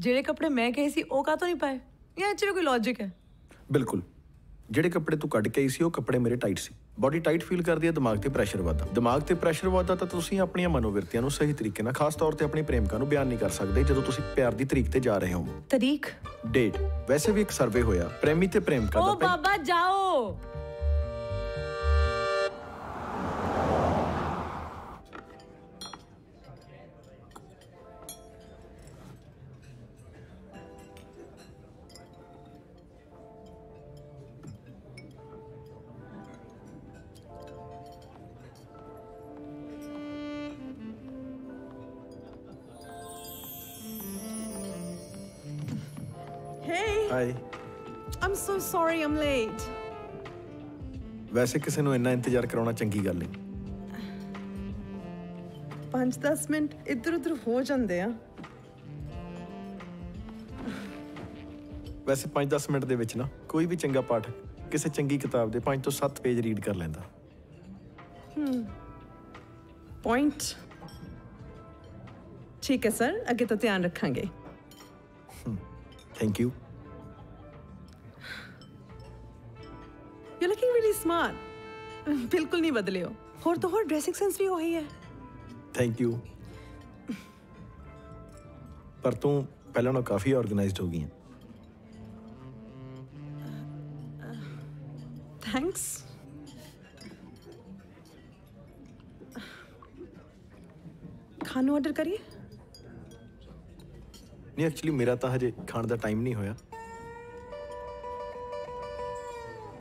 ਜਿਹੜੇ ਕੱਪੜੇ ਮੈਂ ਕਹੇ ਸੀ ਉਹ ਕਾਹਤੋਂ ਨਹੀਂ ਪਾਏ? ਇਹ 'ਚ ਵੀ ਕੋਈ ਲੌਜੀਕ ਹੈ? ਬਿਲਕੁਲ। ਜਿਹੜੇ ਕੱਪੜੇ ਤੂੰ ਕੱਢ ਕੇ ਆਈ ਸੀ ਉਹ ਕੱਪੜੇ ਮੇਰੇ ਟਾਈਟ ਸੀ। ਬਾਡੀ ਟਾਈਟ ਫੀਲ ਕਰਦੀ ਹੈ ਦਿਮਾਗ ਤੇ ਪ੍ਰੈਸ਼ਰ ਵੱਧਦਾ। ਦਿਮਾਗ ਤੇ ਪ੍ਰੈਸ਼ਰ ਵੱਧਦਾ ਤਾਂ ਤੁਸੀਂ ਆਪਣੀਆਂ ਮਨੋਵਿਰਤੀਆਂ ਨੂੰ ਸਹੀ ਤਰੀਕੇ ਨਾਲ ਖਾਸ ਤੌਰ ਤੇ ਆਪਣੀ ਪ੍ਰੇਮਿਕਾ ਨੂੰ ਬਿਆਨ ਨਹੀਂ ਕਰ ਸਕਦੇ ਜਦੋਂ ਤੁਸੀਂ ਪਿਆਰ ਦੀ ਤਰੀਕ ਤੇ ਜਾ ਰਹੇ ਹੋ। ਤਰੀਕ? ਡੇਟ ਵੈਸੇ ਵੀ ਇੱਕ ਸਰਵੇ ਹੋਇਆ ਪ੍ਰੇਮੀ ਤੇ ਪ੍ਰੇਮਿਕਾ ਦਾ ਓ ਬਾਬਾ ਜਾਓ! Sorry I'm late. ਵੈਸੇ ਕਿਸੇ ਨੂੰ ਇੰਨਾ ਇੰਤਜ਼ਾਰ ਕਰਾਉਣਾ ਚੰਗੀ ਗੱਲ ਨਹੀਂ 5-10 ਮਿੰਟ ਇੱਧਰ ਉੱਧਰ ਹੋ ਜਾਂਦੇ ਆ ਵੈਸੇ 5-10 ਮਿੰਟ ਦੇ ਵਿੱਚ ਨਾ ਕੋਈ ਵੀ ਚੰਗਾ ਪਾਠਕ ਕਿਸੇ ਚੰਗੀ ਕਿਤਾਬ ਦੇ 5 ਤੋਂ 7 ਪੇਜ ਰੀਡ ਕਰ ਲੈਂਦਾ ਹਮ ਪੁਆਇੰਟ ਠੀਕ ਹੈ ਸਰ ਅੱਗੇ ਤੋਂ ਧਿਆਨ ਰੱਖਾਂਗੇ thank you you looking really smart ਬਿਲਕੁਲ ਨਹੀਂ ਬਦਲੇ ਹੋ ਹੋਰ ਤੋਂ ਹੋਰ ਡਰੈਸਿੰਗ ਸੈਂਸ ਵੀ ਉਹੀ ਹੈ ਥੈਂਕ ਯੂ ਪਰ ਤੂੰ ਪਹਿਲਾਂ ਨਾਲੋਂ ਕਾਫੀ ਆਰਗੇਨਾਈਜ਼ਡ ਹੋ ਗਈ ਹੈ ਥੈਂਕਸ ਖਾਣ ਨੂੰ ਆਰਡਰ ਕਰੀਏ ਨਹੀਂ ਐਕਚੁਅਲੀ ਮੇਰਾ ਤਾਂ ਹਜੇ ਖਾਣ ਦਾ ਟਾਈਮ ਨਹੀਂ ਹੋਇਆ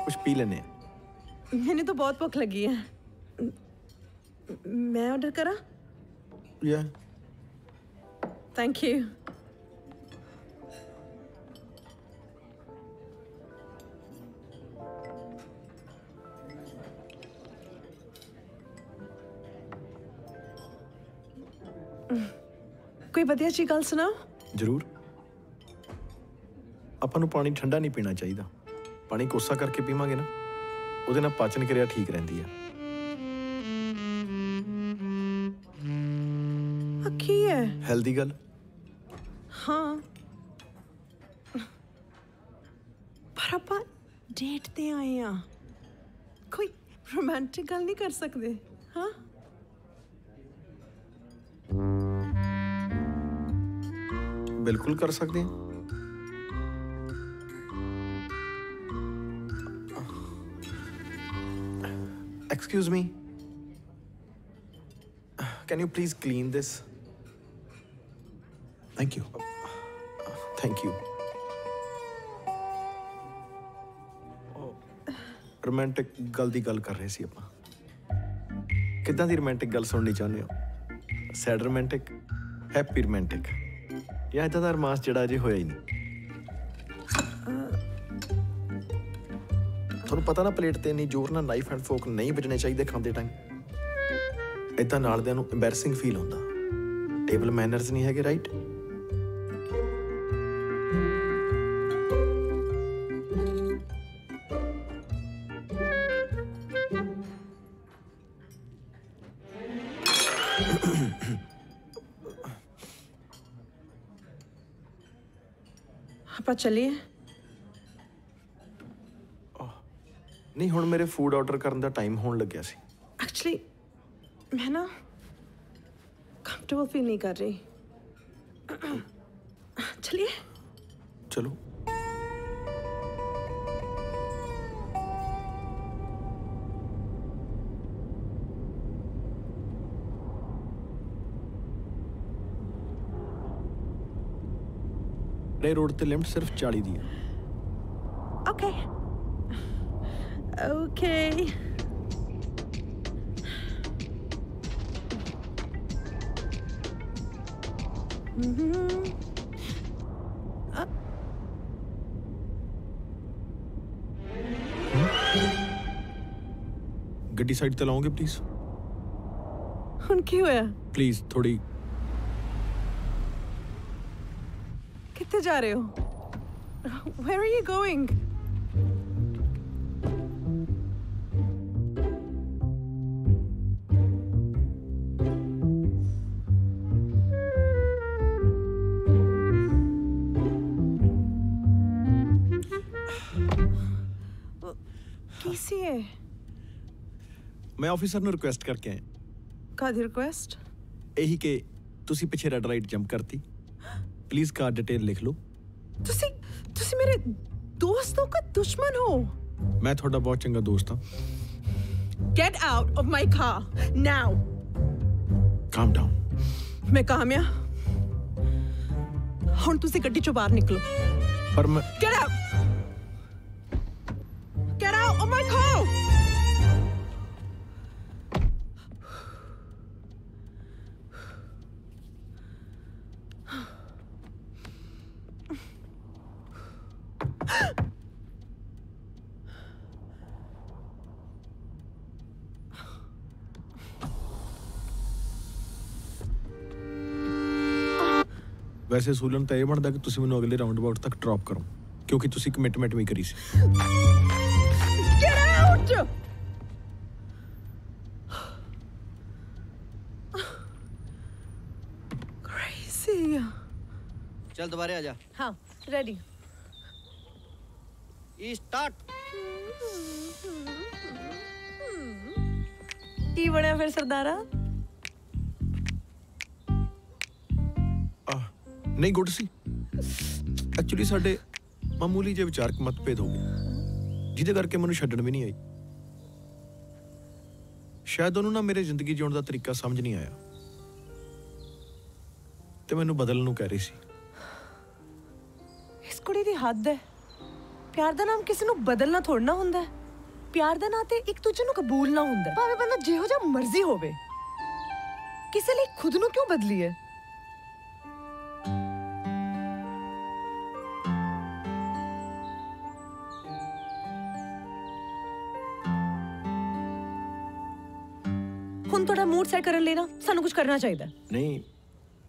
ਕੁਝ ਪੀ ਲੈਨੇ ਆ ਮੈਨੂੰ ਤਾਂ ਬਹੁਤ ਭੁੱਖ ਲੱਗੀ ਹੈ ਮੈਂ ਆਰਡਰ ਕਰਾਂ ਯਾ ਥੈਂਕ ਯੂ ਕੋਈ ਵਧੀਆ ਜੀ ਗੱਲ ਸੁਣਾਓ ਜ਼ਰੂਰ ਆਪਾਂ ਨੂੰ ਪਾਣੀ ਠੰਡਾ ਨਹੀਂ ਪੀਣਾ ਚਾਹੀਦਾ ਪਾਣੀ ਕੋਸਾ ਕਰਕੇ ਪੀਵਾਂਗੇ ਨਾ ਉਹਦੇ ਨਾਲ ਪਾਚਨ ਕਿਰਿਆ ਠੀਕ ਰਹਿੰਦੀ ਆ। ਕੀ ਹੈ? ਹੈਲਦੀ ਗੱਲ। ਹਾਂ। ਪਰ ਆਪਾਂ ਡੇਟ ਤੇ ਆਏ ਆ। ਕੋਈ ਰੋਮਾਂਟਿਕ ਗੱਲ ਨਹੀਂ ਕਰ ਸਕਦੇ ਹਾਂ? ਬਿਲਕੁਲ ਕਰ ਸਕਦੇ ਹਾਂ Excuse me. Can you please clean this? Thank you. Thank you. Romantic ਗੱਲ ਦੀ ਗੱਲ ਕਰ ਰਹੇ ਸੀ ਆਪਾਂ ਕਿੱਦਾਂ ਦੀ ਰੋਮਾਂਟਿਕ ਗੱਲ ਸੁਣਨੀ ਚਾਹੁੰਦੇ ਹੋ ਸੈਡ ਰੋਮਾਂਟਿਕ ਹੈਪੀ ਰੋਮਾਂਟਿਕ ਜਾਂ ਇਦਾਂ ਦਾ ਰਮਾਸ ਜਿਹੜਾ ਅਜੇ ਹੋਇਆ ਹੀ ਨਹੀਂ ਤੁਹਾਨੂੰ ਪਤਾ ਨਾ, ਪਲੇਟ ਤੇ ਇੰਨੀ ਜ਼ੋਰ ਨਾਲ ਨਾਈਫ ਐਂਡ ਫੋਰਕ ਨਹੀਂ ਵੱਜਣੇ ਚਾਹੀਦੇ ਖਾਂਦੇ ਟਾਈਮ ਇਦਾਂ ਨਾਲਦਿਆਂ ਨੂੰ ਐਮਬੈਰਸਿੰਗ ਫੀਲ ਹੁੰਦਾ। ਟੇਬਲ ਮੈਨਰਸ ਨਹੀਂ ਹੈਗੇ ਰਾਈਟ ਆਪਾਂ ਚੱਲੀਏ। ਨਹੀਂ ਹੁਣ ਮੇਰੇ ਫੂਡ ਆਰਡਰ ਕਰਨ ਦਾ ਟਾਈਮ ਹੋਣ ਲੱਗਿਆ ਸੀ ਐਕਚੁਅਲੀ ਮੈਂ ਨਾ ਕੰਫਰਟੇਬਲ ਫੀਲ ਨਹੀਂ ਕਰ ਰਹੀ ਚਲਿਏ ਚਲੋ ਰੇ ਰੋਡ ਤੇ ਲਿਮਟ ਸਿਰਫ 40 ਦੀ ਹੈ ਓਕੇ ਓਕੇ ਗੱਡੀ ਸਾਈਡ ਤੇ ਲਾਓਗੇ ਪਲੀਜ਼ ਹੁਣ ਕੀ ਹੋਇਆ ਪਲੀਜ਼ ਥੋੜੀ ਕਿੱਥੇ ਜਾ ਰਹੇ ਹੋ ਵੇਅਰ ਆਰ ਯੂ ਗੋਇੰਗ ਮੈਂ ਆਫੀਸਰ ਨੂੰ ਰਿਕੁਐਸਟ ਕਰਕੇ ਆਇਆ ਕਾਦੀ ਰਿਕੁਐਸਟ ਇਹੀ ਕਿ ਤੁਸੀਂ ਪਿੱਛੇ ਰੈੱਡ ਲਾਈਟ ਜੰਪ ਕਰਤੀ ਪਲੀਜ਼ ਕਾਰ ਡਿਟੇਲ ਲਿਖ ਲਓ ਤੁਸੀਂ ਤੁਸੀਂ ਮੇਰੇ ਦੋਸਤ ਹੋ ਕਿ ਦੁਸ਼ਮਣ ਹੋ ਮੈਂ ਤੁਹਾਡਾ ਬਹੁਤ ਚੰਗਾ ਦੋਸਤ ਹਾਂ Get out of my car now. Calm down ਮੈਂ ਕਾਮਿਆ ਹੁਣ ਤੁਸੀਂ ਗੱਡੀ ਚੋਂ ਬਾਹਰ ਨਿਕਲੋ ਪਰ ਮੈਂ Get out. Get ਵੈਸੇ ਸੂਲਨ ਤਾਂ ਇਹ ਬਣਦਾ ਕਿ ਤੁਸੀਂ ਮੈਨੂੰ ਅਗਲੇ ਰਾਉਂਡ ਅਬਾਊਟ ਤੱਕ ਡ੍ਰੌਪ ਕਰੋ ਕਿਉਂਕਿ ਤੁਸੀਂ ਕਮਿਟਮੈਂਟ ਵੀ ਕਰੀ ਸੀ Get out. Crazy. ਚੱਲ ਦੁਬਾਰੇ ਆ ਜਾ ਹਾਂ ਰੈਡੀ ਈ ਸਟਾਰਟ ਕੀ ਬਣਿਆ ਫਿਰ ਸਰਦਾਰਾ ਨਹੀਂ, ਗੁੱਡ ਸੀ। ਐਕਚੁਅਲੀ ਸਾਡੇ ਮਾਮੂਲੀ ਜਿਹੇ ਵਿਚਾਰਕ ਮਤਭੇਦ ਹੋ ਗਏ। ਜਿਹਦੇ ਕਰਕੇ ਮੈਨੂੰ ਛੱਡਣ ਵੀ ਨਹੀਂ ਆਈ। ਸ਼ਾਇਦ ਉਹਨੂੰ ਨਾ ਮੇਰੇ ਜ਼ਿੰਦਗੀ ਜਿਉਣ ਦਾ ਤਰੀਕਾ ਸਮਝ ਨਹੀਂ ਆਇਆ। ਤੇ ਮੈਨੂੰ ਬਦਲਣ ਨੂੰ ਕਹਿ ਰਹੀ ਸੀ। ਇਸ ਕੁੜੀ ਦੀ ਹੱਦ ਹੈ। ਪਿਆਰ ਦਾ ਨਾਮ ਕਿਸੇ ਨੂੰ ਬਦਲਣਾ ਥੋੜਨਾ ਹੁੰਦਾ ਹੈ। ਪਿਆਰ ਦਾ ਨਾਂ ਤੇ ਇੱਕ ਦੂਜੇ ਨੂੰ ਕਬੂਲ ਨਾ ਹੁੰਦਾ ਭਾਵੇਂ ਬੰਦਾ ਜਿਹੋ ਜਿਹਾ ਮਰਜ਼ੀ ਹੋਵੇ। ਕਿਸੇ ਲਈ ਖੁਦ ਨੂੰ ਕਿਉਂ ਬਦਲੀਏ? ਮੂਡ ਸੈਟ ਕਰਨ ਲਈ ਨਾ ਸਾਨੂੰ ਕੁਝ ਕਰਨਾ ਚਾਹੀਦਾ ਹੈ। ਨਹੀਂ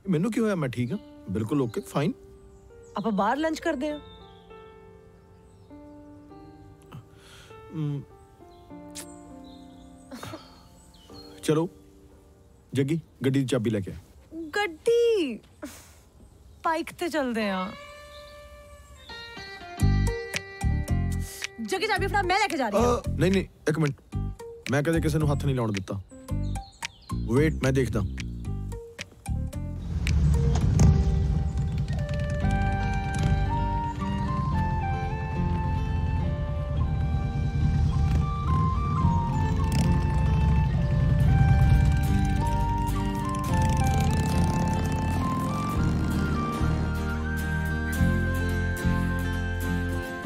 ਮੈਨੂੰ ਕੀ ਹੋਇਆ ਮੈਂ ਠੀਕ ਹਾਂ ਬਿਲਕੁਲ ਓਕੇ ਫਾਈਨ ਆਪਾਂ ਬਾਹਰ ਲੰਚ ਕਰਦੇ ਹਾਂ ਚਲੋ ਜੱਗੀ ਗੱਡੀ ਦੀ ਚਾਬੀ ਲੈ ਕੇ ਆ ਗੱਡੀ ਬਾਈਕ ਤੇ ਚੱਲਦੇ ਆ ਜਗੀ ਚਾਬੀ ਫੜਾ ਮੈਂ ਲੈ ਕੇ ਜਾ ਰਹੀ ਹਾਂ ਅ, ਨਹੀਂ ਨਹੀਂ ਇੱਕ ਮਿੰਟ ਮੈਂ ਕਦੇ ਕਿਸੇ ਨੂੰ ਹੱਥ ਨਹੀਂ ਲਾਉਣ ਦਿੱਤਾ ਵੇਟ ਮੈਂ ਦੇਖਦਾ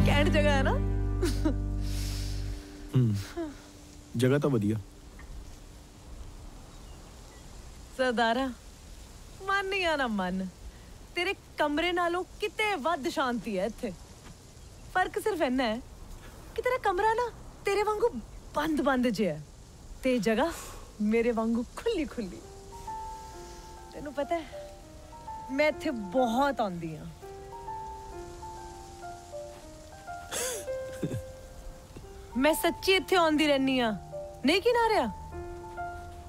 ਕੈਂਟ ਜਗ੍ਹਾ ਹੈ ਨਾ ਹੂੰ ਜਗ੍ਹਾ ਤਾਂ ਵਧੀਆ ਸਰਦਾਰਾ ਮਨ ਨਹੀਂ ਆ ਨਾ ਮਨ। ਤੇਰੇ ਕਮਰੇ ਨਾਲੋਂ ਕਿਤੇ ਵੱਧ ਸ਼ਾਂਤੀ ਹੈ ਇੱਥੇ। ਫ਼ਰਕ ਸਿਰਫ ਇੰਨਾ ਹੈ ਕਿ ਤੇਰਾ ਕਮਰਾ ਨਾ ਤੇਰੇ ਵਾਂਗੂ ਬੰਦ ਬੰਦ ਜਿਹਾ ਹੈ। ਤੇ ਜਗ੍ਹਾ ਮੇਰੇ ਵਾਂਗੂ ਖੁੱਲੀ ਖੁੱਲੀ ਤੈਨੂੰ ਪਤਾ ਹੈ, ਮੈਂ ਇੱਥੇ ਬਹੁਤ ਆਉਂਦੀ ਆ ਮੈਂ ਸੱਚੀ ਇੱਥੇ ਆਉਂਦੀ ਰਹਿਨੀ ਆ ਨਹੀਂ ਕਿ ਨਾ ਰਿਆ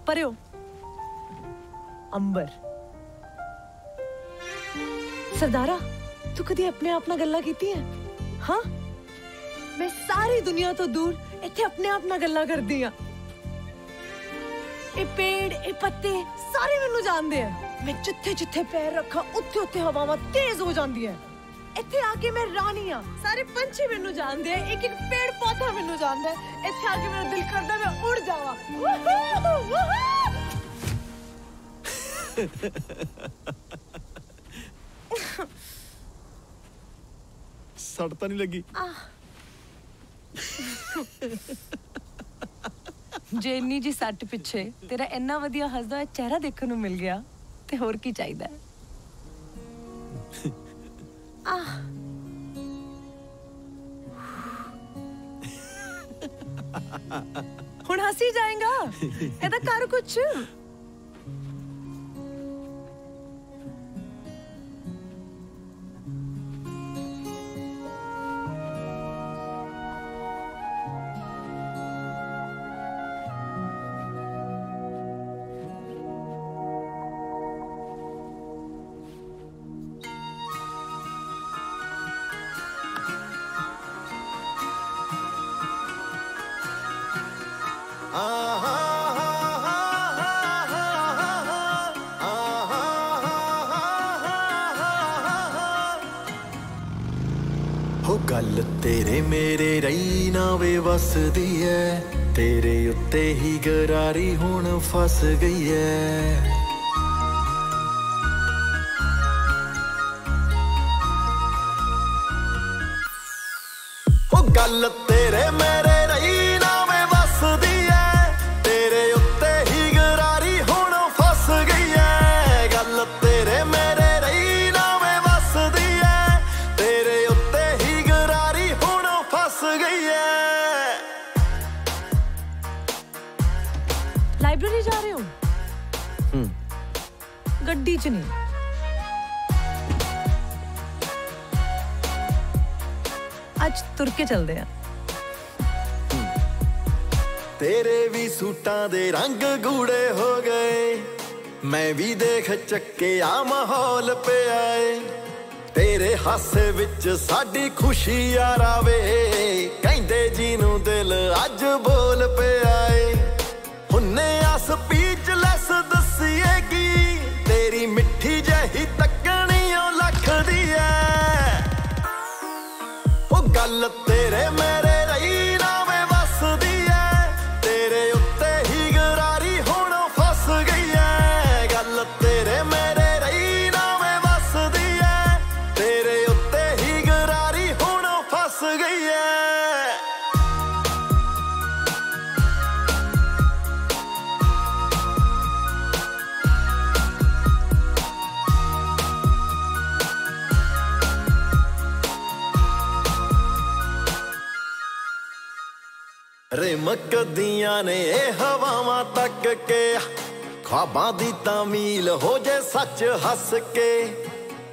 ਪਰਿਓ। ਅੰਬਰ ਸਰਦਾਰਾ ਤੂੰ ਕਦੀ ਆਪਣੇ ਆਪ ਨਾਲ ਗੱਲਾਂ ਕੀਤੀਆਂ ਹਾਂ ਮੈਂ ਸਾਰੀ ਦੁਨੀਆ ਤੋਂ ਦੂਰ ਇੱਥੇ ਆਪਣੇ ਆਪ ਨਾਲ ਗੱਲਾਂ ਕਰਦੀ ਆ ਇਹ ਪੇੜ ਇਹ ਪੱਤੇ ਸਾਰੇ ਮੈਨੂੰ ਜਾਣਦੇ ਆ ਮੈਂ ਜਿੱਥੇ ਜਿੱਥੇ ਪੈਰ ਰੱਖਾਂ ਉੱਥੇ ਉੱਥੇ ਹਵਾਵਾਂ ਤੇਜ਼ ਹੋ ਜਾਂਦੀਆਂ ਇੱਥੇ ਆ ਕੇ ਮੈਂ ਰਾਣੀ ਆ ਸਾਰੇ ਪੰਛੀ ਮੈਨੂੰ ਜਾਣਦੇ ਆ ਇੱਕ ਇੱਕ ਪੇੜ ਪੌਦਾ ਮੈਨੂੰ ਜਾਣਦਾ ਹੈ ਇੱਥੇ ਆ ਕੇ ਮੇਰਾ ਦਿਲ ਕਰਦਾ ਮੈਂ ਉੜ ਜਾਵਾਂ ਵੂਹੂ, ਵੂਹੂ। ਸੜ ਤਾਂ ਨਹੀਂ ਲੱਗੀ। ਜੇ ਇੰਨੀ ਜੀ ਸੱਟ ਪਿੱਛੇ ਤੇਰਾ ਇੰਨਾ ਵਧੀਆ ਹੱਸਦਾ ਹੋਇਆ ਚਿਹਰਾ ਦੇਖਣ ਨੂੰ ਮਿਲ ਗਿਆ, ਤੇ ਹੋਰ ਕੀ ਚਾਹੀਦਾ? ਆਹ। ਹੁਣ ਹੱਸੀ ਜਾਏਗਾ? ਇਹਦਾ ਕਰ ਕੁਛ। ਵਸਦੀ ਐ। ਤੇਰੇ ਉੱਤੇ ਹੀ ਗਰਾਰੀ ਹੁਣ ਫਸ ਗਈ ਐ। ਕੇ ਚੱਲਦੇ ਆ। ਤੇਰੇ ਵੀ ਸੂਟਾਂ ਦੇ ਰੰਗ ਗੂੜੇ ਹੋ ਗਏ। ਮੈਂ ਵੀ ਦੇਖ ਚੱਕਿਆ ਮਾਹੌਲ ਪਿਆ ਏ। ਤੇਰੇ ਹਾਸੇ ਵਿੱਚ ਸਾਡੀ ਖੁਸ਼ੀ ਯਾਰਾਵੇ ਕਹਿੰਦੇ ਜੀ ਨੂੰ ਦਿਲ ਅੱਜ ਬੋਲ ਪਿਆ ਏ। ਹੁੰਨੇ ਆ ਸਪੀਚਲੈਸ ਗੱਲ ਤੇਰੇ ਮੇਰੇ ਰਿਮਕਦੀਆਂ ਨੇ ਇਹ ਹਵਾਵਾਂ ਤੱਕ ਕੇ। ਖਾਬਾਂ ਦੀ ਤਾਮੀਲ ਹੋ ਜੇ ਸੱਚ ਹੱਸ ਕੇ।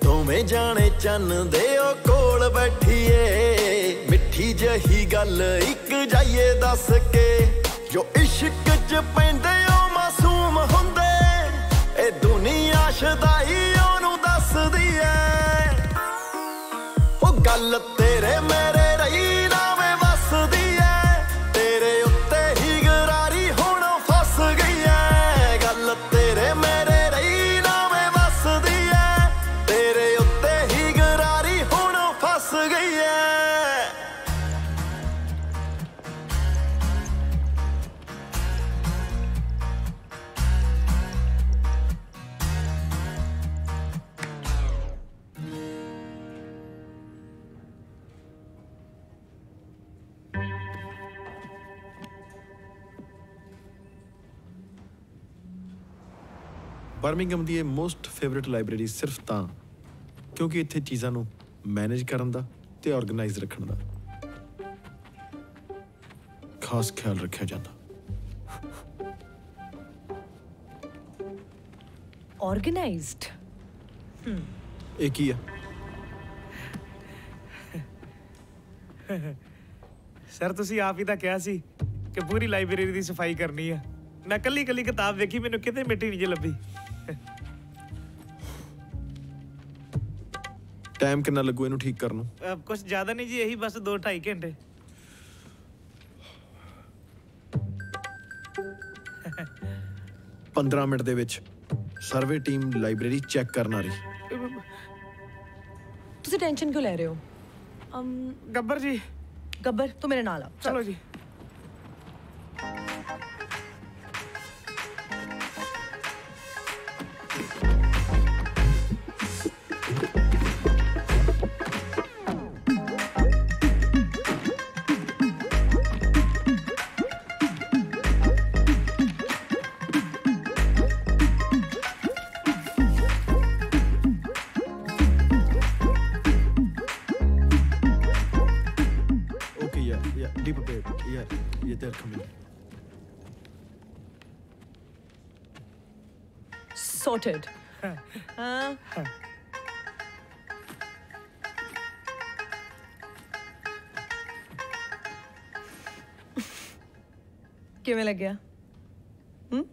ਦੋਵੇਂ ਜਾਣੇ ਚੰਨ ਦੇ ਉਹ ਕੋਲ ਬੈਠੀਏ। ਮਿੱਠੀ ਜਹੀ ਗੱਲ ਇੱਕ ਜਾਈਏ ਦੱਸ ਕੇ। ਜੋ ਇਸ਼ਕ ਚ ਪੈਂਦੇ ਉਹ ਮਾਸੂਮ ਹੁੰਦੇ। ਇਹ ਦੁਨੀਆ ਸ਼ਦਾਈ ਉਹਨੂੰ ਦੱਸਦੀ ਐ। ਉਹ ਗੱਲ ਬਰਮਿੰਗਮ ਦੀ ਇਹ ਮੋਸਟ ਫੇਵਰਿਟ ਲਾਇਬ੍ਰੇਰੀ ਸਿਰਫ ਤਾਂ ਕਿਉਂਕਿ ਇੱਥੇ ਚੀਜ਼ਾਂ ਨੂੰ ਮੈਨੇਜ ਕਰਨ ਦਾ ਤੇ ਆਰਗੇਨਾਈਜ਼ ਰੱਖਣ ਦਾ ਖਾਸ ਖਿਆਲ ਰੱਖਿਆ ਜਾਂਦਾ। ਆਰਗੇਨਾਈਜ਼ਡ ਹਮ ਇਹ ਕੀ ਆ? ਸਰ ਤੁਸੀਂ ਆਪ ਹੀ ਤਾਂ ਕਿਹਾ ਸੀ ਕਿ ਪੂਰੀ ਲਾਇਬ੍ਰੇਰੀ ਦੀ ਸਫ਼ਾਈ ਕਰਨੀ ਆ। ਮੈਂ ਕੱਲੀ ਕੱਲੀ ਕਿਤਾਬ ਵੇਖੀ ਮੈਨੂੰ ਕਿਤੇ ਮਿੱਟੀ ਨਹੀਂ ਜੇ ਲੱਭੀ। ਟਾਈਮ ਕਿੰਨਾ ਲੱਗੂ ਇਹਨੂੰ ਠੀਕ ਕਰਨ ਨੂੰ? ਕੁਝ ਜ਼ਿਆਦਾ ਨਹੀਂ ਜੀ ਇਹੀ ਬਸ 2 2.5 ਘੰਟੇ। 15 ਮਿੰਟ ਦੇ ਵਿੱਚ ਸਰਵੇ ਟੀਮ ਲਾਇਬ੍ਰੇਰੀ ਚੈੱਕ ਕਰਨ ਆ ਰਹੀ। ਤੁਸੀਂ ਟੈਨਸ਼ਨ ਕਿਉਂ ਲੈ ਰਹੇ ਹੋ? ਅਮ ਗੱਬਰ ਜੀ। ਗੱਬਰ ਤੂੰ ਮੇਰੇ ਨਾਲ ਆ। ਚਲੋ। ਜੀ। Sorted. ਹਾਂ ਕਿਵੇਂ ਲੱਗਿਆ ਹਮ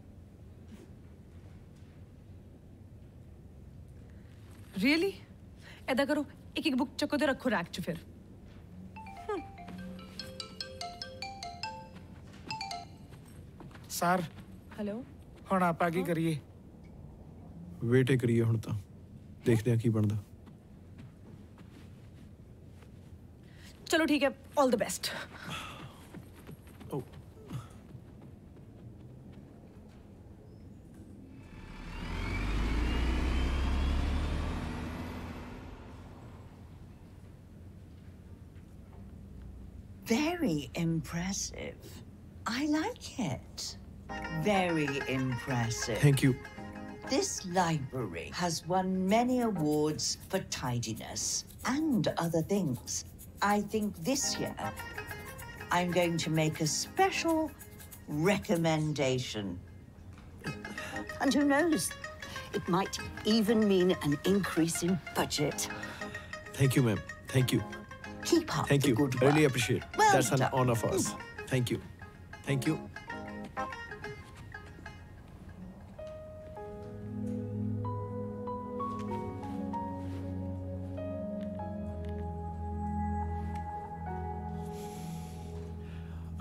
ਰੀਅਲੀ ਐਦਾਂ ਕਰੋ ਇੱਕ ਇੱਕ ਬੁੱਕ ਚੱਕੋ ਤੇ ਰੱਖੋ ਰੈਕ 'ਚ ਫਿਰ ਸਰ ਹੈਲੋ ਹੁਣ ਆਪਾਂ ਕੀ ਕਰੀਏ ਵੇਟ ਹੀ ਕਰੀਏ ਹੁਣ ਤਾਂ ਦੇਖਦੇ ਆ ਕੀ ਬਣਦਾ ਚਲੋ ਠੀਕ ਹੈ 올 the best Very impressive. I like it. Very impressive. Thank you. This library has won many awards for tidiness and other things. I think this year I'm going to make a special recommendation. And who knows? It might even mean an increase in budget. Thank you, ma'am. Thank you. Keep up Thank the you. good Really work. appreciate. Well That's an honor for us. Thank you. Thank you.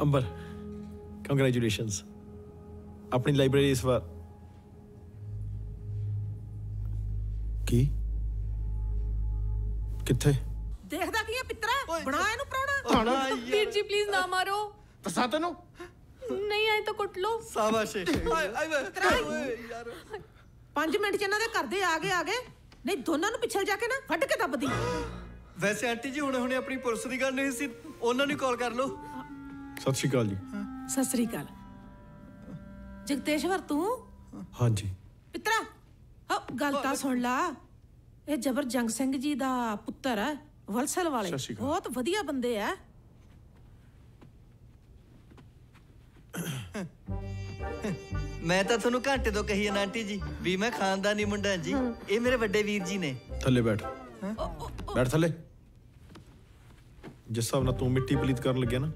Ambar congratulations ਆਪਣੀ library ਇਸ ਵਾਰ। ਕੀ? ਕਿੱਥੇ? ਦੇਖਦਾ ਕੀ ਹੈ ਪਿੱਤਰਾ? ਬਣਾ ਇਹਨੂੰ ਪ੍ਰਾਹੁਣਾ ਵੀਰ ਜੀ ਪਲੀਜ਼ ਨਾ ਮਾਰੋ। ਦੱਸਾਂ ਤੈਨੂੰ ਨਹੀਂ ਆਏ ਤਾਂ ਕੁੱਟ ਲਓ। ਸਾਬਾਸ਼। 5 ਮਿੰਟ ਚ ਇਹਨਾਂ ਦੇ ਘਰ ਦੇ ਆ ਗਏ ਆ ਗਏ। ਨਹੀਂ ਦੋਨਾਂ ਨੂੰ ਪਿੱਛੇ ਜਾ ਕੇ ਨਾ ਵੱਢ ਕੇ ਦੱਬਦੀ ਵੈਸੇ ਆਂਟੀ ਜੀ ਹੁਣੇ ਹੁਣੇ ਆਪਣੀ ਪੁਲਿਸ ਦੀ ਗੱਲ ਨਹੀਂ ਸੀ ਉਹਨਾਂ ਨੂੰ ਕਾਲ ਕਰ ਲਓ। ਸਤਿ ਸ਼੍ਰੀ ਅਕਾਲ ਜੀ। ਸਤਿ ਸ੍ਰੀ ਅਕਾਲ। ਜਗਤੇਸ਼ਵਰ ਤੂੰ? ਹਾਂਜੀ। ਪਿੱਤਰਾ ਹੋ ਗੱਲ ਤਾਂ ਸੁਣ ਲਾ। ਇਹ ਜਬਰ ਜੰਗ ਸਿੰਘ ਜੀ ਦਾ ਪੁੱਤਰ ਹੈ ਵਲਸਲ ਵਾਲੇ। ਬਹੁਤ ਵਧੀਆ ਬੰਦੇ ਆ। ਮੈਂ ਤਾਂ ਤੁਹਾਨੂੰ ਘੰਟੇ ਤੋਂ ਕਹੀ ਨਾ ਆਂਟੀ ਜੀ ਵੀ ਮੈਂ ਖਾਨਦਾਨੀ ਮੁੰਡਾ ਜੀ। ਇਹ ਮੇਰੇ ਵੱਡੇ ਵੀਰ ਜੀ ਨੇ। ਥੱਲੇ ਬੈਠ। ਬੈਠ ਥੱਲੇ। ਜਿਸ ਹਿਸਾਬ ਨਾਲ ਤੂੰ ਮਿੱਟੀ ਪਲੀਤ ਕਰਨ ਲੱਗਿਆ ਨਾ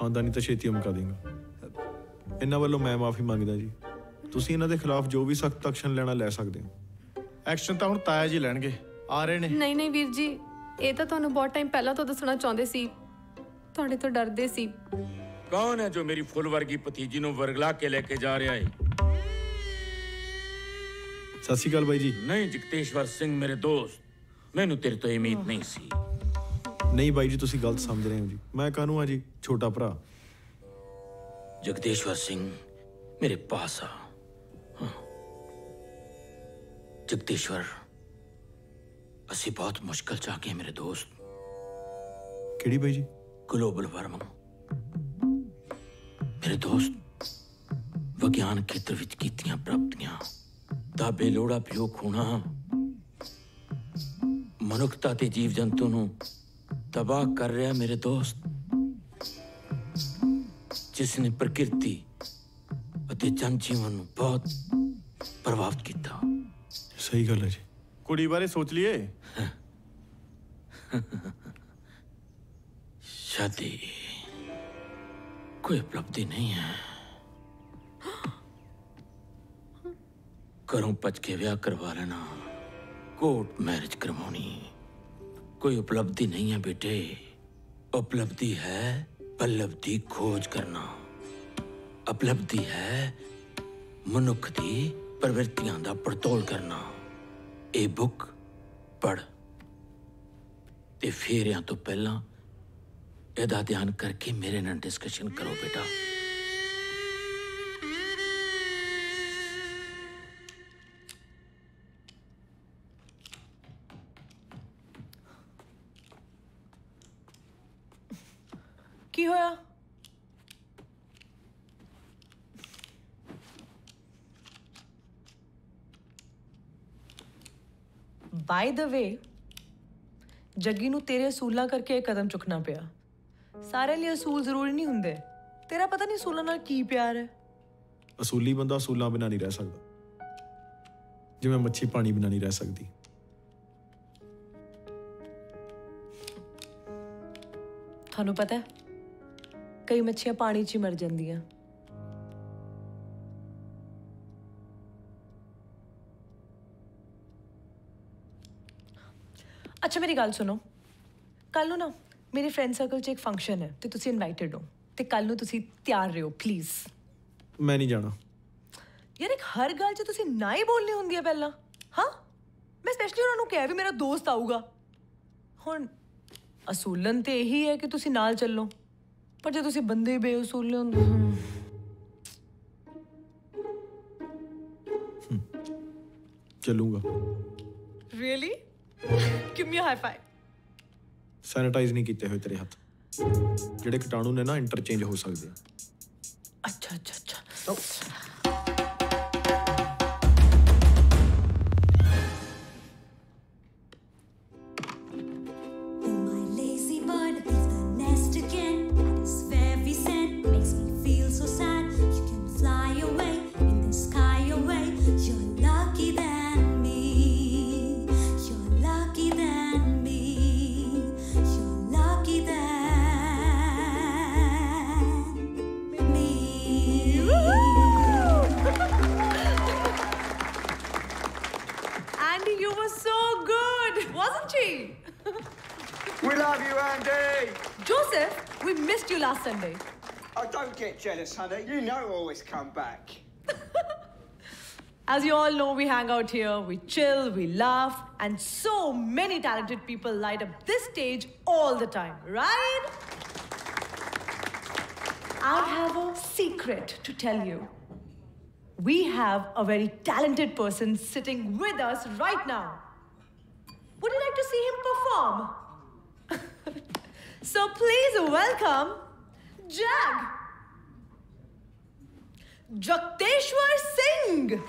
ਖਾਨਦਾਨੀ ਤਾਂ ਛੇਤੀ ਮੁਕਾ ਦੇਗਾ। ਇਹਨਾਂ ਵੱਲੋਂ ਮੈਂ ਮਾਫੀ ਮੰਗਦਾ ਜੀ। ਤੁਸੀਂ ਇਹਨਾਂ ਦੇ ਖਿਲਾਫ ਜੋ ਵੀ ਸਖਤ ਐਕਸ਼ਨ ਲੈਣਾ ਲੈ ਸਕਦੇ ਹੋ। ਐਕਸ਼ਨ ਤਾਂ ਹੁਣ ਤਾਇਆ ਜੀ ਲੈਣਗੇ। ਆ ਰਹੇ ਨੇ। ਨਹੀਂ ਨਹੀਂ ਵੀਰ ਜੀ ਇਹ ਤਾਂ ਤੁਹਾਨੂੰ ਬਹੁਤ ਟਾਈਮ ਪਹਿਲਾਂ ਤੋਂ ਦੱਸਣਾ ਚਾਹੁੰਦੇ ਸੀ। ਤੁਹਾਡੇ ਤੋਂ ਡਰਦੇ ਸੀ। ਕੌਣ ਹੈ ਜੋ ਮੇਰੀ ਫੁੱਲ ਵਰਗੀ ਭਤੀਜੀ ਨੂੰ ਵਰਗਲਾ ਕੇ ਲੈ ਕੇ ਜਾ ਰਿਹਾ ਹੈ ਸਤਿ ਸ਼੍ਰੀ ਅਕਾਲ ਬਾਈ ਜੀ। ਨਹੀਂ ਜਗਤੇਸ਼ਵਰ ਸਿੰਘ ਮੇਰੇ ਦੋਸਤ। ਮੈਨੂੰ ਤੇਰੇ ਤੋਂ ਉਮੀਦ ਨਹੀਂ ਸੀ। ਨਹੀਂ ਬਾਈ ਜੀ ਤੁਸੀਂ ਗਲਤ ਸਮਝ ਰਹੇ ਹੋ ਜੀ। ਮੈਂ ਕਾਹਨੂੰ ਆ ਜੀ ਛੋਟਾ ਭਰਾ? ਜਗਦੇਸ਼ਵਰ ਸਿੰਘ ਮੇਰੇ ਪਾਸ। ਆ ਹਾਂ। ਜਗਦੇਸ਼ਵਰ ਅਸੀਂ ਬਹੁਤ ਮੁਸ਼ਕਲ ਚ ਆ ਗਏ ਮੇਰੇ ਦੋਸਤ। ਕਿਹੜੀ ਬਾਈ ਜੀ? ਗਲੋਬਲ ਵਾਰਮਿੰਗ ਮੇਰੇ ਦੋਸਤ ਵਿਗਿਆਨ ਖੇਤਰ ਵਿੱਚ ਕੀਤੀਆਂ ਪ੍ਰਾਪਤੀਆਂ ਦਾ ਬੇਲੋੜਾ ਪ੍ਰਯੋਗ ਹੋਣਾ ਮਨੁੱਖਤਾ ਤੇ ਜੀਵ ਜੰਤੂ ਨੂੰ ਤਬਾਹ ਕਰ ਰਿਹਾ ਮੇਰੇ ਦੋਸਤ ਜਿਸ ਨੇ ਪ੍ਰਕਿਰਤੀ ਅਤੇ ਜਨ ਜੀਵਨ ਨੂੰ ਬਹੁਤ ਪ੍ਰਭਾਵਿਤ ਕੀਤਾ ਸਹੀ ਗੱਲ ਹੈ ਜੀ ਕੁੜੀ ਬਾਰੇ ਸੋਚ ਲਈਏ शादी कोई उपलब्धि नहीं है घरों पच के ब्याह करवा लेना कोर्ट मैरिज करवानी कोई उपलब्धि नहीं है बेटे उपलब्धि है पल्लब्धि खोज करना उपलब्धि है ਮਨੁੱਖ ਦੀ ਪ੍ਰਵਿਰਤੀਆਂ ਦਾ ਪੜਤੋਲ ਕਰਨਾ ਇਹ ਬੁੱਕ ਪੜ ਤੇ ਫੇਰਿਆਂ ਤੋਂ ਪਹਿਲਾਂ ਇਹਦਾ ਧਿਆਨ ਕਰਕੇ ਮੇਰੇ ਨਾਲ ਡਿਸਕਸ਼ਨ ਕਰੋ ਬੇਟਾ ਕੀ ਹੋਇਆ? ਬਾਈ ਦ ਵੇ ਜੱਗੀ ਨੂੰ ਤੇਰੇ ਅਸੂਲਾਂ ਕਰਕੇ ਇਹ ਕਦਮ ਚੁੱਕਣਾ ਪਿਆ। ਸਾਰੇ ਲਈ ਅਸੂਲ ਜ਼ਰੂਰੀ ਨਹੀਂ ਹੁੰਦੇ। ਤੇਰਾ ਪਤਾ ਨਹੀਂ ਅਸੂਲਾਂ ਨਾਲ ਕੀ ਪਿਆਰ ਹੈ। ਅਸੂਲੀ ਬੰਦਾ ਅਸੂਲਾਂ ਬਿਨਾਂ ਨਹੀਂ ਰਹਿ ਸਕਦਾ। ਜਿਵੇਂ ਮੱਛੀ ਪਾਣੀ ਬਿਨਾਂ ਨਹੀਂ ਰਹਿ ਸਕਦੀ। ਤੁਹਾਨੂੰ ਪਤਾ ਹੈ ਕਈ ਮੱਛੀਆਂ ਪਾਣੀ 'ਚ ਹੀ ਮਰ ਜਾਂਦੀਆਂ। ਅੱਛਾ ਮੇਰੀ ਗੱਲ ਸੁਣੋ। ਕੱਲ ਨੂੰ ਨਾ ਮੇਰੇ ਫਰੈਂਡ ਸਰਕਲ 'ਚ ਇੱਕ ਫੰਕਸ਼ਨ ਹੈ ਤੇ ਤੁਸੀਂ ਇਨਵਾਈਟਡ ਹੋ। ਤੇ ਕੱਲ ਨੂੰ ਤੁਸੀਂ ਤਿਆਰ ਰਹੋ ਪਲੀਜ਼ ਮੈਂ ਨਹੀਂ ਜਾਣਾ। ਯਾਰ ਇੱਕ ਹਰ ਗੱਲ 'ਚ ਤੁਸੀਂ ਨਾ ਹੀ ਬੋਲਣੀ ਹੁੰਦੀ ਹੈ ਪਹਿਲਾਂ। ਹਾਂ? ਮੈਂ ਸਪੈਸ਼ਲੀ ਉਹਨਾਂ ਨੂੰ ਕਿਹਾ ਵੀ ਮੇਰਾ ਦੋਸਤ ਆਊਗਾ। ਹੁਣ ਅਸੂਲਨ ਤੇ ਇਹੀ ਹੈ ਕਿ ਤੁਸੀਂ ਨਾਲ ਚੱਲੋ। ਪਰ ਜੇ ਤੁਸੀਂ ਬੰਦੇ ਹੀ ਬੇਅਸੂਲੇ ਹੁੰਦੇ ਚੱਲੂਗਾ। Really? Give me a high five. Sanitize ਨਹੀਂ ਕੀਤੇ ਹੋਏ ਤੇਰੇ ਹੱਥ। ਜਿਹੜੇ ਕੀਟਾਣੂ ਨੇ ਨਾ ਇੰਟਰਚੇਂਜ ਹੋ ਸਕਦੇ ਆ। ਅੱਛਾ ਅੱਛਾ ਅੱਛਾ। Come back. As you all know, we hang out here, we chill, we laugh, and so many talented people light up this stage all the time, right? I have a secret to tell you. We have a very talented person sitting with us right now. Would you like to see him perform? [LAUGHS] so please welcome Jag. Jakteshwar Singh.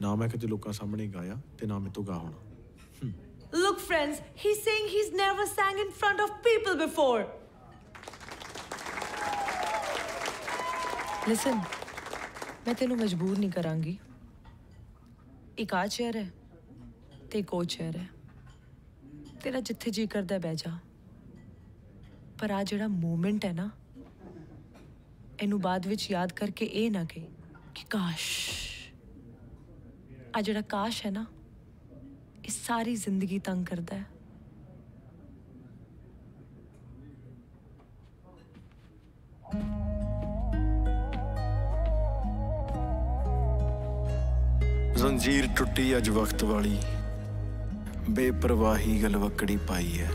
ਨਾ ਮੈਂ ਕਿਤੇ ਲੋਕਾਂ ਸਾਹਮਣੇ ਗਾਇਆ ਤੇ ਨਾ ਮੇਰੇ ਤੋਂ ਗਾ ਹੋਣਾ Look, friends, he's saying he's never sang in front of people before. Listen, ਮੈਂ ਤੈਨੂੰ ਮਜਬੂਰ ਨਹੀਂ ਕਰਾਂਗੀ। ਇੱਕ ਆ ਚੇਅਰ ਹੈ ਤੇ ਇੱਕ ਉਹ ਚੇਅਰ ਹੈ। ਤੇਰਾ ਜਿੱਥੇ ਜੀ ਕਰਦਾ ਬਹਿ ਜਾ। ਪਰ ਆ ਜਿਹੜਾ ਮੂਮੈਂਟ ਹੈ ਨਾ, ਇਹਨੂੰ ਬਾਅਦ ਵਿੱਚ ਯਾਦ ਕਰਕੇ ਇਹ ਨਾ ਕਹੇ ਕਿ ਕਾਸ਼ ਆ ਜਿਹੜਾ ਕਾਸ਼ ਹੈ ਨਾ, ਇਹ ਸਾਰੀ ਜ਼ਿੰਦਗੀ ਤੰਗ ਕਰਦਾ ਹੈ। ਜ਼ੰਜੀਰ ਟੁੱਟੀ ਅੱਜ ਵਕਤ ਵਾਲੀ। ਬੇਪਰਵਾਹੀ ਗਲਵਕੜੀ ਪਾਈ ਐ।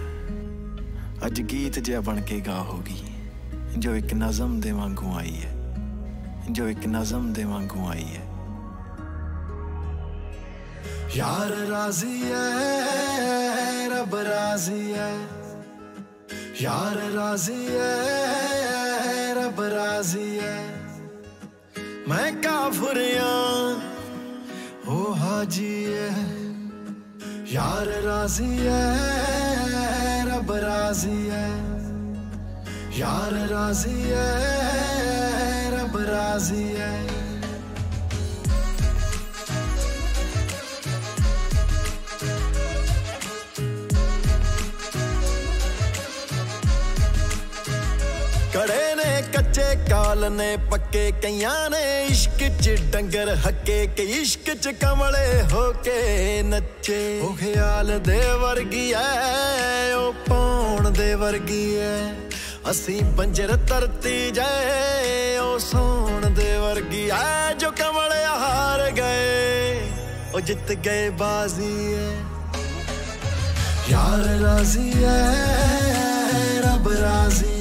ਅੱਜ ਗੀਤ ਜਿਹਾ ਬਣ ਕੇ ਗਾ ਹੋ ਗਈ, ਜੋ ਇੱਕ ਨਜ਼ਮ ਦੇ ਵਾਂਗੂ ਆਈ ਐ। ਜੋ ਇੱਕ ਨਜ਼ਮ ਦੇ ਵਾਂਗੂ ਆਈ ਐ। ਯਾਰ ਰਾਜ਼ੀ ਐ, ਰਬ ਰਾਜ਼ੀ ਐ। ਯਾਰ ਰਾਜ਼ੀ ਐ, ਰਬ ਰਾਜ਼ੀ ਐ। ਮੈਂ ਕਾਫਰਿਆਂ ਉਹ ਹਾਜੀ ਐ, ਯਾਰ ਰਾਜ਼ੀ ਐ, ਰੱਬ ਰਾਜ਼ੀ ਐ। ਯਾਰ ਰਾਜ਼ੀ ਐ, ਰੱਬ ਰਾਜ਼ੀ ਐ। ਕੱਚੇ ਕਾਲ ਨੇ, ਪੱਕੇ ਕਈਆਂ ਨੇ, ਇਸ਼ਕ 'ਚ ਡੰਗਰ ਹੱਕੇ ਕਿ, ਇਸ਼ਕ 'ਚ ਕਮਲੇ ਹੋ ਕੇ ਨੱਚੇ। ਉਹ ਖਿਆਲ ਦੇ ਵਰਗੀ ਐ, ਉਹ ਪੌਣ ਦੇ ਵਰਗੀ ਐ। ਅਸੀਂ ਪੰਜਰ ਤਰਤੀ ਜਾਏ, ਉਹ ਸੋਣ ਦੇ ਵਰਗੀ ਐ, ਜੋ ਕਮਲੇ ਹਾਰ ਗਏ। ਉਹ ਜਿੱਤ ਗਏ ਬਾਜ਼ੀ ਐ। ਯਾਰ ਰਾਜ਼ੀ ਐ, ਰਬ ਰਾਜ਼ੀ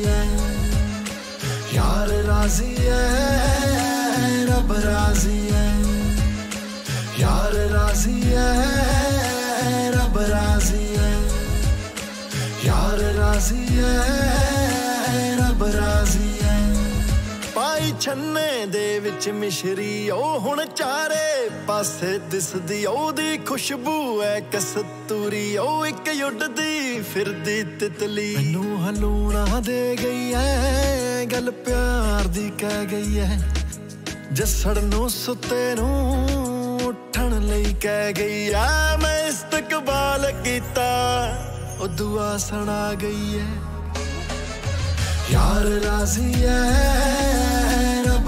ਯਾਰ ਰਾਜ਼ੀ ਐ, ਰੱਬ ਰਾਜ਼ੀ ਐ। ਯਾਰ ਰਾਜ਼ੀ ਐ, ਰੱਬ ਰਾਜ਼ੀ ਐ। ਯਾਰ ਰਾਜ਼ੀ ਐ ਛੰਨੇ ਦੇ ਵਿੱਚ ਮਿਸ਼ਰੀ, ਉਹ ਹੁਣ ਚਾਰੇ ਪਾਸੇ ਦਿਸਦੀ, ਉਹਦੀ ਖੁਸ਼ਬੂ ਐ ਕਸਤੂਰੀ, ਉਹ ਇੱਕ ਉੱਡਦੀ ਫਿਰਦੀ ਤਿਤਲੀ। ਮੈਨੂੰ ਹਲੂਣਾ ਦੇ ਗਈ ਐ, ਗੱਲ ਪਿਆਰ ਦੀ ਕਹਿ ਗਈ ਐ। ਜਸੜ ਨੂੰ ਸੁੱਤੇ ਨੂੰ ਉੱਠਣ ਲਈ ਕਹਿ ਗਈ ਆ ਮੈਂ ਇਸਤਕਬਾਲ ਕੀਤਾ, ਉਹ ਦੁਆ ਸੁਣਾ ਗਈ ਐ। ਯਾਰ ਰਾਜ਼ੀ ਐ।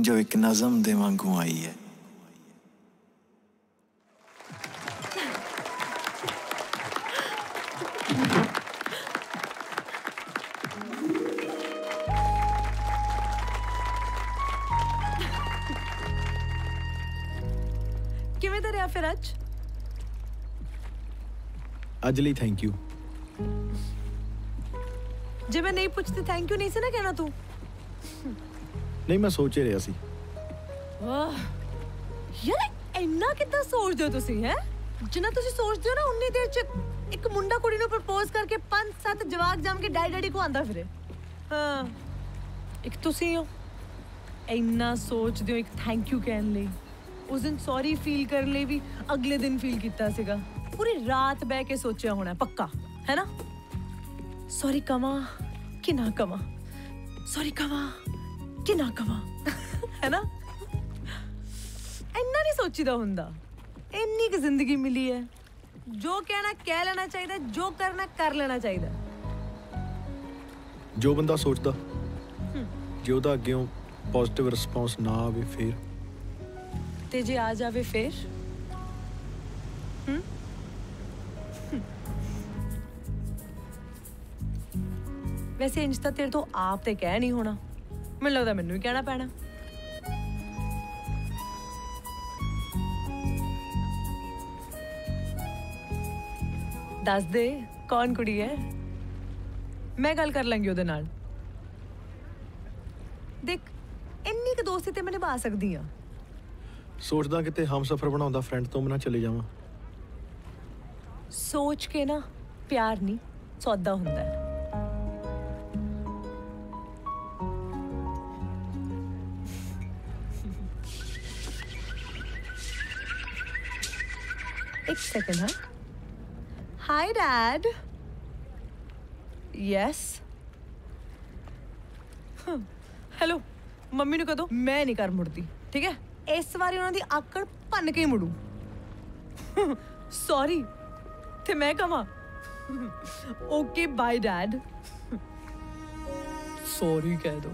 ਜੋ ਇੱਕ ਨਜ਼ਮ ਦੇ ਵਾਂਗੂ ਆਈ ਹੈ ਕਿਵੇਂ ਦਾ ਰਿਹਾ ਫਿਰ ਅੱਜ ਅੱਜ ਲਈ ਥੈਂਕ ਯੂ ਜੇ ਮੈਂ ਨਹੀਂ ਪੁੱਛਦੀ ਥੈਂਕ ਯੂ ਨਹੀਂ ਸੀ ਨਾ ਕਹਿਣਾ ਤੂੰ ਨਹੀਂ, ਮੈਂ ਸੋਚ ਹੀ ਰਿਹਾ ਸੀ। ਵਾਹ, ਯਾਰ ਇੰਨਾ ਕਿੱਦਾਂ ਸੋਚਦੇ ਹੋ ਤੁਸੀਂ, ਹੈ? ਜਿੰਨਾ ਤੁਸੀਂ ਸੋਚਦੇ ਹੋ ਨਾ, ਉਨੀ ਦੇਰ ਚ ਇੱਕ ਮੁੰਡਾ ਕੁੜੀ ਨੂੰ ਪ੍ਰਪੋਜ਼ ਕਰਕੇ ਪੰਜ ਸੱਤ ਜਵਾਕ ਜੰਮ ਕੇ ਡੈਡੀ ਡੈਡੀ ਕੋ ਆਂਦਾ ਫਿਰੇ। ਹਾਂ, ਇੱਕ ਤੁਸੀਂ ਹੋ। ਇੰਨਾ ਸੋਚਦੇ ਹੋ ਇੱਕ ਥੈਂਕ ਯੂ ਕਹਿਣ ਲਈ। ਉਸ ਦਿਨ ਸੌਰੀ ਫੀਲ ਕਰਨ ਲਈ ਵੀ ਅਗਲੇ ਦਿਨ ਫੀਲ ਕੀਤਾ ਸੀਗਾ। ਪੂਰੀ ਰਾਤ ਬਹਿ ਕੇ ਸੋਚਿਆ ਹੋਣਾ, ਪੱਕਾ, ਹੈ ਨਾ? ਸੌਰੀ ਕਮਾ ਕਿ ਨਾ ਕਮਾ ਸੌਰੀ ਕਮਾ ਕਿ ਨਾ ਕਮਾ ਹੈ ਨਾ ਇੰਨਾ ਨਹੀਂ ਸੋਚੀਦਾ ਹੁੰਦਾ। ਇੰਨੀ ਕਿ ਜ਼ਿੰਦਗੀ ਮਿਲੀ ਹੈ ਜੋ ਕਹਿਣਾ ਕਹਿ ਲੈਣਾ ਚਾਹੀਦਾ ਜੋ ਕਰਨਾ ਕਰ ਲੈਣਾ ਚਾਹੀਦਾ। ਜੋ ਬੰਦਾ ਸੋਚਦਾ ਜੇ ਉਹਦਾ ਅੱਗੇੋਂ ਪੋਜ਼ਿਟਿਵ ਰਿਸਪੌਂਸ ਨਾ ਆਵੇ ਫਿਰ? ਤੇ ਜੇ ਆ ਜਾਵੇ ਫੇਰ? ਹੂੰ? ਵੈਸੇ ਇੰਜ ਤਾਂ ਤੇਰੇ ਤੋਂ ਆਪ ਤੇ ਕਹਿ ਨਹੀਂ ਹੋਣਾ। ਮੈਨੂੰ ਲੱਗਦਾ ਮੈਨੂੰ ਹੀ ਕਹਿਣਾ ਪੈਣਾ। ਦੱਸ ਦੇ ਕੌਣ ਕੁੜੀ ਹੈ? ਮੈਂ ਗੱਲ ਕਰ ਲਾਂਗੀ ਉਹਦੇ ਨਾਲ। ਦੇਖ ਇੰਨੀ ਕੁ ਦੋਸਤੀ ਤੇ ਮੈਂ ਨਿਭਾ ਸਕਦੀ ਆ ਸੋਚਦਾ ਕਿਤੇ ਹਮਸਫਰ ਬਣਾਉਂਦਾ ਫਰੈਂਡ ਤੋਂ ਮੈਂ ਚਲੇ ਜਾਵਾਂ। ਸੋਚ ਕੇ ਨਾ ਪਿਆਰ ਨਹੀਂ ਸੌਦਾ ਹੁੰਦਾ। ਹੈ ਇੱਕ ਸੈਕਿੰਡ ਹਾਂ hi dad yes hello mummy ਨੂੰ ਕਹਦੋ ਮੈਂ ਨਹੀਂ ਕਰ ਮੁੜਦੀ ਠੀਕ ਹੈ ਇਸ ਵਾਰੀ ਉਹਨਾਂ ਦੀ ਆਕੜ ਭੰਨ ਕੇ ਹੀ ਮੁੜੂ ਸੌਰੀ ਤੇ ਮੈਂ ਕਹਾਂ ਓਕੇ ਬਾਈ ਡੈਡ ਸੌਰੀ ਕਹਿ ਦੋ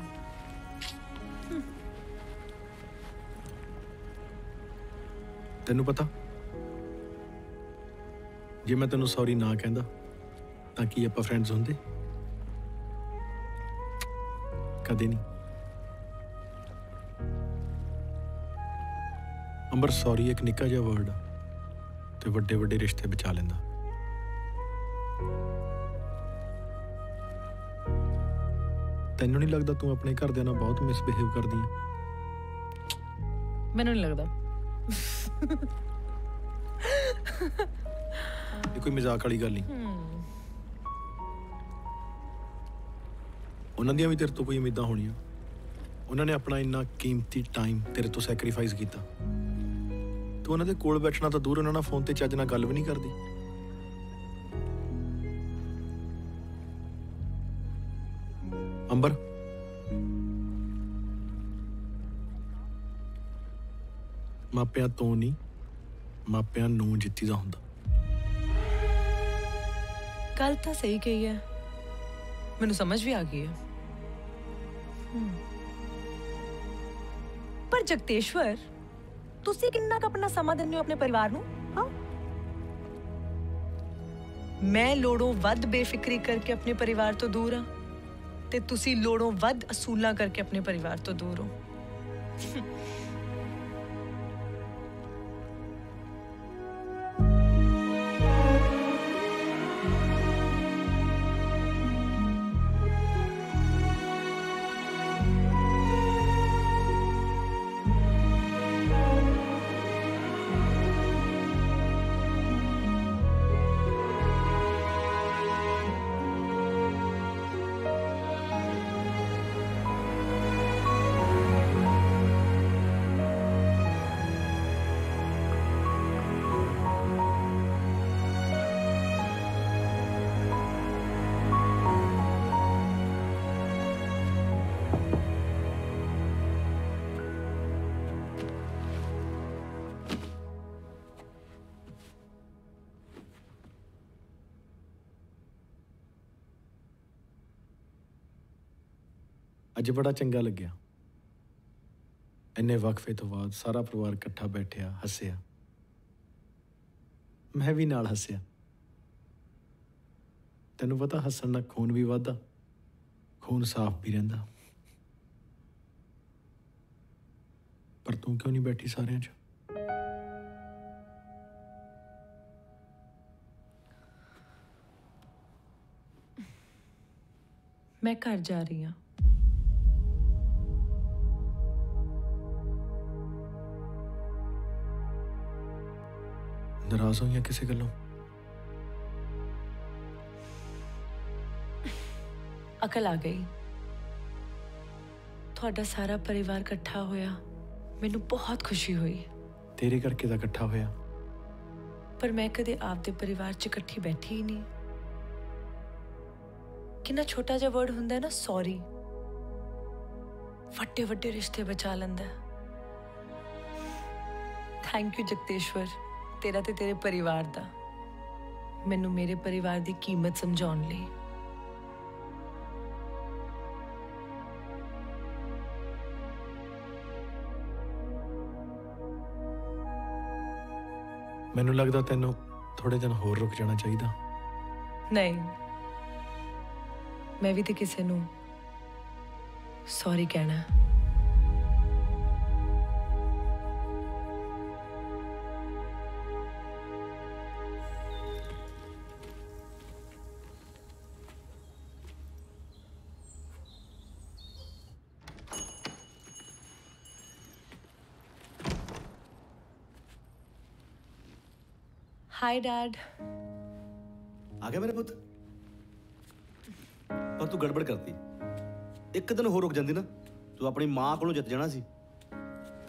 ਤੈਨੂੰ ਪਤਾ ਜੇ ਮੈਂ ਤੈਨੂੰ ਸੌਰੀ ਨਾ ਕਹਿੰਦਾ, ਤਾਂ ਕੀ ਆਪਾਂ ਫਰੈਂਡਸ ਹੁੰਦੇ? ਕਦੇ ਨਹੀਂ। ਅੰਬਰ ਸੌਰੀ ਇੱਕ ਨਿੱਕਾ ਜਿਹਾ ਵਰਡ ਤੇ ਵੱਡੇ ਵੱਡੇ ਰਿਸ਼ਤੇ ਬਚਾ ਲੈਂਦਾ। ਤੈਨੂੰ ਨਹੀਂ ਲੱਗਦਾ ਤੂੰ ਆਪਣੇ ਘਰਦਿਆਂ ਨਾਲ ਬਹੁਤ ਮਿਸਬਿਹੇਵ ਕਰਦੀ ਹੈ ਮੈਨੂੰ ਨਹੀਂ ਲੱਗਦਾ। ਇਹ ਕੋਈ ਮਜ਼ਾਕ ਵਾਲੀ ਗੱਲ ਨਹੀਂ। ਹਮ, ਉਹਨਾਂ ਦੀਆਂ ਵੀ ਤੇਰੇ ਤੋਂ ਕੋਈ ਉਮੀਦਾਂ ਹੋਣੀਆਂ। ਉਹਨਾਂ ਨੇ ਆਪਣਾ ਇੰਨਾ ਕੀਮਤੀ ਟਾਈਮ ਤੇਰੇ ਤੋਂ ਸੈਕਰੀਫਾਈਸ ਕੀਤਾ। ਤੂੰ ਉਹਨਾਂ ਦੇ ਕੋਲ ਬੈਠਣਾ ਤਾਂ ਦੂਰ ਉਹਨਾਂ ਨਾਲ ਫੋਨ ਤੇ ਚੱਜ ਨਾਲ ਗੱਲ ਵੀ ਨਹੀਂ ਕਰਦੀ। ਅੰਬਰ। ਮਾਪਿਆਂ ਤੋਂ ਨਹੀਂ ਮਾਪਿਆਂ ਨੂੰ ਜਿੱਤੀਦਾ ਹੁੰਦਾ। ਗੱਲ ਤਾਂ ਸਹੀ ਕਹੀ ਹੈ ਮੈਨੂੰ ਸਮਝ ਵੀ ਆ ਗਈ ਹੈ ਹਮ। ਪਰ ਜਗਤੇਸ਼ਵਰ ਤੁਸੀਂ ਕਿੰਨਾ ਕੁ ਆਪਣਾ ਸਮਾਂ ਦਿੰਦੇ ਹੋ ਆਪਣੇ ਪਰਿਵਾਰ ਨੂੰ ਹਾਂ ਮੈਂ ਲੋੜੋਂ ਵੱਧ ਬੇਫਿਕਰੀ ਕਰਕੇ ਆਪਣੇ ਪਰਿਵਾਰ ਤੋਂ ਦੂਰ ਹਾਂ ਤੇ ਤੁਸੀਂ ਲੋੜੋਂ ਵੱਧ ਅਸੂਲਾਂ ਕਰਕੇ ਆਪਣੇ ਪਰਿਵਾਰ ਤੋਂ ਦੂਰ ਹੋ ਅੱਜ ਬੜਾ ਚੰਗਾ ਲੱਗਿਆ। ਇੰਨੇ ਵਕਫੇ ਤੋਂ ਬਾਅਦ ਸਾਰਾ ਪਰਿਵਾਰ ਇਕੱਠਾ ਬੈਠਿਆ, ਹੱਸਿਆ। ਮੈਂ ਵੀ ਨਾਲ ਹੱਸਿਆ। ਤੈਨੂੰ ਪਤਾ ਹੱਸਣ ਨਾਲ ਖੂਨ ਵੀ ਵੱਧਦਾ, ਖੂਨ ਸਾਫ਼ ਵੀ ਰਹਿੰਦਾ। ਪਰ ਤੂੰ ਕਿਉਂ ਨਹੀਂ ਬੈਠੀ ਸਾਰਿਆਂ 'ਚ? ਮੈਂ ਘਰ ਜਾ ਰਹੀ ਹਾਂ। ਨਾਰਾਜ਼ ਹੋਈਆਂ ਕਿਸੇ ਗੱਲੋਂ? ਅਕਲ ਆ ਗਈ। ਤੁਹਾਡਾ ਸਾਰਾ ਪਰਿਵਾਰ ਇਕੱਠਾ ਹੋਇਆ ਮੈਨੂੰ ਬਹੁਤ ਖੁਸ਼ੀ ਹੋਈ। ਤੇਰੇ ਕਰਕੇ ਤਾਂ ਇਕੱਠਾ ਹੋਇਆ। ਪਰ ਮੈਂ ਕਦੇ ਆਪਦੇ ਪਰਿਵਾਰ 'ਚ ਇਕੱਠੀ ਬੈਠੀ ਹੀ ਨਹੀਂ। ਕਿੰਨਾ ਛੋਟਾ ਜਿਹਾ ਵਰਡ ਹੁੰਦਾ ਹੈ ਨਾ ਸੌਰੀ ਵੱਡੇ ਵੱਡੇ ਰਿਸ਼ਤੇ ਬਚਾ ਲੈਂਦਾ ਥੈਂਕ ਯੂ ਜਗਤੇਸ਼ਵਰ। ਤੇਰਾ ਤੇ ਤੇਰੇ ਪਰਿਵਾਰ ਦਾ। ਮੈਨੂੰ ਮੇਰੇ ਪਰਿਵਾਰ ਦੀ ਕੀਮਤ ਸਮਝਾਉਣ ਲਈ। ਮੈਨੂੰ ਲੱਗਦਾ ਤੈਨੂੰ ਥੋੜੇ ਦਿਨ ਹੋਰ ਰੁਕ ਜਾਣਾ ਚਾਹੀਦਾ। ਨਹੀਂ। ਮੈਂ ਵੀ ਤੇ ਕਿਸੇ ਨੂੰ ਸੌਰੀ ਕਹਿਣਾ। ਹੈ। ਹਾਈ ਡੈਡ ਆ ਗਿਆ ਮੇਰੇ ਪੁੱਤ ਪਰ ਤੂੰ ਗੜਬੜ ਕਰਤੀ ਇੱਕ ਦਿਨ ਹੋਰ ਰੁਕ ਜਾਂਦੀ ਨਾ ਤੂੰ ਆਪਣੀ ਮਾਂ ਕੋਲੋਂ ਜਿੱਤ ਜਾਣਾ ਸੀ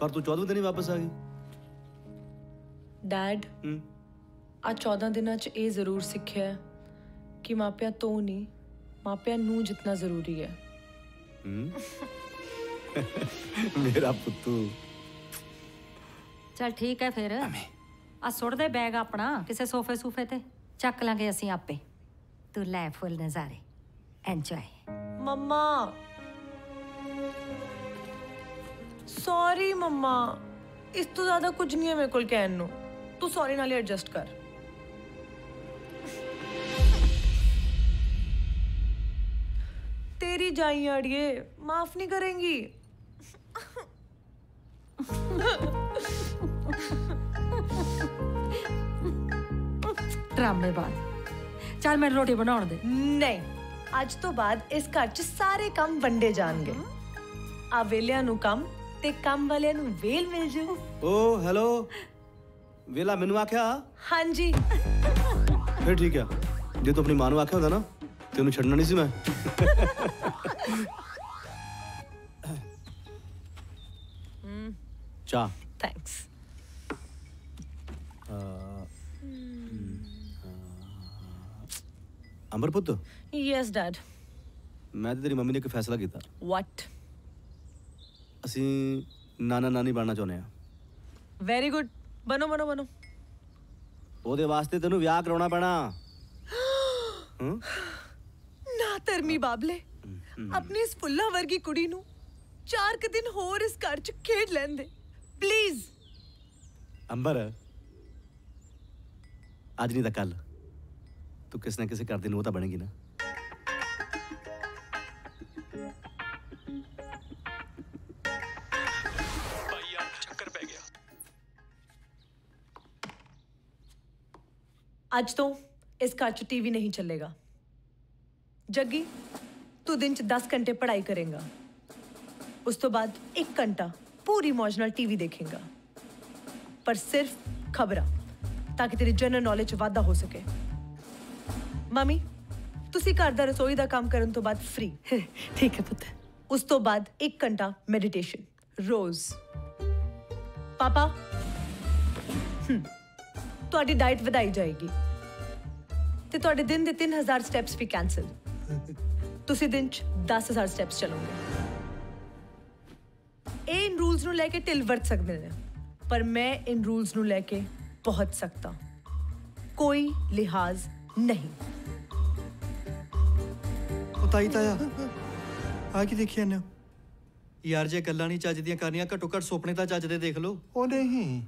ਪਰ ਤੂੰ 14ਵੇਂ ਦਿਨ ਹੀ ਵਾਪਸ ਆ ਗਈ ਡੈਡ ਹੂੰ ਆ 14 ਦਿਨਾਂ 'ਚ ਇਹ ਜ਼ਰੂਰ ਸਿੱਖਿਆ ਹੈ ਕਿ ਮਾਪਿਆਂ ਤੋਂ ਨਹੀਂ ਮਾਪਿਆਂ ਨੂੰ ਜਿੱਤਣਾ ਜ਼ਰੂਰੀ ਹੈ ਹੂੰ ਮੇਰਾ ਪੁੱਤੂ ਚਲ ਠੀਕ ਹੈ ਫਿਰ ਆ ਸੁੱਟ ਦੇ ਬੈਗ ਆਪਣਾ ਕਿਸੇ ਸੋਫੇ ਸੂਫੇ ਤੇ ਚੱਕ ਲਾਂਗੇ ਅਸੀਂ ਆਪੇ ਤੂੰ ਲੈ ਫੁੱਲ ਨਜ਼ਾਰੇ ਐਂਜੋਏ ਮੰਮਾ ਸੌਰੀ ਮੰਮਾ ਇਸ ਤੋਂ ਜ਼ਿਆਦਾ ਕੁਝ ਨਹੀਂ ਹੈ ਮੇਰੇ ਕੋਲ ਕਹਿਣ ਨੂੰ ਤੂੰ ਸੌਰੀ ਨਾਲ ਹੀ ਐਡਜਸਟ ਕਰ तेरी जाई अड़िए माफ नहीं करेंगी ਡਰਾਮੇ ਬਾਅਦ। ਚੱਲ ਮੈਨੂੰ ਰੋਟੀ ਬਣਾਉਣ ਦੇ। ਨਹੀਂ ਅੱਜ ਤੋਂ ਬਾਅਦ ਇਸ ਘਰ 'ਚ ਸਾਰੇ ਕੰਮ ਵੰਡੇ ਜਾਣਗੇ। ਆ ਵੇਲਿਆਂ ਨੂੰ ਕੰਮ ਤੇ ਕੰਮ ਵਾਲਿਆਂ ਨੂੰ ਵੇਲ ਮਿਲ ਜੂ। ਓ ਹੈਲੋ? ਵੇਲਾ ਮੈਨੂੰ ਆਖਿਆ? ਹਾਂਜੀ। ਫਿਰ ਠੀਕ ਆ। ਜੇ ਤੂੰ ਆਪਣੀ ਮਾਂ ਨੂੰ ਆਖਿਆ ਹੁੰਦਾ ਨਾ ਤੇ ਉਹਨੂੰ ਛੱਡਣਾ ਨਹੀਂ ਸੀ ਮੈਂ। ਚਾਹ। ਥੈਂक्स ਪੁੱਤ ਯੈਸ ਡੈਡ ਮੈਂ ਤੇ ਤੇਰੀ ਮੰਮੀ ਨੇ ਇੱਕ ਫੈਸਲਾ ਕੀਤਾ। ਵਾਟ ਅਸੀਂ ਨਾਨਾ ਨਾਨੀ ਬਣਨਾ ਚਾਹੁੰਦੇ ਆ ਵੈਰੀ ਗੁੱਡ ਬਨੋ ਬਨੋ ਬਨੋ ਉਹਦੇ ਵਾਸਤੇ ਤੈਨੂੰ ਵਿਆਹ ਕਰਾਉਣਾ ਪੈਣਾ। [GASPS] ਹੂੰ? ਨਾ ਧਰਮੀ ਬਾਬਲੇ ਆਪਣੀ ਇਸ ਫੁੱਲਾ ਵਰਗੀ ਕੁੜੀ ਨੂੰ ਚਾਰ ਕੁ ਦਿਨ ਹੋਰ ਇਸ ਘਰ 'ਚ ਖੇਡ ਲੈਂਦੇ ਪਲੀਜ਼ ਅੰਬਰ ਅੱਜ ਨਹੀਂ ਤਾਂ ਕੱਲ ਤੂੰ ਕਿਸੇ ਨਾ ਕਿਸੇ ਘਰ ਦੀ ਨੂੰਹ ਤਾਂ ਬਣੇਗੀ ਨਾ ਅੱਜ ਤੋਂ ਇਸ ਘਰ 'ਚ ਟੀਵੀ ਨਹੀਂ ਚੱਲੇਗਾ ਜੱਗੀ ਤੂੰ ਦਿਨ 'ਚ 10 ਘੰਟੇ ਪੜ੍ਹਾਈ ਕਰੇਗਾ ਉਸ ਤੋਂ ਬਾਅਦ 1 ਘੰਟਾ ਪੂਰੀ ਮੌਜ ਨਾਲ ਟੀਵੀ ਦੇਖੇਗਾ ਪਰ ਸਿਰਫ ਖਬਰਾਂ ਤਾਂ ਕਿ ਤੇਰੀ ਜਨਰਲ ਨੌਲੇਜ 'ਚ ਵਾਧਾ ਹੋ ਸਕੇ ਮਮੀ ਤੁਸੀਂ ਘਰ ਦਾ ਰਸੋਈ ਦਾ ਕੰਮ ਕਰਨ ਤੋਂ ਬਾਅਦ ਫ੍ਰੀ ਠੀਕ ਹੈ ਪੁੱਤ। ਉਸ ਤੋਂ ਬਾਅਦ 1 ਘੰਟਾ ਮੈਡੀਟੇਸ਼ਨ ਰੋਜ਼। ਪਾਪਾ ਤੁਹਾਡੀ ਡਾਈਟ ਵਧਾਈ ਜਾਏਗੀ। ਤੇ ਤੁਹਾਡੇ ਦਿਨ ਦੇ 3000 ਸਟੈਪਸ ਵੀ ਕੈਨਸਲ ਤੁਸੀਂ ਦਿਨ ਚ 10000 ਸਟੈਪਸ ਚਲੋਗੇ। ਇਹ ਇਨ ਰੂਲਸ ਨੂੰ ਲੈ ਕੇ ਢਿੱਲ ਵਰਤ ਸਕਦੇ ਨੇ। ਪਰ ਮੈਂ ਇਨ ਰੂਲਸ ਨੂੰ ਲੈ ਕੇ ਬਹੁਤ ਸਕਤਾ ਕੋਈ ਲਿਹਾਜ਼ ਨਹੀਂ। ਉਹ ਤਾਈ ਤਾਇਆ ਆ ਕੀ ਦੇਖਿਆ ਨੇ ਯਾਰ ਜੇ ਗੱਲਾਂ ਨਹੀਂ ਚੱਜ ਦੀਆਂ ਕਰਨੀਆਂ ਘੱਟੋ ਘੱਟ ਸੁਪਨੇ ਤਾਂ ਚੱਜ ਦੇ ਦੇਖ ਲਓ। ਉਹ ਨਹੀਂ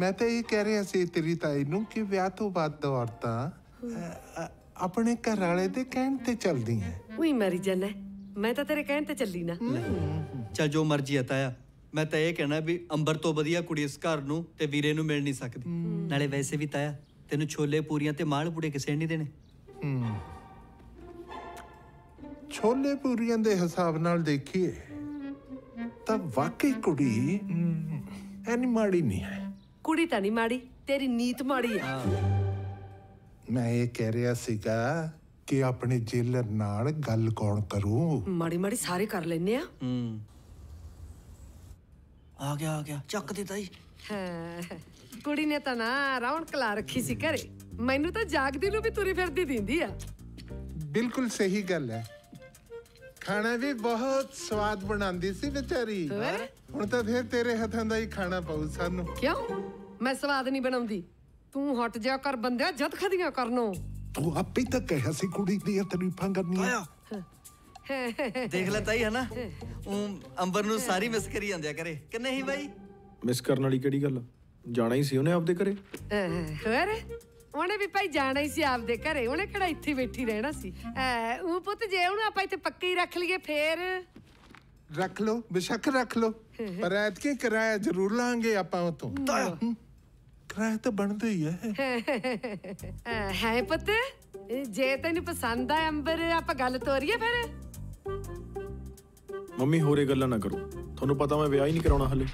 ਮੈਂ ਤਾਂ ਇਹ ਕਹਿ ਰਿਹਾ ਸੀ ਤੇਰੀ ਤਾਈ ਨੂੰ ਕਿ ਵਿਆਹ ਤੋਂ ਬਾਅਦ ਔਰਤਾਂ ਆਪਣੇ ਘਰ ਵਾਲੇ ਦੇ ਕਹਿਣ ਤੇ ਚੱਲਦੀਆਂ। ਉਹੀ ਮਰੀ ਜਾਣਾ ਮੈਂ ਤਾਂ ਤੇਰੇ ਕਹਿਣ ਤੇ ਚੱਲੀ ਨਾ। ਚੱਲ ਜੋ ਮਰਜ਼ੀ ਆ ਤਾਇਆ ਮੈਂ ਤਾਂ ਇਹ ਕਹਿਣਾ ਵੀ ਅੰਬਰ ਤੋਂ ਵਧੀਆ ਕੁੜੀ ਇਸ ਘਰ ਨੂੰ ਤੇ ਵੀਰੇ ਨੂੰ ਮਿਲ ਨਹੀਂ ਸਕਦੀ। ਨਾਲੇ ਵੈਸੇ ਵੀ ਤਾਇਆ ਤੈਨੂੰ ਛੋਲੇ ਪੂਰੀਆਂ ਤੇ ਮਾਲ ਪੂੜੇ ਕਿਸੇ ਨੇ ਨਹੀਂ ਦੇਣੇ? ਹੂੰ। ਛੋਲੇ ਪੂਰੀਆਂ ਦੇ ਹਿਸਾਬ ਨਾਲ ਦੇਖੀਏ ਤਾਂ ਵਾਕਈ ਕੁੜੀ ਐਨੀ ਮਾੜੀ ਨਹੀਂ ਹੈ। ਕੁੜੀ ਤਾਂ ਨਹੀਂ ਮਾੜੀ ਤੇਰੀ ਨੀਤ ਮਾੜੀ ਆ। ਮੈਂ ਇਹ ਕਹਿ ਰਿਹਾ ਸੀਗਾ ਕਿ ਆਪਣੇ ਜੇਲਰ ਨਾਲ ਗੱਲ ਕੌਣ ਕਰੂ? ਮਾੜੀ ਮਾੜੀ ਸਾਰੇ ਕਰ ਲੈਨੇ ਆ। ਹੂੰ। ਆ ਗਿਆ ਆ ਗਿਆ। ਚੱਕ ਦੇ ਤਾਈ। ਹਾਂ, ਕੁੜੀ ਨੇ ਤਾਂ ਨਾ ਰੌਣਕ ਲਾ ਰੱਖੀ ਸੀ ਘਰੇ। ਮੈਨੂੰ ਤਾਂ ਜਾਗਦੀ ਨੂੰ ਵੀ ਤੁਰੀ ਫਿਰਦੀ ਦਿੰਦੀ ਆ। ਬਿਲਕੁਲ ਸਹੀ ਗੱਲ ਹੈ ਖਾਣਾ ਵੀ ਬਹੁਤ ਸਵਾਦ ਬਣਾਉਂਦੀ ਸੀ ਵਿਚਾਰੀ? ਹੁਣ ਤਾਂ ਫਿਰ ਤੇਰੇ ਹੱਥਾਂ ਦਾ ਹੀ ਖਾਣਾ ਪਊ ਸਾਨੂੰ। ਕਿਉਂ? ਮੈਂ ਸਵਾਦ ਨਹੀਂ ਬਣਾਉਂਦੀ। ਤੂੰ ਹਟ ਜਾ ਕਰ ਬੰਦਿਆ ਜਦ ਖਦੀਆਂ ਕਰਨੋਂ। ਤੂੰ ਆਪੇ ਤਾਂ ਕਿਹਾ ਸੀ ਕੁੜੀ ਦੀਆਂ ਤਾਰੀਫਾਂ ਕਰਨੀਆਂ। ਦੇਖ ਲੈ ਤਾਈ ਹਨਾ? ਉਹ ਅੰਬਰ ਨੂੰ ਸਾਰੀ ਮਿਸ ਕਰੀ ਜਾਂਦੇ ਆ ਘਰੇ। ਕਿ ਨਹੀਂ ਬਾਈ? ਮਿਸ ਕਰਨ ਵਾਲੀ ਕਿਹੜੀ ਗੱਲ? ਜਾਣਾ ਹੀ ਸੀ ਉਹਨੇ ਆਪਦੇ ਘਰੇ? ਹੋਰ? ਉਹਨੇ ਵੀ ਭਾਈ ਜਾਣਾ ਹੀ ਸੀ ਆਪਦੇ ਘਰੇ। ਉਹਨੇ ਕਿਹੜਾ ਇੱਥੇ ਬੈਠੀ ਰਹਿਣਾ ਸੀ? ਉਹ ਪੁੱਤ ਜੇ ਉਹਨੂੰ ਆਪਾਂ ਇੱਥੇ ਪੱਕੀ ਰੱਖ ਲਈਏ ਫੇਰ? ਰੱਖ ਲਓ ਬੇਸ਼ੱਕ ਰੱਖ ਲਓ। ਪਰ ਐਤਕੀ ਕਿਰਾਇਆ ਜ਼ਰੂਰ ਲਾਂਗੇ ਆਪਾਂ ਉਤੋਂ ਕਿਰਾਇਆ ਤਾਂ ਬਣਦਾ ਹੀ ਹੈ। ਹੈ ਪੁੱਤ। ਜੇ ਤੈਨੂੰ ਪਸੰਦ ਆ ਅੰਬਰ ਆਪਾਂ ਗੱਲ ਤੋਰੀਏ ਫਿਰ। ਮੰਮੀ, ਹੋਰੇ ਗੱਲਾਂ ਨਾ ਕਰੋ। ਤੁਹਾਨੂੰ ਪਤਾ ਮੈਂ ਵਿਆਹ ਹੀ ਨਹੀਂ ਕਰਾਉਣਾ ਹਲੇ।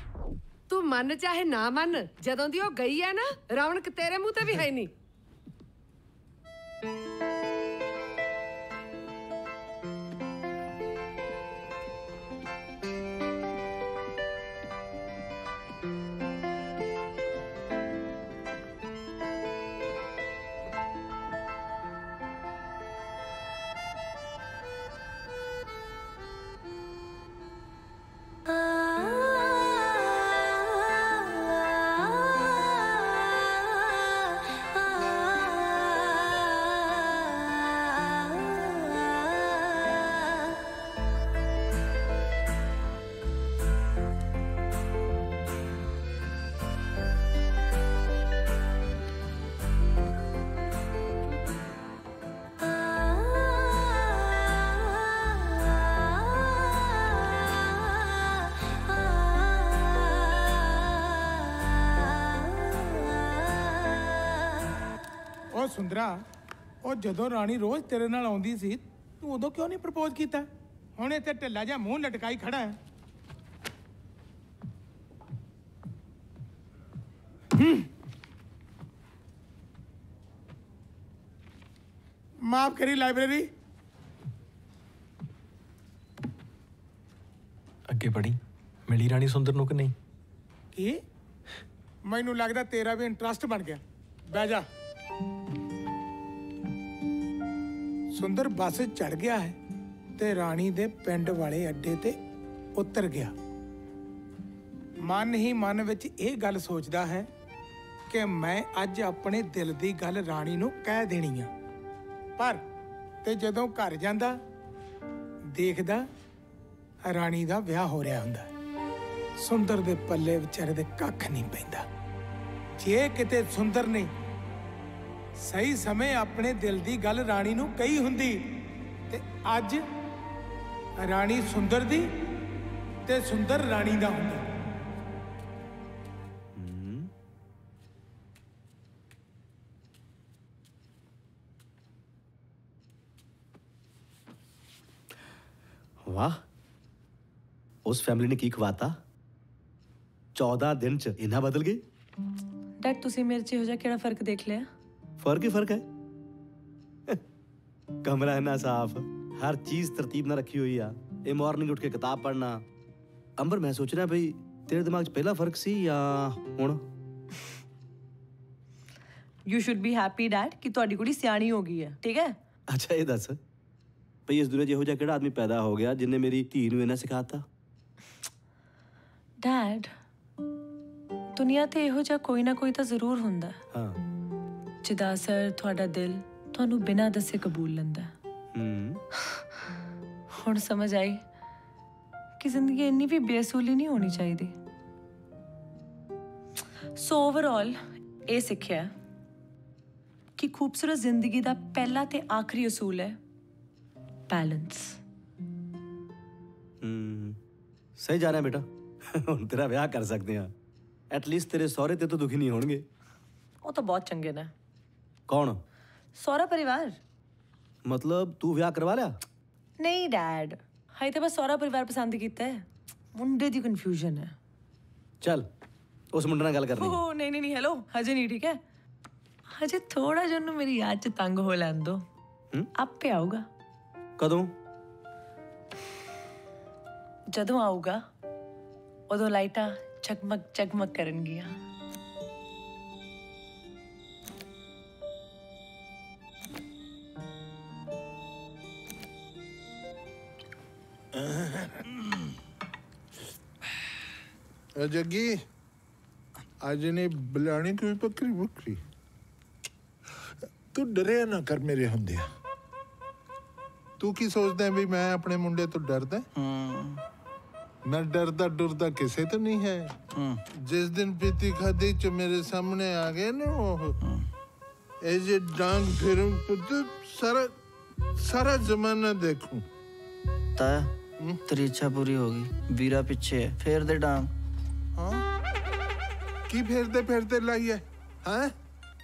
ਤੂੰ ਮੰਨ ਚਾਹੇ ਨਾ ਮੰਨ, ਜਦੋਂ ਦੀ ਉਹ ਗਈ ਹੈ ਨਾ, ਰੌਣਕ ਤੇਰੇ ਮੂੰਹ ਤੇ ਵੀ ਹੈ ਨਹੀਂ। ਸੁੰਦਰਾ ਉਹ ਜਦੋਂ ਰਾਣੀ ਰੋਜ਼ ਤੇਰੇ ਨਾਲ ਆਉਂਦੀ ਸੀ ਤੂੰ ਉਦੋਂ ਕਿਉਂ ਨਹੀਂ ਪ੍ਰਪੋਜ਼ ਕੀਤਾ? ਹੁਣ ਇੱਥੇ ਢਿੱਲਾ ਜਿਹਾ ਮੂੰਹ ਲਟਕਾਈ ਖੜਾ ਹੈ। ਹੂੰ। ਮਾਫ ਕਰੀ ਲਾਇਬ੍ਰੇਰੀ। ਅੱਗੇ ਪੜੀ ਮਿਲੀ ਰਾਣੀ ਸੁੰਦਰ ਨੂੰ ਕਿ ਨਹੀਂ? ਕੀ? ਮੈਨੂੰ ਲੱਗਦਾ ਤੇਰਾ ਵੀ ਇੰਟਰਸਟ ਬਣ ਗਿਆ। ਬਹਿ ਜਾ। ਸੁੰਦਰ ਬੱਸ ਚੜ ਗਿਆ ਹੈ ਤੇ ਰਾਣੀ ਦੇ ਪਿੰਡ ਵਾਲੇ ਅੱਡੇ ਤੇ ਉਤਰ ਗਿਆ। ਮਨ ਹੀ ਮਨ ਵਿੱਚ ਇਹ ਗੱਲ ਸੋਚਦਾ ਹੈ ਕਿ ਮੈਂ ਅੱਜ ਆਪਣੇ ਦਿਲ ਦੀ ਗੱਲ ਰਾਣੀ ਨੂੰ ਕਹਿ ਦੇਣੀ ਆ। ਪਰ ਤੇ ਜਦੋਂ ਘਰ ਜਾਂਦਾ, ਦੇਖਦਾ ਰਾਣੀ ਦਾ ਵਿਆਹ ਹੋ ਰਿਹਾ ਹੁੰਦਾ। ਸੁੰਦਰ ਦੇ ਪੱਲੇ ਵਿਚਾਰੇ ਦੇ ਕੱਖ ਨਹੀਂ ਪੈਂਦਾ। ਜੇ ਕਿਤੇ ਸੁੰਦਰ ਨੇ ਸਹੀ ਸਮੇਂ ਆਪਣੇ ਦਿਲ ਦੀ ਗੱਲ ਰਾਣੀ ਨੂੰ ਕਹੀ ਹੁੰਦੀ ਤੇ ਅੱਜ ਰਾਣੀ ਸੁੰਦਰ ਦੀ ਤੇ ਸੁੰਦਰ ਰਾਣੀ ਦਾ ਹੁੰਦਾ। ਵਾਹ। ਉਸ ਫੈਮਿਲੀ ਨੇ ਕੀ ਖਵਾਤਾ? 14 ਦਿਨ ਚ ਇੰਨਾ ਬਦਲ ਗਏ ਡੈਡ ਤੁਸੀਂ ਮੇਰੇ ਚ ਇਹੋ ਜਿਹਾ ਕਿਹੜਾ ਫ਼ਰਕ ਦੇਖ ਲਿਆ? ਫ਼ਰਕ ਹੀ ਫ਼ਰਕ ਹੈ ਕਮਰਾ ਇੰਨਾ ਸਾਫ਼ ਹਰ ਚੀਜ਼ ਤਰਤੀਬ ਨਾਲ ਰੱਖੀ ਹੋਈ ਆ ਇਹ ਮਾਰਨਿੰਗ ਉੱਠ ਕੇ ਕਿਤਾਬ ਪੜ੍ਹਨਾ ਅੰਬਰ ਮੈਂ ਸੋਚ ਰਿਹਾ ਬਈ ਤੇਰੇ ਦਿਮਾਗ 'ਚ ਪਹਿਲਾ ਫ਼ਰਕ ਸੀ ਜਾਂ ਹੁਣ you should be happy dad ਕਿ ਤੁਹਾਡੀ ਕੁੜੀ ਸਿਆਣੀ ਹੋ ਗਈ ਹੈ ਠੀਕ ਹੈ ਅੱਛਾ ਇਹ ਦੱਸ ਭਈ ਇਸ ਦੁਨੀਆ 'ਚ ਇਹੋ ਜਿਹਾ ਕਿਹੜਾ ਆਦਮੀ ਪੈਦਾ ਹੋ ਗਿਆ ਜਿਨੇ ਮੇਰੀ ਧੀ ਨੂੰ ਇਹਨਾਂ ਸਿਖਾਤਾ ਡੈਡ ਦੁਨੀਆ ਤੇ ਇਹੋ ਜਿਹਾ ਕੋਈ ਨਾ ਕੋਈ ਤਾਂ ਜ਼ਰੂਰ ਹੁੰਦਾ ਹੈ, ਹਾਂ ਜਿਹਦਾ ਅਸਰ ਤੁਹਾਡਾ ਦਿਲ ਤੁਹਾਨੂੰ ਬਿਨਾਂ ਦੱਸੇ ਕਬੂਲ ਲੈਂਦਾ। ਹੈ। ਹੁਣ ਸਮਝ ਆਈ ਕਿ ਜ਼ਿੰਦਗੀ ਇੰਨੀ ਵੀ ਬੇਸੂਲੀ ਨਹੀਂ ਹੋਣੀ ਚਾਹੀਦੀ। ਸੋ ਓਵਰਆਲ ਇਹ ਸਿੱਖਿਆ ਕਿ ਖੂਬਸੂਰਤ ਜ਼ਿੰਦਗੀ ਦਾ ਪਹਿਲਾ ਤੇ ਆਖਰੀ ਅਸੂਲ ਹੈ ਬੈਲੈਂਸ ਹੂੰ। ਸਹੀ ਜਾ ਰਿਹਾ ਬੇਟਾ। ਹੁਣ ਤੇਰਾ ਵਿਆਹ ਕਰ ਸਕਦੇ ਆ ਐਟ ਲੀਸਟ ਤੇਰੇ ਸਹੁਰੇ ਤੇ ਤਾਂ ਦੁਖੀ ਨਹੀਂ ਹੋਣਗੇ। ਉਹ ਤਾਂ ਬਹੁਤ ਚੰਗੇ ਨੇ। ਕੌਣ ਸਹੁਰਾ ਪਰਿਵਾਰ ਮਤਲਬ ਤੂੰ ਵਿਆਹ ਕਰਵਾ ਲਿਆ ਨਹੀਂ ਡੈਡ ਹਾਈ ਤਾਂ ਬਸ ਸਹੁਰਾ ਪਰਿਵਾਰ ਪਸੰਦ ਕੀਤਾ ਹੈ ਮੁੰਡੇ ਦੀ ਕਨਫਿਊਜ਼ਨ ਹੈ ਚੱਲ ਉਸ ਮੁੰਡੇ ਨਾਲ ਗੱਲ ਕਰਨੀ ਹੈ। ਓ ਨਹੀਂ ਨਹੀਂ ਨਹੀਂ ਹੈਲੋ ਹਜੇ ਨਹੀਂ ਠੀਕ ਹੈ ਹਜੇ ਥੋੜਾ ਜਿਹਾ ਉਹਨੂੰ ਮੇਰੀ ਯਾਦ ਚ ਤੰਗ ਹੋ ਲੈਣ ਦੋ ਆਪੇ ਆਊਗਾ ਕਦੋਂ ਜਦੋਂ ਆਊਗਾ ਉਦੋਂ ਲਾਈਟਾਂ ਚਕਮਕ ਚਕਮਕ ਕਰਨਗੀਆਂ ਅ ਜੱਗੀ ਅੱਜ ਨੇ ਬੁਲਾਣੀ ਕੋਈ ਬੱਕਰੀ ਬੱਕਰੀ ਤੂੰ ਡਰਿਆ ਨਾ ਕਰ ਮੇਰੇ ਹੁੰਦਿਆ ਤੂੰ ਕੀ ਸੋਚਦਾ ਹੈ ਵੀ ਮੈਂ ਆਪਣੇ ਮੁੰਡੇ ਤੋਂ ਡਰਦਾ ਮੈਂ ਡਰਦਾ ਡਰਦਾ ਕਿਸੇ ਤੋਂ ਨਹੀਂ ਹੈ ਜਿਸ ਦਿਨ ਪੀਤੀ ਖਾਦੀ ਚ ਮੇਰੇ ਸਾਹਮਣੇ ਆ ਗਏ ਨਾ ਉਹ ਇਹ ਜੇ ਡਾਂਗ ਫਿਰਮ ਪੁੱਤ ਸਾਰਾ ਸਾਰਾ ਜ਼ਮਾਨਾ ਦੇਖੂੰ ਤਾਇਆ ਤੇਰੀ ਇੱਛਾ ਪੂਰੀ ਹੋ ਗਈ। ਵੀਰਾ ਪਿੱਛੇ ਹੈ ਫੇਰ ਦੇ ਡਾਂਗ। ਹਾਂ? ਕੀ ਫੇਰਦੇ ਫੇਰਦੇ ਲਾਈ ਹੈ ਹਾਂ?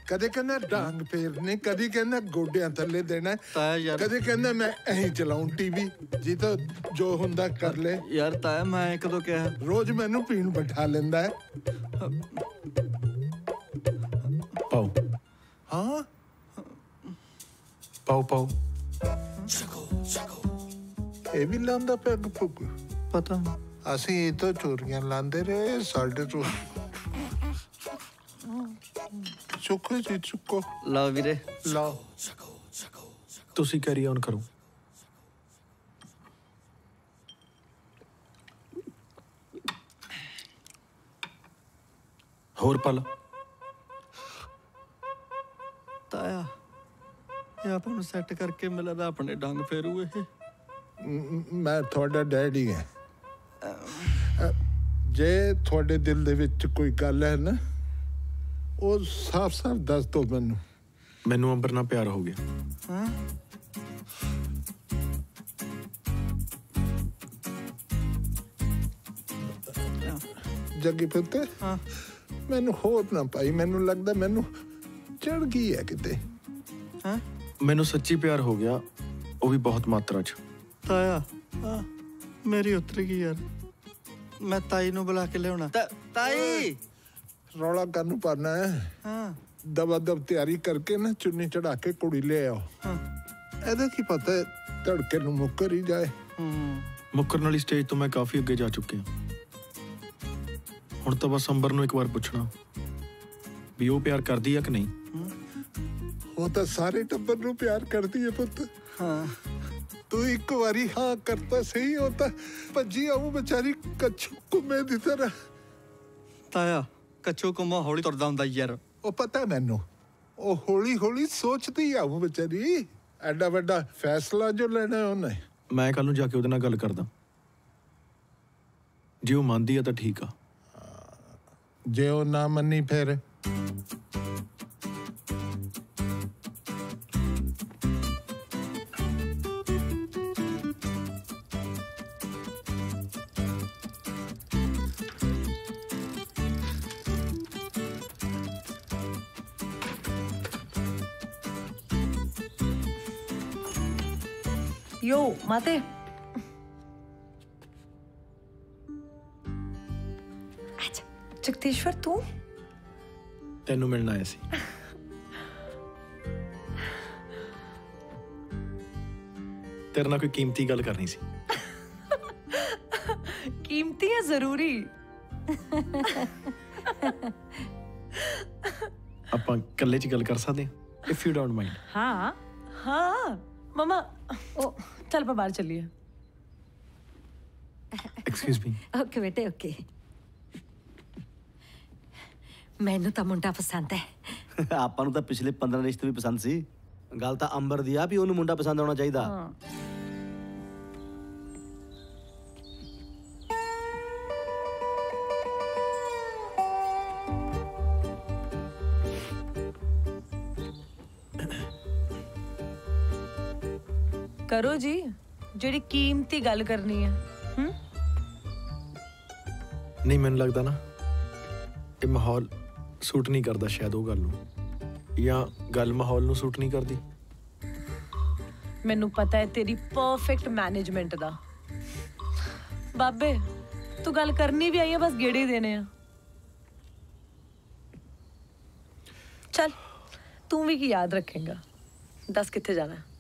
ਕਦੇ ਕਹਿੰਦਾ ਡਾਂਗ ਫੇਰਨੇ ਕਦੀ ਕਹਿੰਦਾ ਗੋਡਿਆਂ ਥੱਲੇ ਦੇਣਾ ਤਾਇਆ ਕਦੇ ਕਹਿੰਦਾ ਮੈਂ ਐਂ ਚਲਾਉਂ ਟੀਵੀ ਜੀ ਤਾਂ ਜੋ ਹੁੰਦਾ ਕਰ ਲੈ। ਯਾਰ ਤਾਇਆ ਮੈਂ ਕਦੋਂ ਕਿਹਾ। ਰੋਜ਼ ਮੈਨੂੰ ਪੀਣ ਬਿਠਾ ਲੈਂਦਾ ਹੈ ਪਾਓ। ਹਾਂ? ਪਾਓ ਪਾਓ। ਇਹ ਵੀ ਲਾਂਦਾ ਪੈਗ ਪੁੱਗ? ਪਤਾ ਅਸੀਂ ਇਹ ਤੋਂ ਚੋਰੀਆਂ ਲਾਂਦੇ ਰਹੇ ਸਾਡੇ ਤੋਂ। ਚੁੱਕੋ ਜੀ ਚੁੱਕੋ ਲਓ ਵੀਰੇ। ਲਓ। ਤੁਸੀਂ ਕੈਰੀ ਔਨ ਕਰੋ। ਹੋਰ ਪਲ। ਤਾਇਆ ਇਹ ਆਪਾਂ ਨੂੰ ਸੈੱਟ ਕਰਕੇ ਮਿਲਦਾ ਆਪਣੇ ਡੰਗ ਫੇਰੂ ਇਹ। ਮ- ਤੁਹਾਡਾ ਡੈਡੀ ਹਾਂ। ਜੇ ਤੁਹਾਡੇ ਦਿਲ ਦੇ ਵਿੱਚ ਕੋਈ ਗੱਲ ਹੈ ਨਾ ਉਹ ਸਾਫ਼-ਸਾਫ਼ ਦੱਸ ਦਿਓ ਮੈਨੂੰ। ਮੈਨੂੰ ਅੰਬਰ ਨਾਲ ਪਿਆਰ ਹੋ ਗਿਆ। ਹਾਂ। ਜੱਗੀ ਪੁੱਤ ਹਾਂ। ਮੈਨੂੰ ਹੋਰ ਨਾ ਪਾਈ। ਮੈਨੂੰ ਲੱਗਦਾ ਮੈਨੂੰ ਚੜ ਗਈ ਹੈ ਕਿਤੇ। ਹਾਂ। ਮੈਨੂੰ ਸੱਚੀ ਪਿਆਰ ਹੋ ਗਿਆ ਉਹ ਵੀ ਬਹੁਤ ਮਾਤਰਾ 'ਚ। ਤਾਇਆ। ਆ, ਮੇਰੀ ਉਤਰ ਗਈ ਯਾਰ। ਮੈਂ ਤਾਈ ਨੂੰ ਬੁਲਾ ਕੇ ਲਿਆਉਣਾ। ਤਾ- ਤਾਈ! ਰੌਲਾ ਕਰਨ ਨੂੰ ਪਾਣਾ ਹੈ? ਹਾਂ। ਦਬਾ ਦਬ ਤਿਆਰੀ ਕਰਕੇ ਨਾ ਚੁੰਨੀ ਚੜਾ ਕੇ ਕੁੜੀ ਲੈ ਆਓ। ਹਾਂ। ਇਹਦਾ ਕੀ ਪਤਾ ਹੈ, ਧੜਕੇ ਨੂੰ ਮੁੱਕਰ ਹੀ ਜਾਏ। ਹੂੰ। ਮੁੱਕਰਨ ਵਾਲੀ ਸਟੇਜ ਤੋਂ ਮੈਂ ਕਾਫੀ ਅੱਗੇ ਜਾ ਚੁੱਕਿਆ। ਹੁਣ ਤਾਂ ਬਸ ਅੰਬਰ ਨੂੰ ਇੱਕ ਵਾਰ ਪੁੱਛਣਾ। ਵੀ ਉਹ ਪਿਆਰ ਕਰਦੀ ਆ ਕਿ ਨਹੀਂ? ਉਹ ਤਾਂ ਸਾਰੇ ਟੱਬਰ ਨੂੰ ਪਿਆਰ ਕਰਦੀ ਹੈ ਪੁੱਤ। ਹਾਂ। ਤੂੰ ਇੱਕ ਵਾਰੀ ਹਾਂ ਕਰਤਾ ਸਹੀ ਤਾਂ ਭੱਜੀ ਆਉ ਵਿਚਾਰੀ ਕੱਛੂ ਕੁਮੇ ਦੀ ਤਰ੍ਹਾਂ। ਤਾਇਆ ਕੱਚੋ ਕੁਮਾ ਹੌਲੀ ਤੁਰਦਾ ਹੁੰਦਾ ਯਾਰ। ਉਹ ਪਤਾ ਮੈਨੂੰ ਉਹ ਹੌਲੀ ਹੌਲੀ ਸੋਚਦੀ ਆਉ ਵਿਚਾਰੀ। ਐਡਾ ਵੱਡਾ ਫੈਸਲਾ ਜੋ ਲੈਣਾ ਉਹਨੇ। ਮੈਂ ਕੱਲ ਨੂੰ ਜਾ ਕੇ ਉਹਦੇ ਨਾਲ ਗੱਲ ਕਰਦਾ। ਜੇ ਉਹ ਮੰਨਦੀ ਆ ਤਾਂ ਠੀਕ ਆ। ਜੇ ਉਹ ਨਾ ਮੰਨੀ ਫਿਰ? ਯੋ ਮਾਤੇ ਅੱਛਾ ਜਗਦੀਸ਼ਵਰ ਤੂੰ ਤੈਨੂੰ ਮਿਲਣ ਆਇਆ ਸੀ ਤੇਰੇ ਨਾਲ ਕੋਈ ਕੀਮਤੀ ਗੱਲ ਕਰਨੀ ਸੀ ਕੀਮਤੀ ਹੈ ਜ਼ਰੂਰੀ ਆਪਾਂ ਇਕੱਲੇ 'ਚ ਗੱਲ ਕਰ ਸਕਦੇ ਹਾਂ ਇਫ ਯੂ ਡੋਨਟ ਮਾਈਂਡ ਹਾਂ ਹਾਂ ਮਮਾ ਉਹ ਚੱਲ ਆਪਾਂ ਬਾਹਰ ਚੱਲੀਏ। ਐਕਸਕਿਊਜ਼ ਮੀ ਓਕੇ ਬੇਟੇ ਓਕੇ ਮੈਨੂੰ ਤਾਂ ਮੁੰਡਾ ਪਸੰਦ ਹੈ। ਆਪਾਂ ਨੂੰ ਤਾਂ ਪਿਛਲੇ 15 ਰਿਸ਼ਤੇ ਵੀ ਪਸੰਦ ਸੀ। ਗੱਲ ਤਾਂ ਅੰਬਰ ਦੀ ਆ ਵੀ ਉਹਨੂੰ ਮੁੰਡਾ ਪਸੰਦ ਆਉਣਾ ਚਾਹੀਦਾ। ਕਰੋ ਜੀ ਜਿਹੜੀ ਕੀਮਤੀ ਗੱਲ ਕਰਨੀ ਹੈ ਹੂੰ? ਨਹੀਂ ਮੈਨੂੰ ਲੱਗਦਾ ਨਾ ਇਹ ਮਾਹੌਲ ਸੂਟ ਨਹੀਂ ਕਰਦਾ ਸ਼ਾਇਦ ਉਹ ਗੱਲ ਨੂੰ। ਜਾਂ ਗੱਲ ਮਾਹੌਲ ਨੂੰ ਸੂਟ ਨਹੀਂ ਕਰਦੀ। ਮੈਨੂੰ ਪਤਾ ਹੈ ਤੇਰੀ ਪਰਫੈਕਟ ਮੈਨੇਜਮੈਂਟ ਦਾ। ਬਾਬੇ ਤੂੰ ਗੱਲ ਕਰਨੀ ਵੀ ਆਈ ਹੈ ਬਸ ਗੇੜੇ ਦੇਣੇ ਆ। ਚੱਲ ਤੂੰ ਵੀ ਕੀ ਯਾਦ ਰੱਖੇਗਾ? ਦੱਸ ਕਿੱਥੇ ਜਾਣਾ? ਹੈ?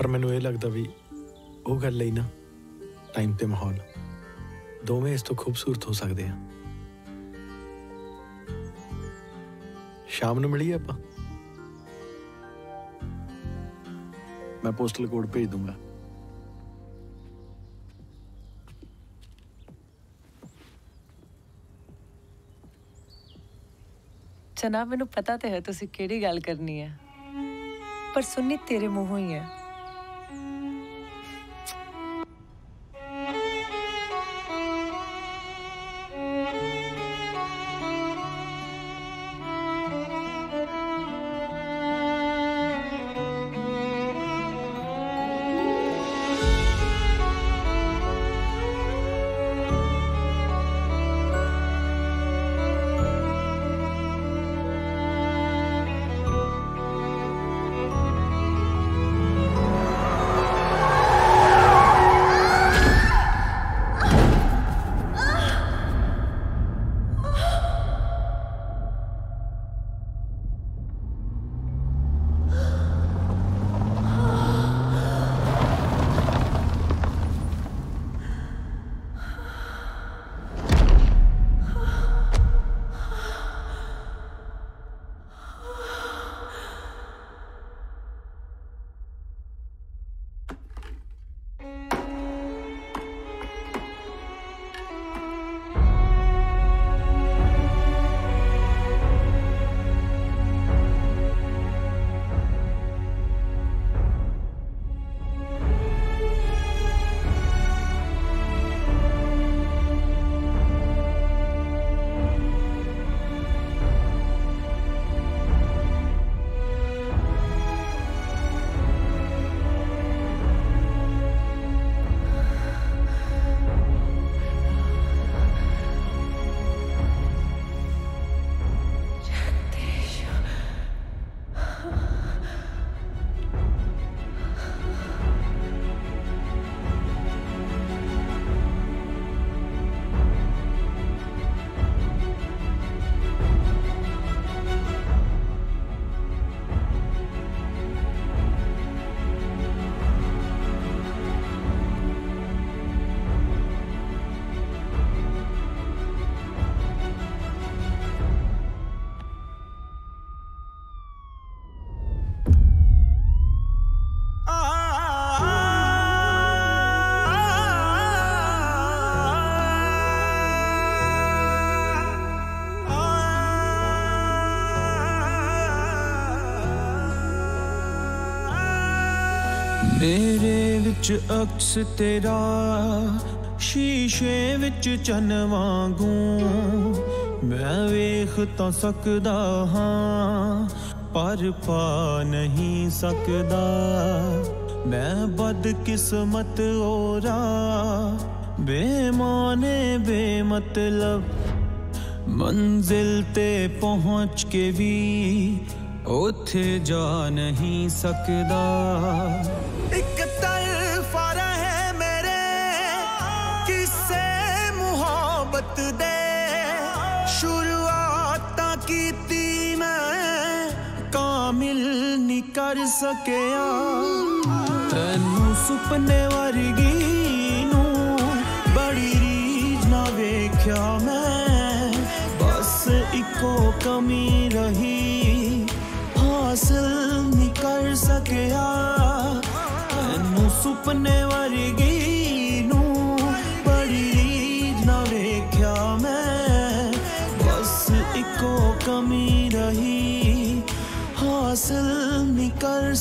ਪਰ ਮੈਨੂੰ ਇਹ ਲੱਗਦਾ ਵੀ ਉਹ ਗੱਲ ਲਈ ਨਾ ਟਾਈਮ ਤੇ ਮਾਹੌਲ ਦੋਵੇਂ ਇਸ ਤੋਂ ਖੂਬਸੂਰਤ ਹੋ ਸਕਦੇ ਆ। ਸ਼ਾਮ ਨੂੰ ਮਿਲੀਏ ਆਪਾਂ? ਮੈਂ ਪੋਸਟਲ ਕੋਡ ਭੇਜ ਦੂੰਗਾ। ਜਨਾਬ, ਮੈਨੂੰ ਪਤਾ ਤੇ ਹੈ ਤੁਸੀਂ ਕਿਹੜੀ ਗੱਲ ਕਰਨੀ ਹੈ। ਪਰ ਸੁਣਨੀ ਤੇਰੇ ਮੂੰਹੋਂ ਹੀ ਹੈ। ਵਿੱਚ ਅਕਸ ਤੇਰਾ, ਸ਼ੀਸ਼ੇ ਵਿੱਚ ਚੰਨ ਵਾਂਗੂ। ਮੈਂ ਵੇਖ ਤਾਂ ਸਕਦਾ ਹਾਂ, ਪਰ ਪਾ ਨਹੀਂ ਸਕਦਾ। ਮੈਂ ਬਦਕਿਸਮਤ ਔਰਾ ਬੇਮਾਨੇ ਬੇਮਤਲਬ। ਮੰਜ਼ਿਲ ਤੇ ਪਹੁੰਚ ਕੇ ਵੀ ਉੱਥੇ ਜਾ ਨਹੀਂ ਸਕਦਾ। ਨਹੀਂ ਕਰ ਸਕਿਆ ਤੈਨੂੰ ਸੁਪਨੇ ਵਰਗੀ ਨੂੰ ਬੜੀ ਰੀਝ ਨਾ ਵੇਖਿਆ ਮੈਂ ਬਸ ਇੱਕੋ ਕਮੀ ਰਹੀ ਹਾਸਲ ਨਹੀਂ ਕਰ ਸਕਿਆ ਤੈਨੂੰ ਸੁਪਨੇ ਵਰਗੀ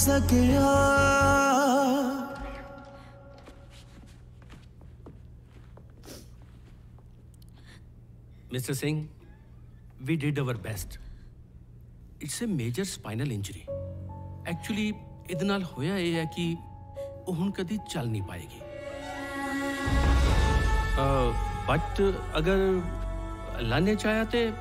ਕਰ ਸਕਿਆ Mr. Singh, we did our best. It's a major spinal injury. Actually, ਇਹਦੇ ਨਾਲ ਹੋਇਆ ਇਹ ਹੈ ਕਿ ਉਹ ਹੁਣ ਕਦੀ ਚੱਲ ਨਹੀਂ ਪਾਏਗੀ ਬਟ ਅਗਰ ਅੱਲਾ ਨੇ ਚਾਹਿਆ ਤੇ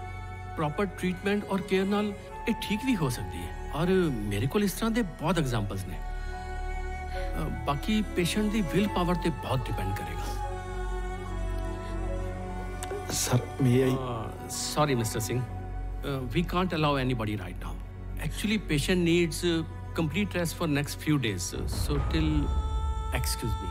ਪ੍ਰੋਪਰ ਟ੍ਰੀਟਮੈਂਟ ਔਰ ਕੇਅਰ ਨਾਲ ਇਹ ਠੀਕ ਵੀ ਹੋ ਸਕਦੀ ਹੈ ਔਰ ਮੇਰੇ ਕੋਲ ਇਸ ਤਰ੍ਹਾਂ ਦੇ ਬਹੁਤ ਐਗਜ਼ਾਮਪਲਸ ਨੇ ਅਹ, ਬਾਕੀ ਪੇਸ਼ੈਂਟ ਦੀ ਵਿਲ ਪਾਵਰ ਤੇ ਬਹੁਤ ਡਿਪੈਂਡ ਕਰੇਗਾ Sir, may I? Uh, sorry, Mr. Singh. Uh, we can't allow anybody right now. Actually, patient needs uh, complete rest for next few days. uh, so till, excuse me.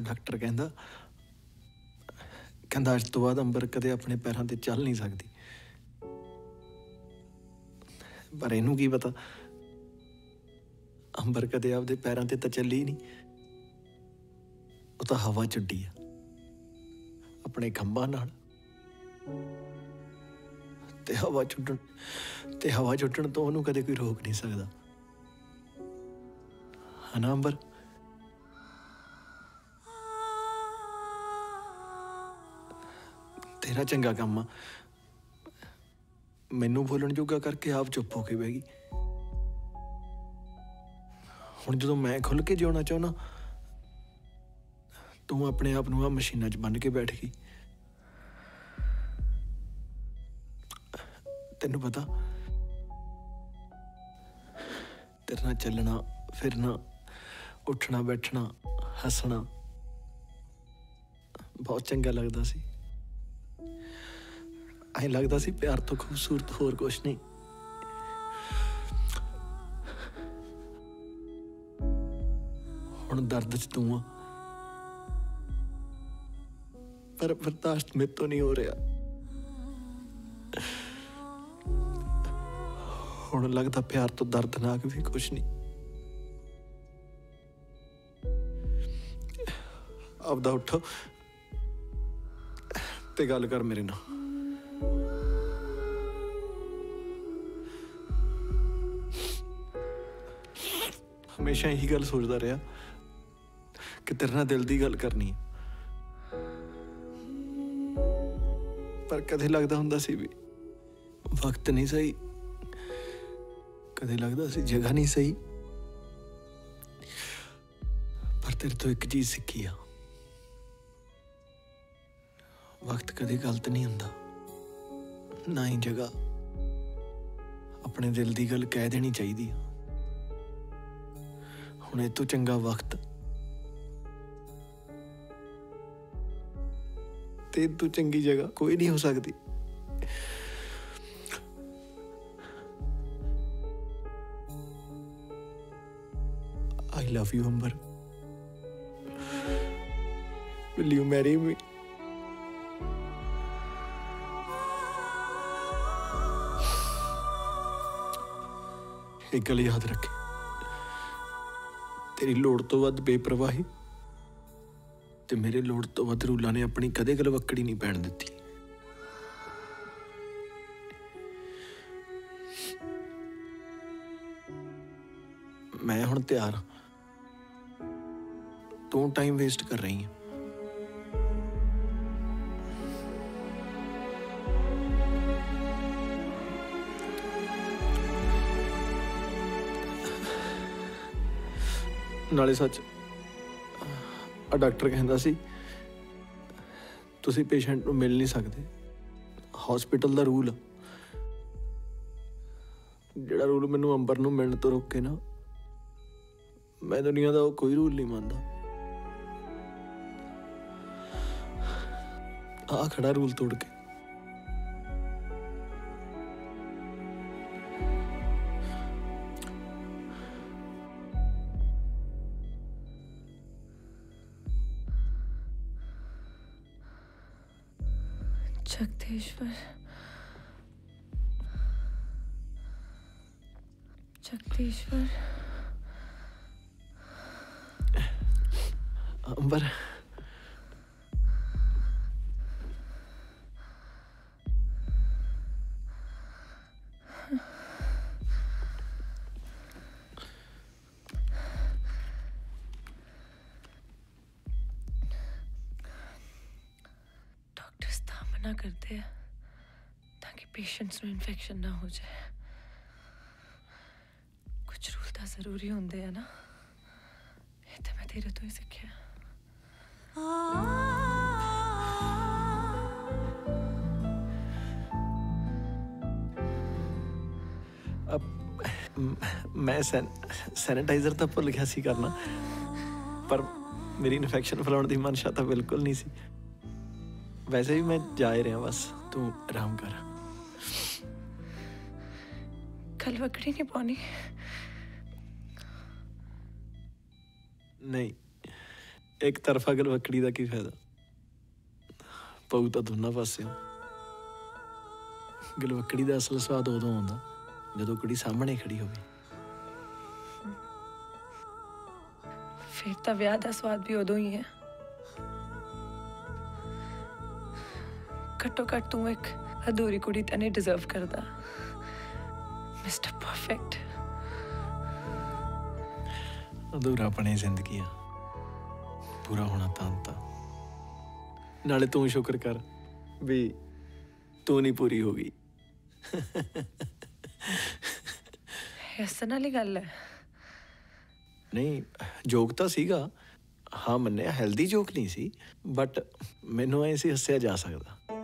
doctor ਕਹਿੰਦਾ ਕਹਿੰਦਾ ਅੱਜ ਤੋਂ ਬਾਅਦ ਅੰਬਰ ਕਦੇ ਆਪਣੇ ਪੈਰਾਂ ਤੇ ਚੱਲ ਨਹੀਂ ਸਕਦੀ। ਪਰ ਇਹਨੂੰ ਕੀ ਪਤਾ? ਅੰਬਰ ਕਦੇ ਆਪਦੇ ਪੈਰਾਂ ਤੇ ਤਾਂ ਚੱਲੀ ਨਹੀਂ। ਉਹ ਤਾਂ ਹਵਾ ਚੁੱਡੀ ਆ, ਆਪਣੇ ਖੰਭਾਂ ਨਾਲ। ਤੇ ਹਵਾ ਛੁੱਟਣ, ਤੇ ਹਵਾ ਛੁੱਟਣ ਤੋਂ ਉਹਨੂੰ ਕਦੇ ਕੋਈ ਰੋਕ ਨਹੀਂ ਸਕਦਾ। ਹਨਾ ਅੰਬਰ? ਤੇਰਾ ਚੰਗਾ ਕੰਮ ਆ। ਮੈਨੂੰ ਬੋਲਣ ਜੋਗਾ ਕਰਕੇ ਆਪ ਚੁੱਪ ਹੋ ਕੇ ਬਹਿ ਗਈ। ਹੁਣ ਜਦੋਂ ਮੈਂ ਖੁੱਲ ਕੇ ਜਿਉਣਾ ਚਾਹੁੰਦਾ, ਤੂੰ ਆਪਣੇ ਆਪ ਨੂੰ ਆ ਮਸ਼ੀਨਾਂ 'ਚ ਬੰਨ ਕੇ ਬੈਠ ਗਈ। ਤੈਨੂੰ ਪਤਾ, ਤੇਰੇ ਨਾਲ ਚੱਲਣਾ, ਫਿਰਨਾ, ਉੱਠਣਾ, ਬੈਠਣਾ, ਹੱਸਣਾ ਬਹੁਤ ਚੰਗਾ ਲੱਗਦਾ ਸੀ। ਐਂ ਲੱਗਦਾ ਸੀ ਪਿਆਰ ਤੋਂ ਖੂਬਸੂਰਤ ਹੋਰ ਕੁਛ ਨਹੀਂ। ਹੁਣ ਦਰਦ 'ਚ ਤੂੰ ਆ। ਪਰ ਬਰਦਾਸ਼ਤ ਮੇਰੇ ਨਹੀਂ ਹੋ ਰਿਹਾ। ਹੁਣ ਲੱਗਦਾ ਪਿਆਰ ਤੋਂ ਦਰਦਨਾਕ ਵੀ ਕੁਛ ਨਹੀਂ। ਆਪਦਾ ਉੱਠੋ ਤੇ ਗੱਲ ਕਰ ਮੇਰੇ ਨਾਲ। ਹਮੇਸ਼ਾ ਇਹੀ ਗੱਲ ਸੋਚਦਾ ਰਿਹਾ ਕਿ ਤੇਰੇ ਨਾਲ ਦਿਲ ਦੀ ਗੱਲ ਕਰਨੀ ਹੈ। ਪਰ ਕਦੇ ਲੱਗਦਾ ਹੁੰਦਾ ਸੀ ਵੀ ਵਕਤ ਨਹੀਂ ਸਹੀ। ਕਦੇ ਲੱਗਦਾ ਸੀ ਜਗ੍ਹਾ ਨਹੀਂ ਸਹੀ। ਪਰ ਤੇਰੇ ਤੋਂ ਇੱਕ ਚੀਜ਼ ਸਿੱਖੀ ਆ। ਵਕਤ ਕਦੇ ਗਲਤ ਨਹੀਂ ਹੁੰਦਾ। ਨਾ ਹੀ ਜਗ੍ਹਾ। ਆਪਣੇ ਦਿਲ ਦੀ ਗੱਲ ਕਹਿ ਦੇਣੀ ਚਾਹੀਦੀ ਆ। ਹੁਣ ਇਹ ਤੋਂ ਚੰਗਾ ਵਕਤ ਤੇ ਇਹ ਤੋਂ ਚੰਗੀ ਜਗ੍ਹਾ ਕੋਈ ਨਹੀਂ ਹੋ ਸਕਦੀ I love you, Amber. Will you marry me? ਇੱਕ ਗੱਲ ਯਾਦ ਰੱਖੇ ਤੇਰੀ ਲੋੜ ਤੋਂ ਵੱਧ ਬੇਪਰਵਾਹੀ। ਤੇ ਮੇਰੇ ਲੋੜ ਤੋਂ ਵੱਧ ਰੂਲਾ ਨੇ ਆਪਣੀ ਕਦੇ ਗਲਵੱਕੜੀ ਨਹੀਂ ਪੈਣ ਦਿੱਤੀ। ਮੈਂ ਹੁਣ ਤਿਆਰ ਤੂੰ ਟਾਈਮ ਵੇਸਟ ਕਰ ਰਹੀ ਹੈ। ਨਾਲੇ ਸੱਚ ਆ ਡਾਕਟਰ ਕਹਿੰਦਾ ਸੀ, ਤੁਸੀਂ ਪੇਸ਼ੈਂਟ ਨੂੰ ਮਿਲ ਨਹੀਂ ਸਕਦੇ। ਹਸਪੀਟਲ ਦਾ ਰੂਲ ਜਿਹੜਾ ਰੂਲ ਮੈਨੂੰ ਅੰਬਰ ਨੂੰ ਮਿਲਣ ਤੋਂ ਰੋਕੇ ਨਾ, ਮੈਂ ਦੁਨੀਆ ਦਾ ਉਹ ਕੋਈ ਰੂਲ ਨਹੀਂ ਮੰਨਦਾ। ਆ ਖੜਾ ਰੂਲ ਤੋੜ ਕੇ। कुछ पर जगदीश्वर अंबर ਪੇਸ਼ੈਂਟਸ ਨੂੰ ਇਨਫੈਕਸ਼ਨ ਨਾ ਹੋ ਜਾਏ ਕੁਝ ਰੂਲ ਤਾਂ ਜ਼ਰੂਰੀ ਹੁੰਦੇ ਆ ਨਾ ਇਹ ਤਾਂ ਮੈਂ ਤੇਰੇ ਤੋਂ ਹੀ ਸਿੱਖਿਆ ਮੈਂ ਸੈਨੀਟਾਈਜ਼ਰ ਤਾਂ ਭੁੱਲ ਗਿਆ ਸੀ ਕਰਨਾ ਪਰ ਮੇਰੀ ਇਨਫੈਕਸ਼ਨ ਫੈਲਾਉਣ ਦੀ ਮਨਸ਼ਾ ਤਾਂ ਬਿਲਕੁਲ ਨਹੀਂ ਸੀ ਵੈਸੇ ਵੀ ਮੈਂ ਜਾ ਹੀ ਰਿਹਾ ਬਸ ਤੂੰ ਆਰਾਮ ਕਰ ਕੱਲ ਵਕੜੀ ਨਹੀਂ ਪਾਉਣੀ ਨਹੀਂ ਇੱਕ ਤਰਫਾ ਗਲਵੱਕੜੀ ਦਾ ਕੀ ਫਾਇਦਾ ਪਊ ਤਾਂ ਦੋਨਾਂ ਪਾਸਿਓਂ ਗਲਵੱਕੜੀ ਦਾ ਅਸਲ ਸਵਾਦ ਉਦੋਂ ਆਉਂਦਾ ਜਦੋਂ ਕੁੜੀ ਸਾਹਮਣੇ ਖੜੀ ਹੋਵੇ ਫਿਰ ਤਾਂ ਵਿਆਹ ਦਾ ਸਵਾਦ ਵੀ ਉਦੋਂ ਹੀ ਹੈ ਘੱਟੋ ਘੱਟ ਤੂੰ ਇੱਕ ਅਧੂਰੀ ਕੁੜੀ ਤਾਂ ਨਹੀਂ ਡਿਜ਼ਰਵ ਕਰਦਾ ਮਿਸਟਰ ਪਰਫੈਕਟ ਅਧੂਰਾ ਪਣੇ ਜ਼ਿੰਦਗੀ ਆ। ਪੂਰਾ ਹੋਣਾ ਤਾਂ ਤਾਂ। ਨਾਲੇ ਤੂੰ ਸ਼ੁਕਰ ਕਰ ਵੀ ਤੂੰ ਨਹੀਂ ਪੂਰੀ ਹੋ ਗਈ। ਹੱਸਣ ਵਾਲੀ ਗੱਲ ਹੈ। ਨਹੀਂ ਜੋਕ ਤਾਂ ਸੀਗਾ। ਹਾਂ ਮੰਨਿਆ ਹੈਲਦੀ ਜੋਕ ਨਹੀਂ ਸੀ ਬਟ ਮੈਨੂੰ ਐ ਸੀ ਹੱਸਿਆ ਜਾ ਸਕਦਾ।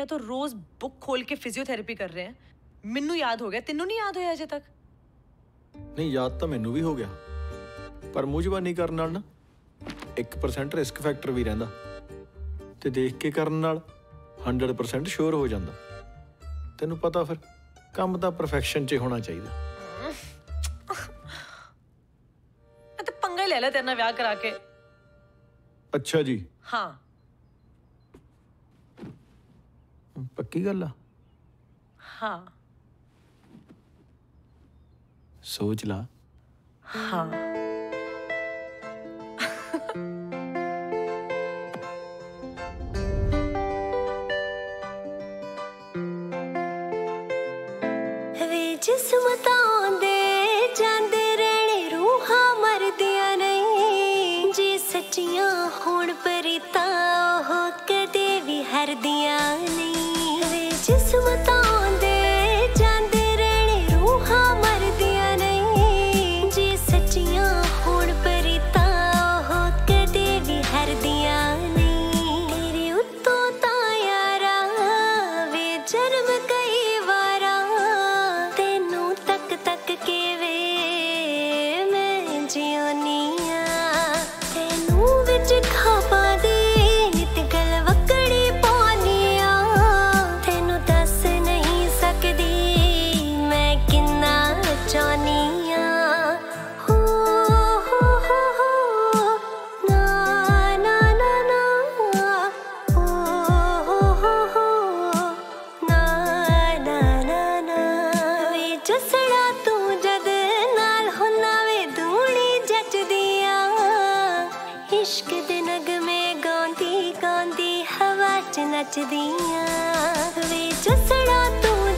3 ਮਹੀਨਿਆਂ ਤੋਂ ਰੋਜ਼ ਬੁੱਕ ਖੋਲ ਕੇ ਫਿਜ਼ੀਓਥੈਰੇਪੀ ਕਰ ਰਹੇ ਆ। ਮੈਨੂੰ ਯਾਦ ਹੋ ਗਿਆ ਤੈਨੂੰ ਨਹੀਂ ਯਾਦ ਹੋਇਆ ਅਜੇ ਤੱਕ? ਨਹੀਂ ਯਾਦ ਤਾਂ ਮੈਨੂੰ ਵੀ ਹੋ ਗਿਆ। ਪਰ ਮੂੰਹ ਜ਼ਬਾਨੀ ਕਰਨ ਨਾਲ ਨਾ 1% ਰਿਸਕ ਫੈਕਟਰ ਵੀ ਰਹਿੰਦਾ। ਤੇ ਦੇਖ ਕੇ ਕਰਨ ਨਾਲ 100% ਸ਼ੋਰ ਹੋ ਜਾਂਦਾ। ਤੈਨੂੰ ਪਤਾ ਫਿਰ ਕੰਮ ਤਾਂ ਪਰਫੈਕਸ਼ਨ 'ਚ ਹੋਣਾ ਚਾਹੀਦਾ। ਮੈਂ ਤੇ ਪੰਗਾ ਹੀ ਲੈ ਲਿਆ ਤੇਰੇ ਨਾਲ ਵਿਆਹ ਕਰਾ ਕੇ। ਅੱਛਾ ਜੀ। ਹਾਂ। ਪੱਕੀ ਗੱਲ ਆ? ਹਾਂ। ਸੋਚ ਲਾ। ਹਾਂ। ਇਸ਼ਕ ਦੇ ਨਗਮੇ ਗਾਉਂਦੀ ਗਾਉਂਦੀ ਹਵਾ 'ਚ ਨੱਚਦੀਆਂ ਵੇ ਜਸੜਾ ਤੂੰ